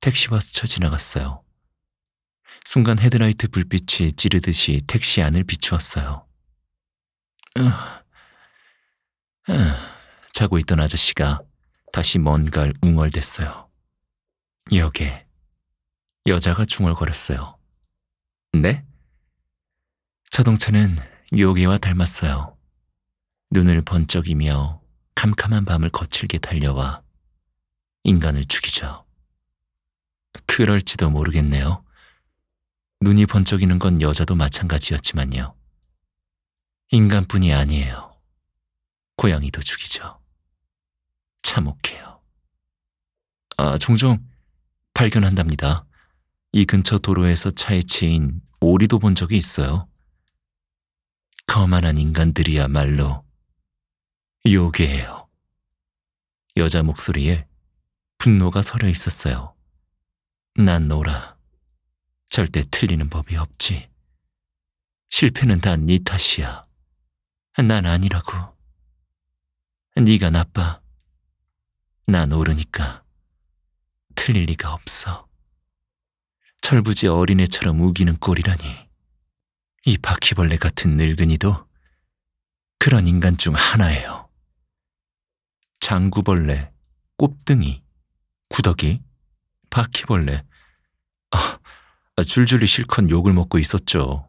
택시와 스쳐 지나갔어요. 순간 헤드라이트 불빛이 찌르듯이 택시 안을 비추었어요. 으, 으, 자고 있던 아저씨가 다시 뭔가를 웅얼댔어요. 역에 여자가 중얼거렸어요. 네? 자동차는 요괴와 닮았어요. 눈을 번쩍이며 캄캄한 밤을 거칠게 달려와 인간을 죽이죠. 그럴지도 모르겠네요. 눈이 번쩍이는 건 여자도 마찬가지였지만요. 인간뿐이 아니에요. 고양이도 죽이죠. 참혹해요. 아, 종종 발견한답니다. 이 근처 도로에서 차에 치인 오리도 본 적이 있어요. 거만한 인간들이야말로 요괴예요. 여자 목소리에 분노가 서려 있었어요. 난 노라. 절대 틀리는 법이 없지. 실패는 다 네 탓이야. 난 아니라고. 네가 나빠. 난 옳으니까. 틀릴 리가 없어. 철부지 어린애처럼 우기는 꼴이라니. 이 바퀴벌레 같은 늙은이도 그런 인간 중 하나예요. 장구벌레, 꼽등이, 구더기, 바퀴벌레. 아, 줄줄이 실컷 욕을 먹고 있었죠.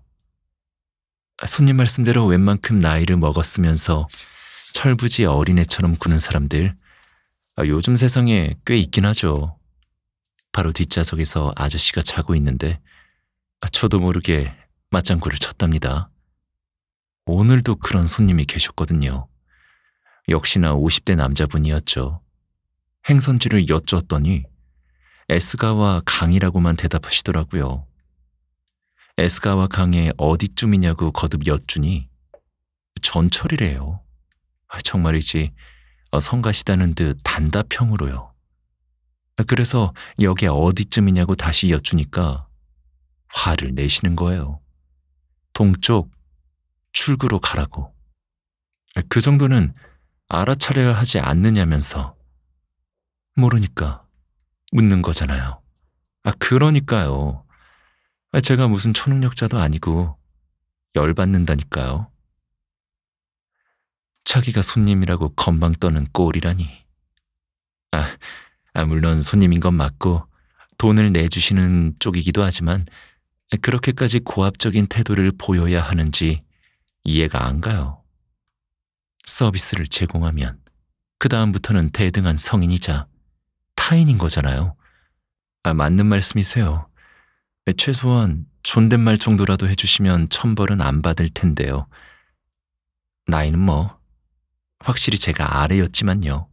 손님 말씀대로 웬만큼 나이를 먹었으면서 철부지 어린애처럼 구는 사람들, 아, 요즘 세상에 꽤 있긴 하죠. 바로 뒷좌석에서 아저씨가 자고 있는데, 아, 저도 모르게 맞장구를 쳤답니다. 오늘도 그런 손님이 계셨거든요. 역시나 50대 남자분이었죠. 행선지를 여쭈었더니 에스가와 강이라고만 대답하시더라고요. 에스가와 강의 어디쯤이냐고 거듭 여쭈니 전철이래요. 아, 정말이지 어, 성가시다는 듯 단답형으로요. 그래서 여기 어디쯤이냐고 다시 여쭈니까 화를 내시는 거예요. 동쪽 출구로 가라고. 그 정도는 알아차려야 하지 않느냐면서. 모르니까 묻는 거잖아요. 아, 그러니까요. 아, 제가 무슨 초능력자도 아니고 열받는다니까요. 자기가 손님이라고 건방 떠는 꼴이라니. 아, 아, 물론 손님인 건 맞고 돈을 내주시는 쪽이기도 하지만 그렇게까지 고압적인 태도를 보여야 하는지 이해가 안 가요. 서비스를 제공하면 그 다음부터는 대등한 성인이자 타인인 거잖아요. 아, 맞는 말씀이세요. 최소한 존댓말 정도라도 해주시면 천벌은 안 받을 텐데요. 나이는 뭐, 확실히 제가 아래였지만요.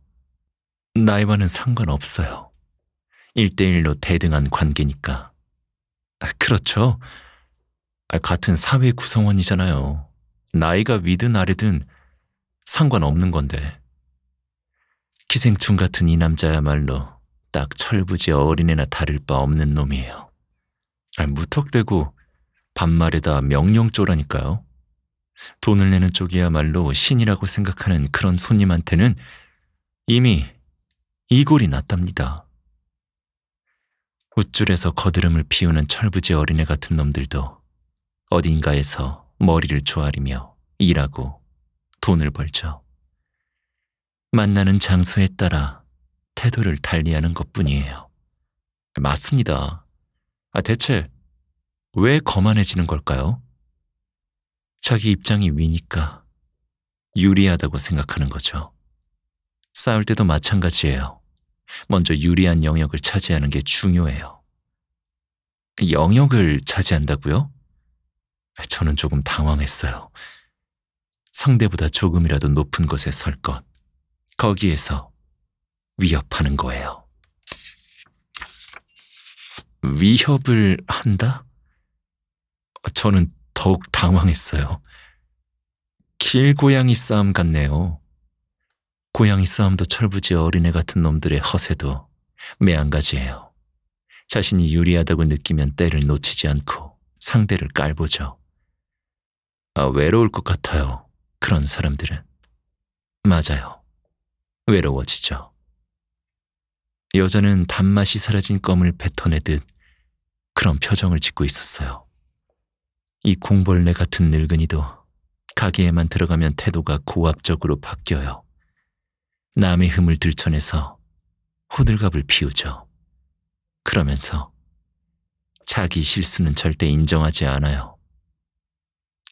나이와는 상관없어요. 1대1로 대등한 관계니까. 아, 그렇죠. 아, 같은 사회 구성원이잖아요. 나이가 위든 아래든 상관없는 건데. 기생충 같은 이 남자야말로 딱 철부지 어린애나 다를 바 없는 놈이에요. 아, 무턱대고 반말에다 명령조라니까요. 돈을 내는 쪽이야말로 신이라고 생각하는 그런 손님한테는 이미 이골이 났답니다. 우쭐에서 거드름을 피우는 철부지 어린애 같은 놈들도 어딘가에서 머리를 조아리며 일하고 돈을 벌죠. 만나는 장소에 따라 태도를 달리하는 것 뿐이에요. 맞습니다. 아, 대체 왜 거만해지는 걸까요? 자기 입장이 위니까 유리하다고 생각하는 거죠. 싸울 때도 마찬가지예요. 먼저 유리한 영역을 차지하는 게 중요해요. 영역을 차지한다고요? 저는 조금 당황했어요. 상대보다 조금이라도 높은 곳에 설 것. 거기에서 위협하는 거예요. 위협을 한다? 저는 더욱 당황했어요. 길고양이 싸움 같네요. 고양이 싸움도 철부지 어린애 같은 놈들의 허세도 매한가지예요. 자신이 유리하다고 느끼면 때를 놓치지 않고 상대를 깔보죠. 아, 외로울 것 같아요. 그런 사람들은. 맞아요. 외로워지죠. 여자는 단맛이 사라진 껌을 뱉어내듯 그런 표정을 짓고 있었어요. 이 공벌레 같은 늙은이도 가게에만 들어가면 태도가 고압적으로 바뀌어요. 남의 흠을 들춰내서 호들갑을 피우죠. 그러면서 자기 실수는 절대 인정하지 않아요.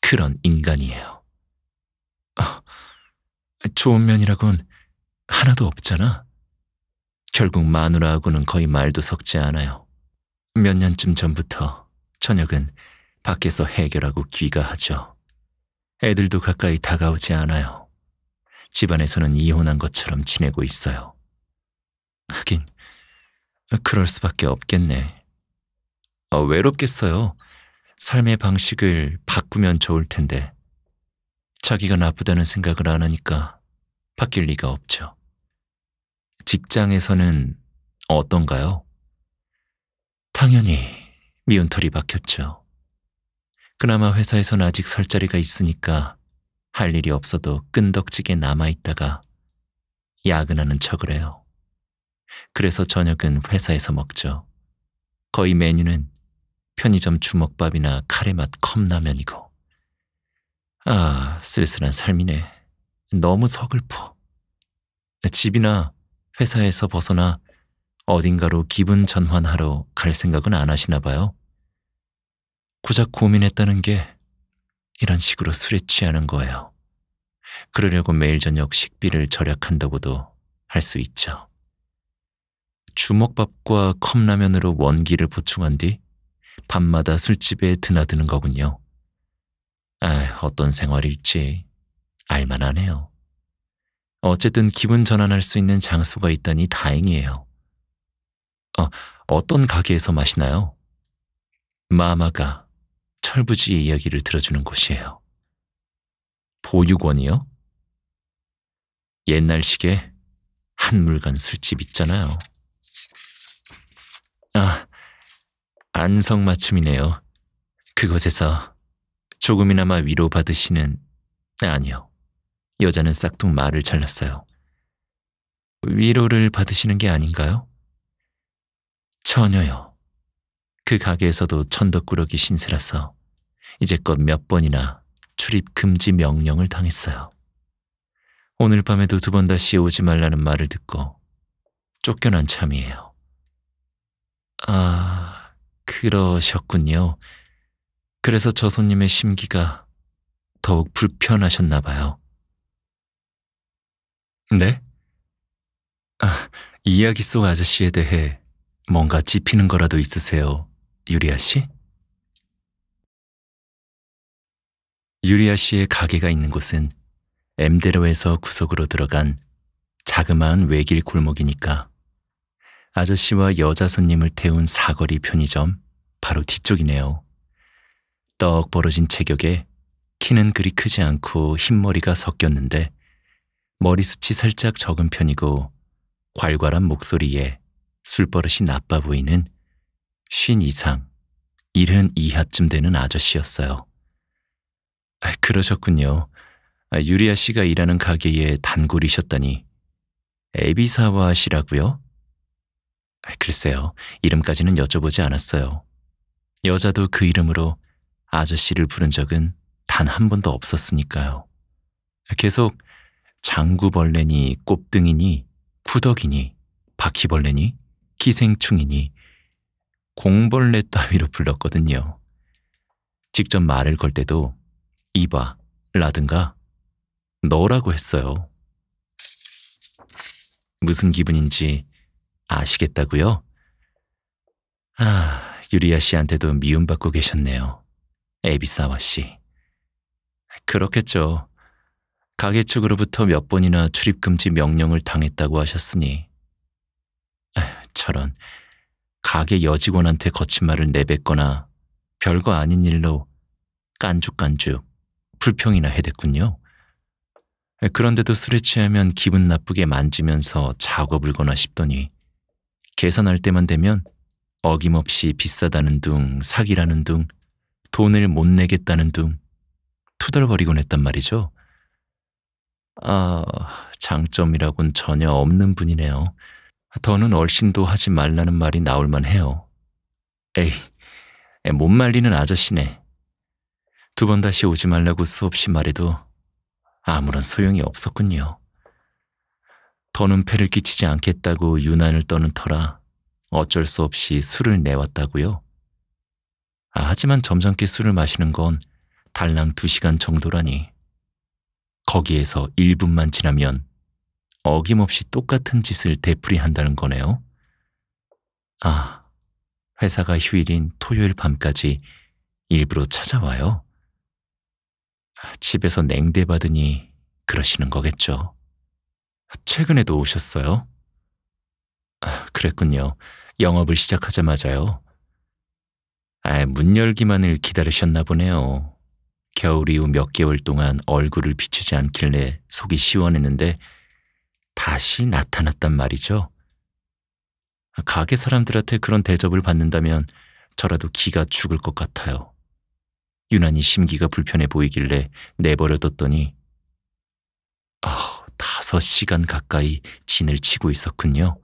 그런 인간이에요. 아, 좋은 면이라곤 하나도 없잖아. 결국 마누라하고는 거의 말도 섞지 않아요. 몇 년쯤 전부터 저녁은 밖에서 해결하고 귀가하죠. 애들도 가까이 다가오지 않아요. 집안에서는 이혼한 것처럼 지내고 있어요. 하긴, 그럴 수밖에 없겠네. 어, 외롭겠어요. 삶의 방식을 바꾸면 좋을 텐데. 자기가 나쁘다는 생각을 안 하니까 바뀔 리가 없죠. 직장에서는 어떤가요? 당연히 미운 털이 박혔죠. 그나마 회사에선 아직 설 자리가 있으니까 할 일이 없어도 끈덕지게 남아있다가 야근하는 척을 해요. 그래서 저녁은 회사에서 먹죠. 거의 메뉴는 편의점 주먹밥이나 카레맛 컵라면이고. 아, 쓸쓸한 삶이네. 너무 서글퍼. 집이나 회사에서 벗어나 어딘가로 기분 전환하러 갈 생각은 안 하시나 봐요. 고작 고민했다는 게 이런 식으로 술에 취하는 거예요. 그러려고 매일 저녁 식비를 절약한다고도 할 수 있죠. 주먹밥과 컵라면으로 원기를 보충한 뒤 밤마다 술집에 드나드는 거군요. 아, 어떤 생활일지 알만하네요. 어쨌든 기분 전환할 수 있는 장소가 있다니 다행이에요. 어, 어떤 가게에서 마시나요? 마마가 철부지의 이야기를 들어주는 곳이에요. 보육원이요? 옛날식의 한물간 술집 있잖아요. 아, 안성맞춤이네요. 그곳에서 조금이나마 위로받으시는, 아니요. 여자는 싹둑 말을 잘랐어요. 위로를 받으시는 게 아닌가요? 전혀요. 그 가게에서도 천덕꾸러기 신세라서 이제껏 몇 번이나 출입 금지 명령을 당했어요. 오늘 밤에도 두 번 다시 오지 말라는 말을 듣고 쫓겨난 참이에요. 아, 그러셨군요. 그래서 저 손님의 심기가 더욱 불편하셨나 봐요. 네? 아, 이야기 속 아저씨에 대해 뭔가 짚히는 거라도 있으세요, 유리아 씨? 유리아 씨의 가게가 있는 곳은 엠데로에서 구석으로 들어간 자그마한 외길 골목이니까 아저씨와 여자 손님을 태운 사거리 편의점 바로 뒤쪽이네요. 떡 벌어진 체격에 키는 그리 크지 않고 흰머리가 섞였는데 머리숱이 살짝 적은 편이고 괄괄한 목소리에 술버릇이 나빠 보이는 쉰 이상, 일흔 이하쯤 되는 아저씨였어요. 아, 그러셨군요. 아, 유리아 씨가 일하는 가게에 단골이셨다니. 에비사와 씨라고요? 아, 글쎄요, 이름까지는 여쭤보지 않았어요. 여자도 그 이름으로 아저씨를 부른 적은 단 한 번도 없었으니까요. 계속 장구벌레니 꼽등이니 구덕이니 바퀴벌레니 기생충이니 공벌레 따위로 불렀거든요. 직접 말을 걸 때도 이봐 라든가 너라고 했어요. 무슨 기분인지 아시겠다고요? 아, 유리아 씨한테도 미움받고 계셨네요. 에비사와 씨. 그렇겠죠. 가게 측으로부터 몇 번이나 출입금지 명령을 당했다고 하셨으니. 에휴, 저런, 가게 여직원한테 거친 말을 내뱉거나 별거 아닌 일로 깐죽깐죽 불평이나 해댔군요. 그런데도 술에 취하면 기분 나쁘게 만지면서 작업을 거나 싶더니 계산할 때만 되면 어김없이 비싸다는 둥, 사기라는 둥, 돈을 못 내겠다는 둥, 투덜거리곤 했단 말이죠. 아, 장점이라곤 전혀 없는 분이네요. 더는 얼씬도 하지 말라는 말이 나올만 해요. 에이, 못 말리는 아저씨네. 두 번 다시 오지 말라고 수없이 말해도 아무런 소용이 없었군요. 더는 패를 끼치지 않겠다고 유난을 떠는 터라 어쩔 수 없이 술을 내왔다고요. 아, 하지만 점잖게 술을 마시는 건 달랑 두 시간 정도라니. 거기에서 1분만 지나면 어김없이 똑같은 짓을 되풀이한다는 거네요. 아, 회사가 휴일인 토요일 밤까지 일부러 찾아와요. 집에서 냉대 받으니 그러시는 거겠죠. 최근에도 오셨어요? 아, 그랬군요. 영업을 시작하자마자요. 아, 문 열기만을 기다리셨나 보네요. 겨울 이후 몇 개월 동안 얼굴을 비추지 않길래 속이 시원했는데 다시 나타났단 말이죠. 가게 사람들한테 그런 대접을 받는다면 저라도 기가 죽을 것 같아요. 유난히 심기가 불편해 보이길래 내버려뒀더니 아, 다섯 시간 가까이 진을 치고 있었군요.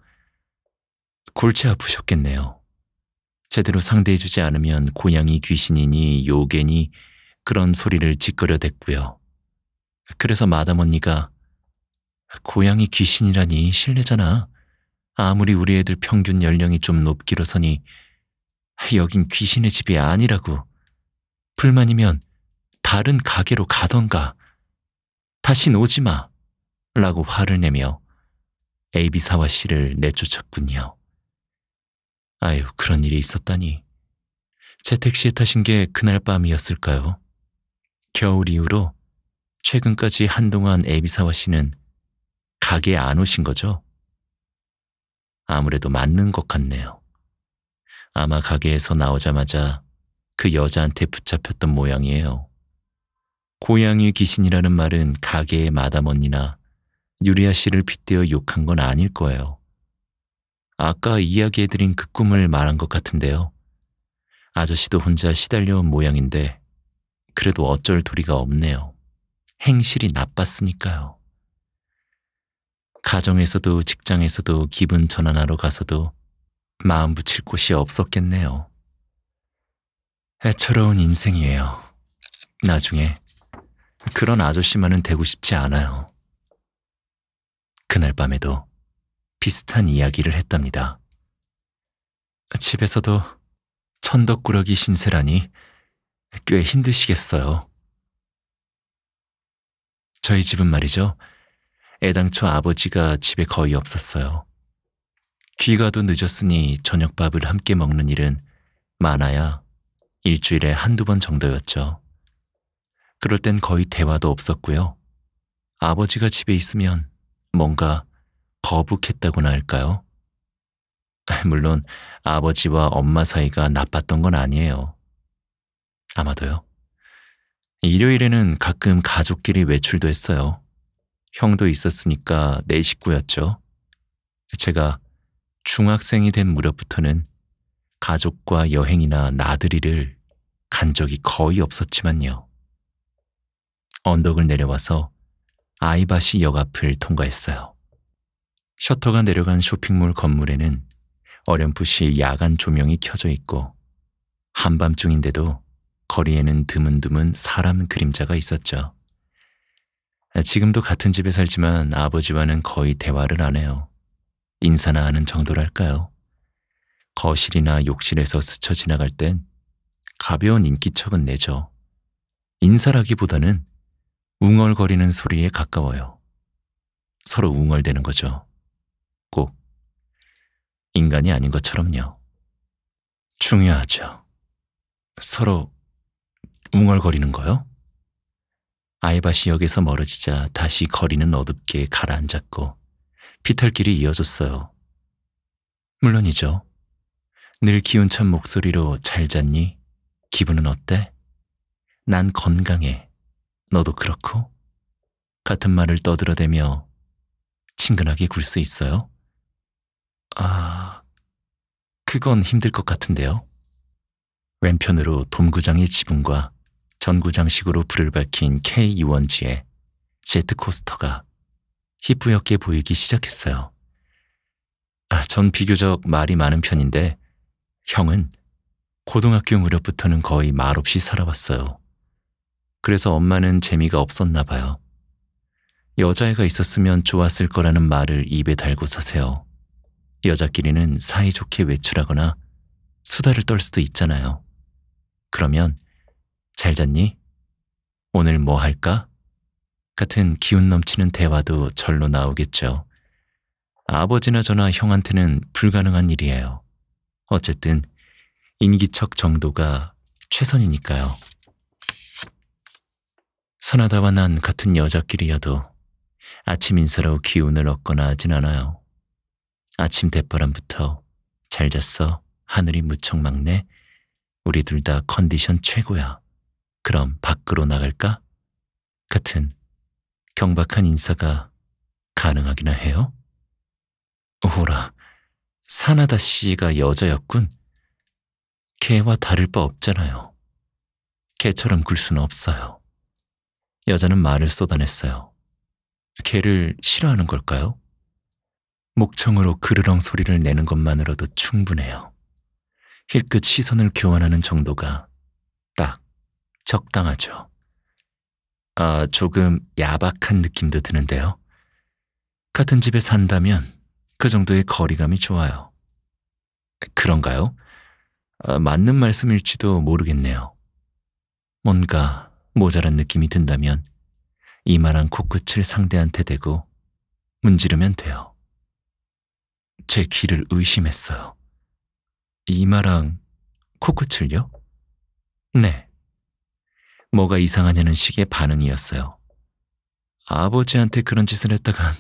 골치 아프셨겠네요. 제대로 상대해주지 않으면 고양이 귀신이니 요괴니 그런 소리를 짓거려 댔고요. 그래서 마담 언니가 고양이 귀신이라니 실례잖아. 아무리 우리 애들 평균 연령이 좀 높기로 서니 여긴 귀신의 집이 아니라고. 불만이면 다른 가게로 가던가. 다신 오지 마. 라고 화를 내며 에이비사와 씨를 내쫓았군요. 아유, 그런 일이 있었다니. 제 택시에 타신 게 그날 밤이었을까요? 겨울 이후로 최근까지 한동안 에비사와 씨는 가게에 안 오신 거죠? 아무래도 맞는 것 같네요. 아마 가게에서 나오자마자 그 여자한테 붙잡혔던 모양이에요. 고양이 귀신이라는 말은 가게의 마담 언니나 유리아 씨를 빗대어 욕한 건 아닐 거예요. 아까 이야기해드린 그 꿈을 말한 것 같은데요. 아저씨도 혼자 시달려온 모양인데 그래도 어쩔 도리가 없네요. 행실이 나빴으니까요. 가정에서도 직장에서도 기분 전환하러 가서도 마음 붙일 곳이 없었겠네요. 애처로운 인생이에요. 나중에 그런 아저씨만은 되고 싶지 않아요. 그날 밤에도 비슷한 이야기를 했답니다. 집에서도 천덕꾸러기 신세라니 꽤 힘드시겠어요. 저희 집은 말이죠. 애당초 아버지가 집에 거의 없었어요. 귀가도 늦었으니 저녁밥을 함께 먹는 일은 많아야 일주일에 한두 번 정도였죠. 그럴 땐 거의 대화도 없었고요. 아버지가 집에 있으면 뭔가 거북했다고나 할까요? 물론 아버지와 엄마 사이가 나빴던 건 아니에요. 아마도요. 일요일에는 가끔 가족끼리 외출도 했어요. 형도 있었으니까 네 식구였죠. 제가 중학생이 된 무렵부터는 가족과 여행이나 나들이를 간 적이 거의 없었지만요. 언덕을 내려와서 아이바시 역 앞을 통과했어요. 셔터가 내려간 쇼핑몰 건물에는 어렴풋이 야간 조명이 켜져 있고 한밤중인데도 거리에는 드문드문 사람 그림자가 있었죠. 지금도 같은 집에 살지만 아버지와는 거의 대화를 안 해요. 인사나 하는 정도랄까요. 거실이나 욕실에서 스쳐 지나갈 땐 가벼운 인기척은 내죠. 인사라기보다는 웅얼거리는 소리에 가까워요. 서로 웅얼대는 거죠. 꼭 인간이 아닌 것처럼요. 중요하죠. 서로 웅얼거리는 거요? 아이바시 역에서 멀어지자 다시 거리는 어둡게 가라앉았고 피탈길이 이어졌어요. 물론이죠. 늘 기운찬 목소리로 잘 잤니? 기분은 어때? 난 건강해. 너도 그렇고? 같은 말을 떠들어대며 친근하게 굴 수 있어요? 아, 그건 힘들 것 같은데요. 왼편으로 돔구장의 지붕과 전구장식으로 불을 밝힌 K 유원지에 제트코스터가 희뿌옇게 보이기 시작했어요. 아, 전 비교적 말이 많은 편인데 형은 고등학교 무렵부터는 거의 말없이 살아왔어요. 그래서 엄마는 재미가 없었나 봐요. 여자애가 있었으면 좋았을 거라는 말을 입에 달고 사세요. 여자끼리는 사이좋게 외출하거나 수다를 떨 수도 있잖아요. 그러면 잘 잤니? 오늘 뭐 할까? 같은 기운 넘치는 대화도 절로 나오겠죠. 아버지나 저나 형한테는 불가능한 일이에요. 어쨌든 인기척 정도가 최선이니까요. 선하다와 난 같은 여자끼리여도 아침 인사로 기운을 얻거나 하진 않아요. 아침 대바람부터 잘 잤어. 하늘이 무척 맑네. 우리 둘 다 컨디션 최고야. 그럼 밖으로 나갈까? 같은 경박한 인사가 가능하기나 해요? 오라, 사나다 씨가 여자였군. 개와 다를 바 없잖아요. 개처럼 굴 수는 없어요. 여자는 말을 쏟아냈어요. 개를 싫어하는 걸까요? 목청으로 그르렁 소리를 내는 것만으로도 충분해요. 힐끗 시선을 교환하는 정도가 딱 적당하죠. 아, 조금 야박한 느낌도 드는데요. 같은 집에 산다면 그 정도의 거리감이 좋아요. 그런가요? 아, 맞는 말씀일지도 모르겠네요. 뭔가 모자란 느낌이 든다면 이만한 코끝을 상대한테 대고 문지르면 돼요. 제 귀를 의심했어요. 이마랑 코끝을요? 네. 뭐가 이상하냐는 식의 반응이었어요. 아버지한테 그런 짓을 했다간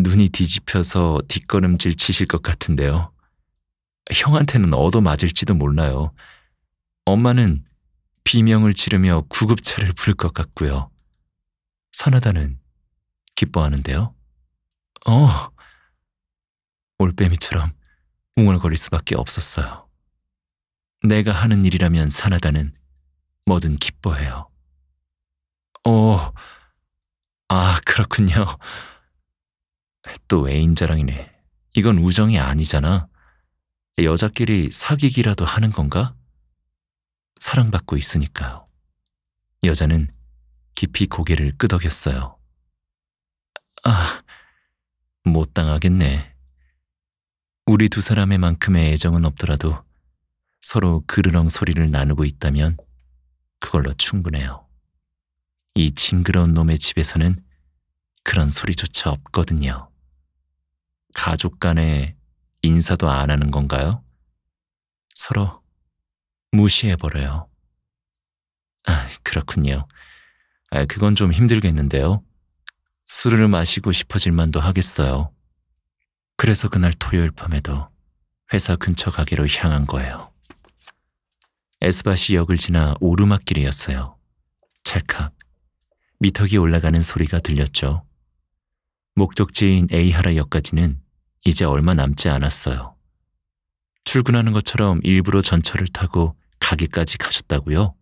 눈이 뒤집혀서 뒷걸음질 치실 것 같은데요. 형한테는 얻어맞을지도 몰라요. 엄마는 비명을 지르며 구급차를 부를 것 같고요. 선하다는 기뻐하는데요. 어, 올빼미처럼 웅얼거릴 수밖에 없었어요. 내가 하는 일이라면 사나다는 뭐든 기뻐해요. 어, 아, 그렇군요. 또 애인 자랑이네. 이건 우정이 아니잖아. 여자끼리 사귀기라도 하는 건가? 사랑받고 있으니까요. 여자는 깊이 고개를 끄덕였어요. 아, 못 당하겠네. 우리 두 사람의 만큼의 애정은 없더라도 서로 그르렁 소리를 나누고 있다면 그걸로 충분해요. 이 징그러운 놈의 집에서는 그런 소리조차 없거든요. 가족 간에 인사도 안 하는 건가요? 서로 무시해버려요. 아, 그렇군요. 아, 그건 좀 힘들겠는데요. 술을 마시고 싶어질 만도 하겠어요. 그래서 그날 토요일 밤에도 회사 근처 가게로 향한 거예요. 에스바시 역을 지나 오르막길이었어요. 찰칵 미터기 올라가는 소리가 들렸죠. 목적지인 에이하라 역까지는 이제 얼마 남지 않았어요. 출근하는 것처럼 일부러 전철을 타고 가게까지 가셨다고요?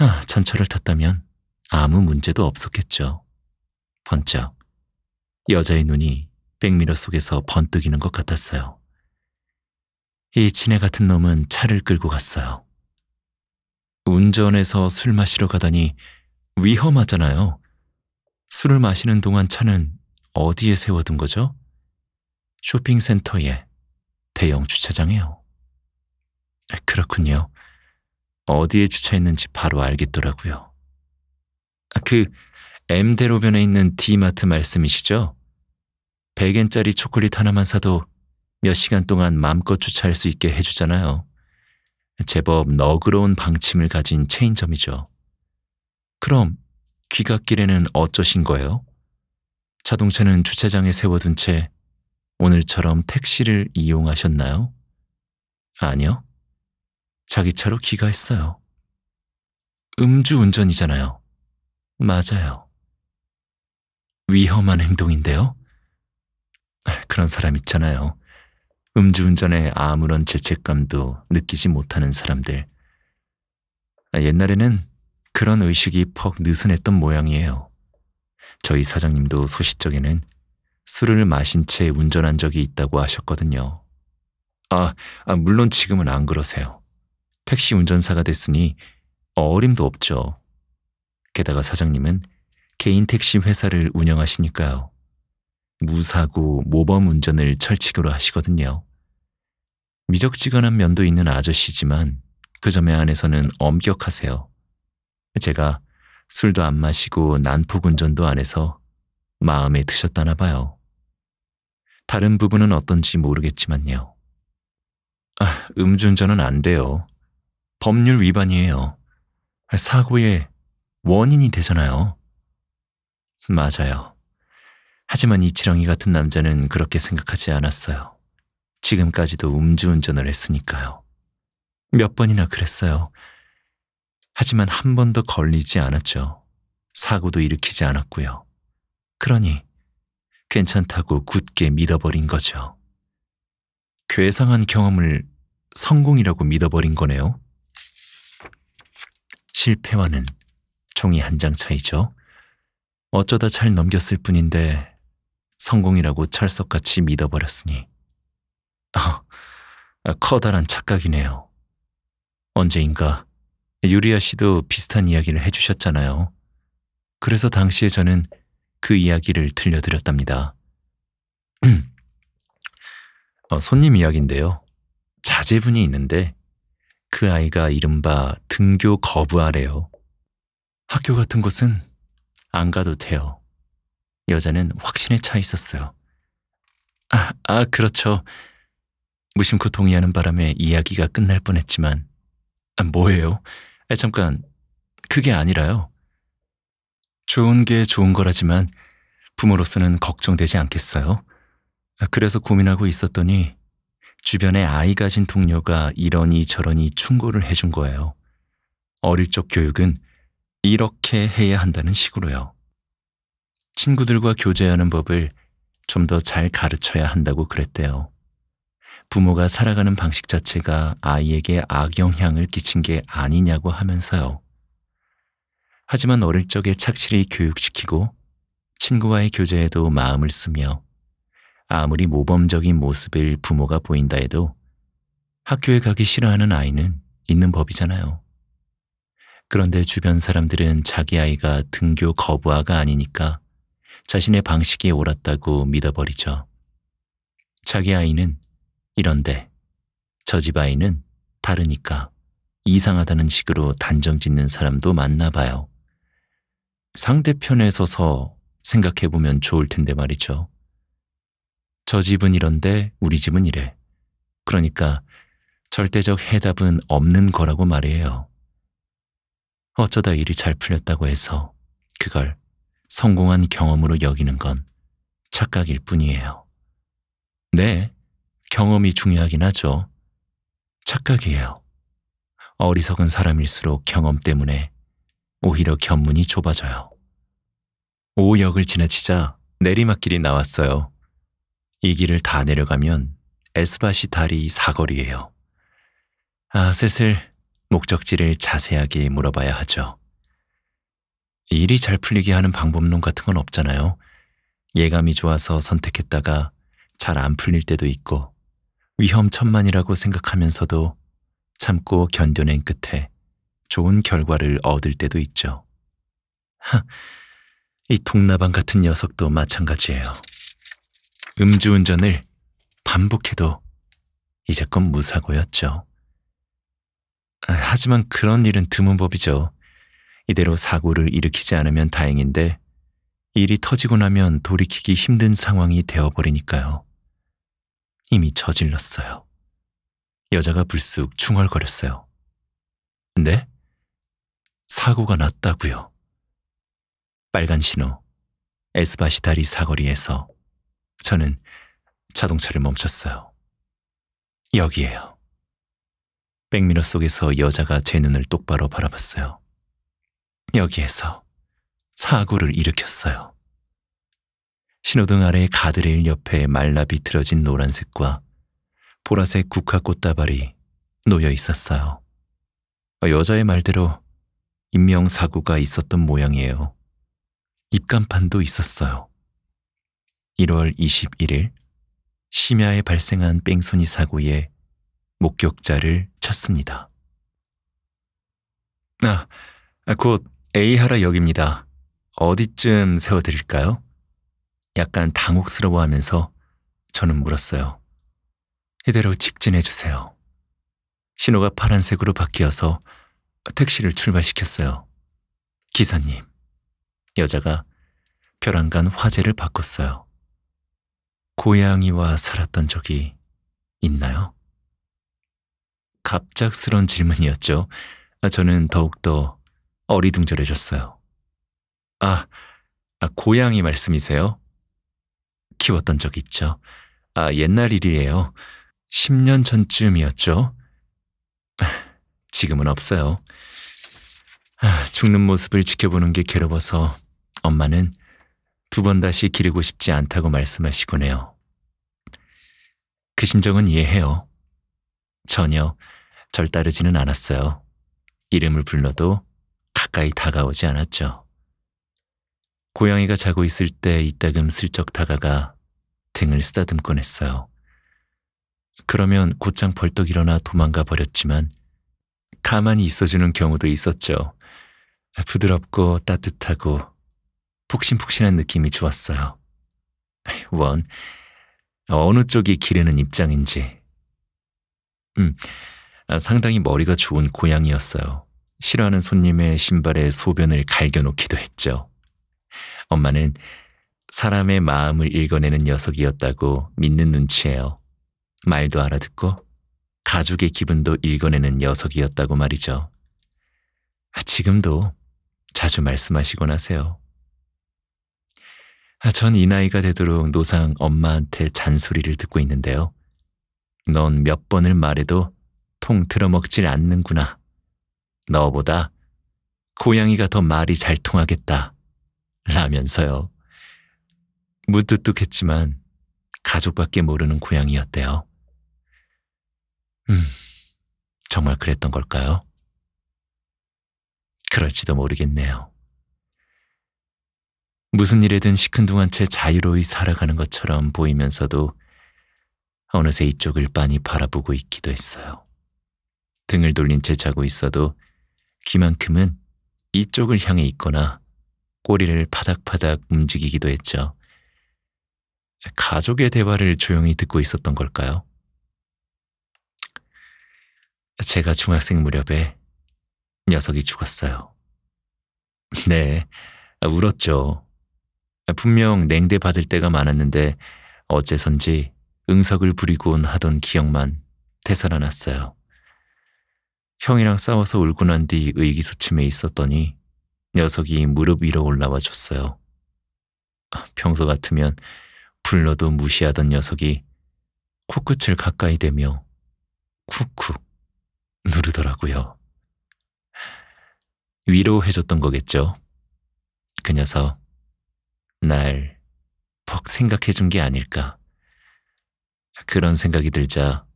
아, 전철을 탔다면 아무 문제도 없었겠죠. 번쩍 여자의 눈이 백미러 속에서 번뜩이는 것 같았어요. 이 지네 같은 놈은 차를 끌고 갔어요. 운전해서 술 마시러 가다니 위험하잖아요. 술을 마시는 동안 차는 어디에 세워둔 거죠? 쇼핑센터에 대형 주차장에요. 아, 그렇군요. 어디에 주차했는지 바로 알겠더라고요. 아, 그 M대로변에 있는 D마트 말씀이시죠? 100엔짜리 초콜릿 하나만 사도 몇 시간 동안 마음껏 주차할 수 있게 해주잖아요. 제법 너그러운 방침을 가진 체인점이죠. 그럼 귀갓길에는 어쩌신 거예요? 자동차는 주차장에 세워둔 채 오늘처럼 택시를 이용하셨나요? 아니요. 자기 차로 귀가했어요. 음주운전이잖아요. 맞아요. 위험한 행동인데요? 그런 사람 있잖아요. 음주운전에 아무런 죄책감도 느끼지 못하는 사람들. 옛날에는 그런 의식이 퍽 느슨했던 모양이에요. 저희 사장님도 소시적에는 술을 마신 채 운전한 적이 있다고 하셨거든요. 아, 아, 물론 지금은 안 그러세요. 택시 운전사가 됐으니 어림도 없죠. 게다가 사장님은 개인 택시 회사를 운영하시니까요. 무사고 모범 운전을 철칙으로 하시거든요. 미적지근한 면도 있는 아저씨지만 그 점에 한해서는 엄격하세요. 제가 술도 안 마시고 난폭 운전도 안 해서 마음에 드셨다나 봐요. 다른 부분은 어떤지 모르겠지만요. 아, 음주운전은 안 돼요. 법률 위반이에요. 사고의 원인이 되잖아요. 맞아요. 하지만 이치렁이 같은 남자는 그렇게 생각하지 않았어요. 지금까지도 음주운전을 했으니까요. 몇 번이나 그랬어요. 하지만 한 번도 걸리지 않았죠. 사고도 일으키지 않았고요. 그러니 괜찮다고 굳게 믿어버린 거죠. 괴상한 경험을 성공이라고 믿어버린 거네요. 실패와는 종이 한 장 차이죠. 어쩌다 잘 넘겼을 뿐인데 성공이라고 철석같이 믿어버렸으니 아, 커다란 착각이네요. 언제인가 유리아 씨도 비슷한 이야기를 해주셨잖아요. 그래서 당시에 저는 그 이야기를 들려드렸답니다. 어, 손님 이야기인데요. 자제분이 있는데 그 아이가 이른바 등교 거부하래요. 학교 같은 곳은 안 가도 돼요. 여자는 확신에 차 있었어요. 아, 아, 그렇죠. 무심코 동의하는 바람에 이야기가 끝날 뻔했지만, 아, 뭐예요? 아, 잠깐, 그게 아니라요. 좋은 게 좋은 거라지만 부모로서는 걱정되지 않겠어요? 아, 그래서 고민하고 있었더니 주변에 아이 가진 동료가 이러니 저러니 충고를 해준 거예요. 어릴 적 교육은 이렇게 해야 한다는 식으로요. 친구들과 교제하는 법을 좀 더 잘 가르쳐야 한다고 그랬대요. 부모가 살아가는 방식 자체가 아이에게 악영향을 끼친 게 아니냐고 하면서요. 하지만 어릴 적에 착실히 교육시키고 친구와의 교제에도 마음을 쓰며 아무리 모범적인 모습을 부모가 보인다 해도 학교에 가기 싫어하는 아이는 있는 법이잖아요. 그런데 주변 사람들은 자기 아이가 등교 거부아가 아니니까 자신의 방식이 옳았다고 믿어버리죠. 자기 아이는 이런데 저 집 아이는 다르니까 이상하다는 식으로 단정 짓는 사람도 많나 봐요. 상대편에 서서 생각해보면 좋을 텐데 말이죠. 저 집은 이런데 우리 집은 이래. 그러니까 절대적 해답은 없는 거라고 말이에요. 어쩌다 일이 잘 풀렸다고 해서 그걸 성공한 경험으로 여기는 건 착각일 뿐이에요. 네, 경험이 중요하긴 하죠. 착각이에요. 어리석은 사람일수록 경험 때문에 오히려 견문이 좁아져요. 오역을 지나치자 내리막길이 나왔어요. 이 길을 다 내려가면 에스바시 다리 사거리예요. 아, 슬슬 목적지를 자세하게 물어봐야 하죠. 일이 잘 풀리게 하는 방법론 같은 건 없잖아요. 예감이 좋아서 선택했다가 잘 안 풀릴 때도 있고 위험천만이라고 생각하면서도 참고 견뎌낸 끝에 좋은 결과를 얻을 때도 있죠. 하, 이 동나방 같은 녀석도 마찬가지예요. 음주운전을 반복해도 이제껏 무사고였죠. 아, 하지만 그런 일은 드문 법이죠. 이대로 사고를 일으키지 않으면 다행인데 일이 터지고 나면 돌이키기 힘든 상황이 되어버리니까요. 이미 저질렀어요. 여자가 불쑥 중얼거렸어요. 네? 사고가 났다고요. 빨간 신호, 에스바시다리 사거리에서 저는 자동차를 멈췄어요. 여기에요. 백미러 속에서 여자가 제 눈을 똑바로 바라봤어요. 여기에서 사고를 일으켰어요. 신호등 아래 가드레일 옆에 말라 비틀어진 노란색과 보라색 국화꽃다발이 놓여 있었어요. 여자의 말대로 인명사고가 있었던 모양이에요. 입간판도 있었어요. 1월 21일 심야에 발생한 뺑소니 사고에 목격자를 찾습니다. 아, 곧 A하라 역입니다. 어디쯤 세워드릴까요? 약간 당혹스러워 하면서 저는 물었어요. 이대로 직진해주세요. 신호가 파란색으로 바뀌어서 택시를 출발시켰어요. 기사님, 여자가 벼랑간 화제를 바꿨어요. 고양이와 살았던 적이 있나요? 갑작스런 질문이었죠. 저는 더욱더 어리둥절해졌어요. 아, 아, 고양이 말씀이세요? 키웠던 적 있죠. 아, 옛날 일이에요. 10년 전쯤이었죠. 지금은 없어요. 아, 죽는 모습을 지켜보는 게 괴로워서 엄마는 두 번 다시 기르고 싶지 않다고 말씀하시곤 해요. 그 심정은 이해해요. 전혀 절 따르지는 않았어요. 이름을 불러도 가까이 다가오지 않았죠. 고양이가 자고 있을 때 이따금 슬쩍 다가가 등을 쓰다듬곤 했어요. 그러면 곧장 벌떡 일어나 도망가 버렸지만 가만히 있어주는 경우도 있었죠. 부드럽고 따뜻하고 폭신폭신한 느낌이 좋았어요. 원, 어느 쪽이 기르는 입장인지. 음, 상당히 머리가 좋은 고양이였어요. 싫어하는 손님의 신발에 소변을 갈겨놓기도 했죠. 엄마는 사람의 마음을 읽어내는 녀석이었다고 믿는 눈치예요. 말도 알아듣고 가족의 기분도 읽어내는 녀석이었다고 말이죠. 지금도 자주 말씀하시곤 하세요. 전 이 나이가 되도록 노상 엄마한테 잔소리를 듣고 있는데요. 넌 몇 번을 말해도 통 들어먹질 않는구나. 너보다 고양이가 더 말이 잘 통하겠다. 라면서요. 무뚝뚝했지만 가족밖에 모르는 고양이였대요. 음, 정말 그랬던 걸까요? 그럴지도 모르겠네요. 무슨 일에든 시큰둥한 채 자유로이 살아가는 것처럼 보이면서도 어느새 이쪽을 빤히 바라보고 있기도 했어요. 등을 돌린 채 자고 있어도 귀만큼은 이쪽을 향해 있거나 꼬리를 파닥파닥 움직이기도 했죠. 가족의 대화를 조용히 듣고 있었던 걸까요? 제가 중학생 무렵에 녀석이 죽었어요. 네, 울었죠. 분명 냉대 받을 때가 많았는데 어째선지 응석을 부리곤 하던 기억만 되살아났어요. 형이랑 싸워서 울고 난 뒤 의기소침해 있었더니 녀석이 무릎 위로 올라와 줬어요. 평소 같으면 불러도 무시하던 녀석이 코끝을 가까이 대며 쿡쿡 누르더라고요. 위로해줬던 거겠죠. 그 녀석 날 퍽 생각해준 게 아닐까. 그런 생각이 들자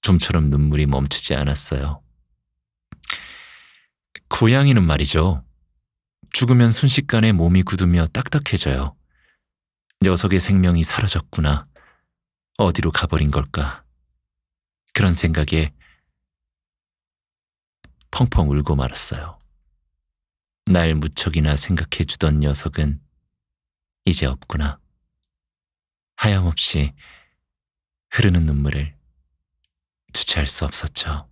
좀처럼 눈물이 멈추지 않았어요. 고양이는 말이죠. 죽으면 순식간에 몸이 굳으며 딱딱해져요. 녀석의 생명이 사라졌구나. 어디로 가버린 걸까. 그런 생각에 펑펑 울고 말았어요. 날 무척이나 생각해 주던 녀석은 이제 없구나. 하염없이 흐르는 눈물을 주체할 수 없었죠.